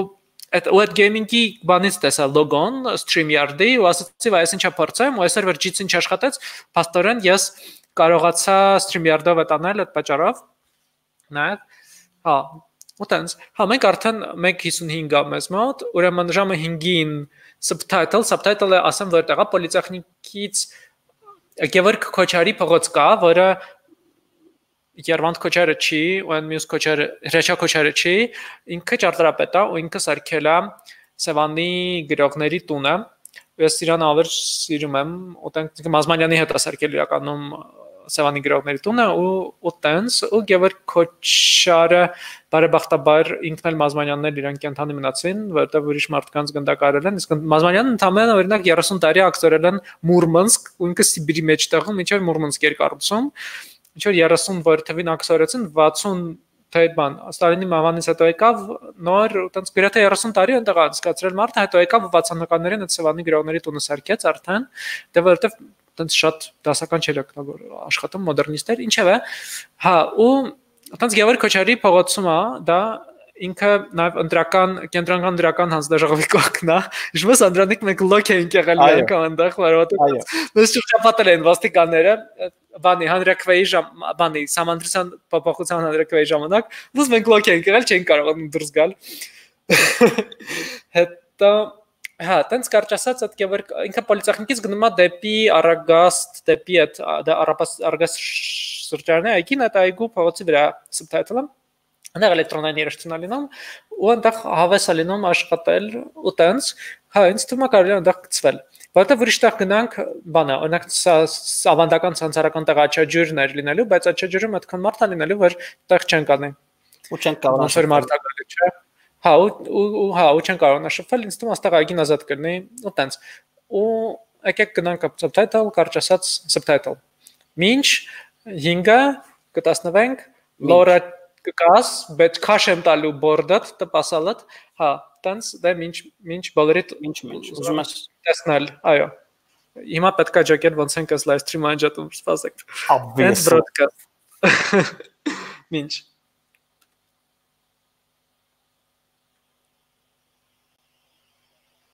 այդ այդ gaming-ի բանից տեսա լոգոն StreamYard-ի ու ասացի, վայ, ես ինչա փորձեմ, ու այսօր վերջից ինչ աշխատեց, փաստորեն ես կարողացա StreamYard-ով այդ անել այդ պատճառով։ Նաեւ հա, ու տենց, հա մենք արդեն 1:55 ա մեզ մոտ, ուրեմն ժամը 5-ին subtitle, subtitle-ը ասեմ որտեղա պոլիտեխնիկից Գևորգ Քոչարի փողոց կա, որը Երվանդ Քոչարը չի, այն մյուս Քոչարը, Հրեչա Քոչարը չի, ինքը ճարտարապետ է ու ինքը սարքել է Սևանի գրողների տունը։ Ես իրան ավելի սիրում եմ, ու տենք Մազմանյանի հետ է սարքել իրականում Սևանի գրողների տունը ու ու տենց ու Գևորգ Քոչարը բարեբախտաբար ինքն էլ Մազմանյանն էլ իրան կենթանի մնացին, որովհետև ուրիշ մարդկանց գնդակարել են, իսկ Մազմանյանն ընդամենը օրինակ 30 տարի ակտորել են Մուրմանսկ, ու ինքը Սիբիրի մեջտեղում, ինչեր Մուրմանսկ էր կառուցում, ինչ որ 30 վարդավին ակտորեցին 60 թե բան Ստալինի մահվանից հետո եկավ նոր տենց գրեթե 30 տարի այնտեղ անցկացրել մարդը հետո եկավ 60-ականներին այդ Սևանի գրողների տունը սարքեց արդեն դե որովհետև տենց շատ դասական չէր օգտագոր աշխատում մոդեռնիստեր ինչևէ հա ու տենց Գևորգ Քոչարի փողոցում է դա ինքը նաև ընտրական կենտրոնական դրական հանձնաժողովի կողքն է իշխում Անդրանիկ մենք լոկ ենք եղել միանգամ այնտեղ որովհետև մեզ շփապատել են ոստիկանները բանի հանրակրվեի ժամ բանի Սամանդրսյան փոփոխության հանրակրվեի ժամանակ ոնց մենք լոկ ենք եղել չենք կարող դուրս գալ հետո Հա, տենց կարճ ասած, այդ կեվր ինքը պոլիտեխնիկից գնում է դեպի Արագաստ, դեպի այդ դա Արաբաս Արագաս սրճարանը, այգին այդ այգու փողոցի վրա subtitle-ը։ Այնտեղ էլեկտրոնային երաժշտություն ալինում ու այնտեղ հավես ալինում աշխատել ու տենց, հա, ինձ թվում է կարելի է այնտեղ գցվել։ Որտեվ ուրիշ տեղ գնանք, բանա, օրինակ ավանդական ցանցարական տեղ աչաջուրներ լինելու, բայց աչաջուրում այդքան մարդ լինելու, որ տեղ չեն կանի։ Ու չեն կարող։ Ոնց որ մարտակալի չէ։ Հա, ու հա, ու չեն կարող նշվել, ինձ թվում աստեղ այգին ազատ կլինի, ու տենց։ Ու եկեք գնանք subtitle, կարճ ասած subtitle։ Մինչ 5-ը կտասնվենք Laura կկաս, բայց քաշ եմ տալու բորդդ, տպասալդ, հա, տենց դե մինչ մինչ բոլորիդ ինչ մինչ ուզում ես տեսնել, այո։ Հիմա պետքա ջոկեր ոնց ենք այս live stream-ը անջատում, սպասեք։ Obvious broadcast։ Մինչ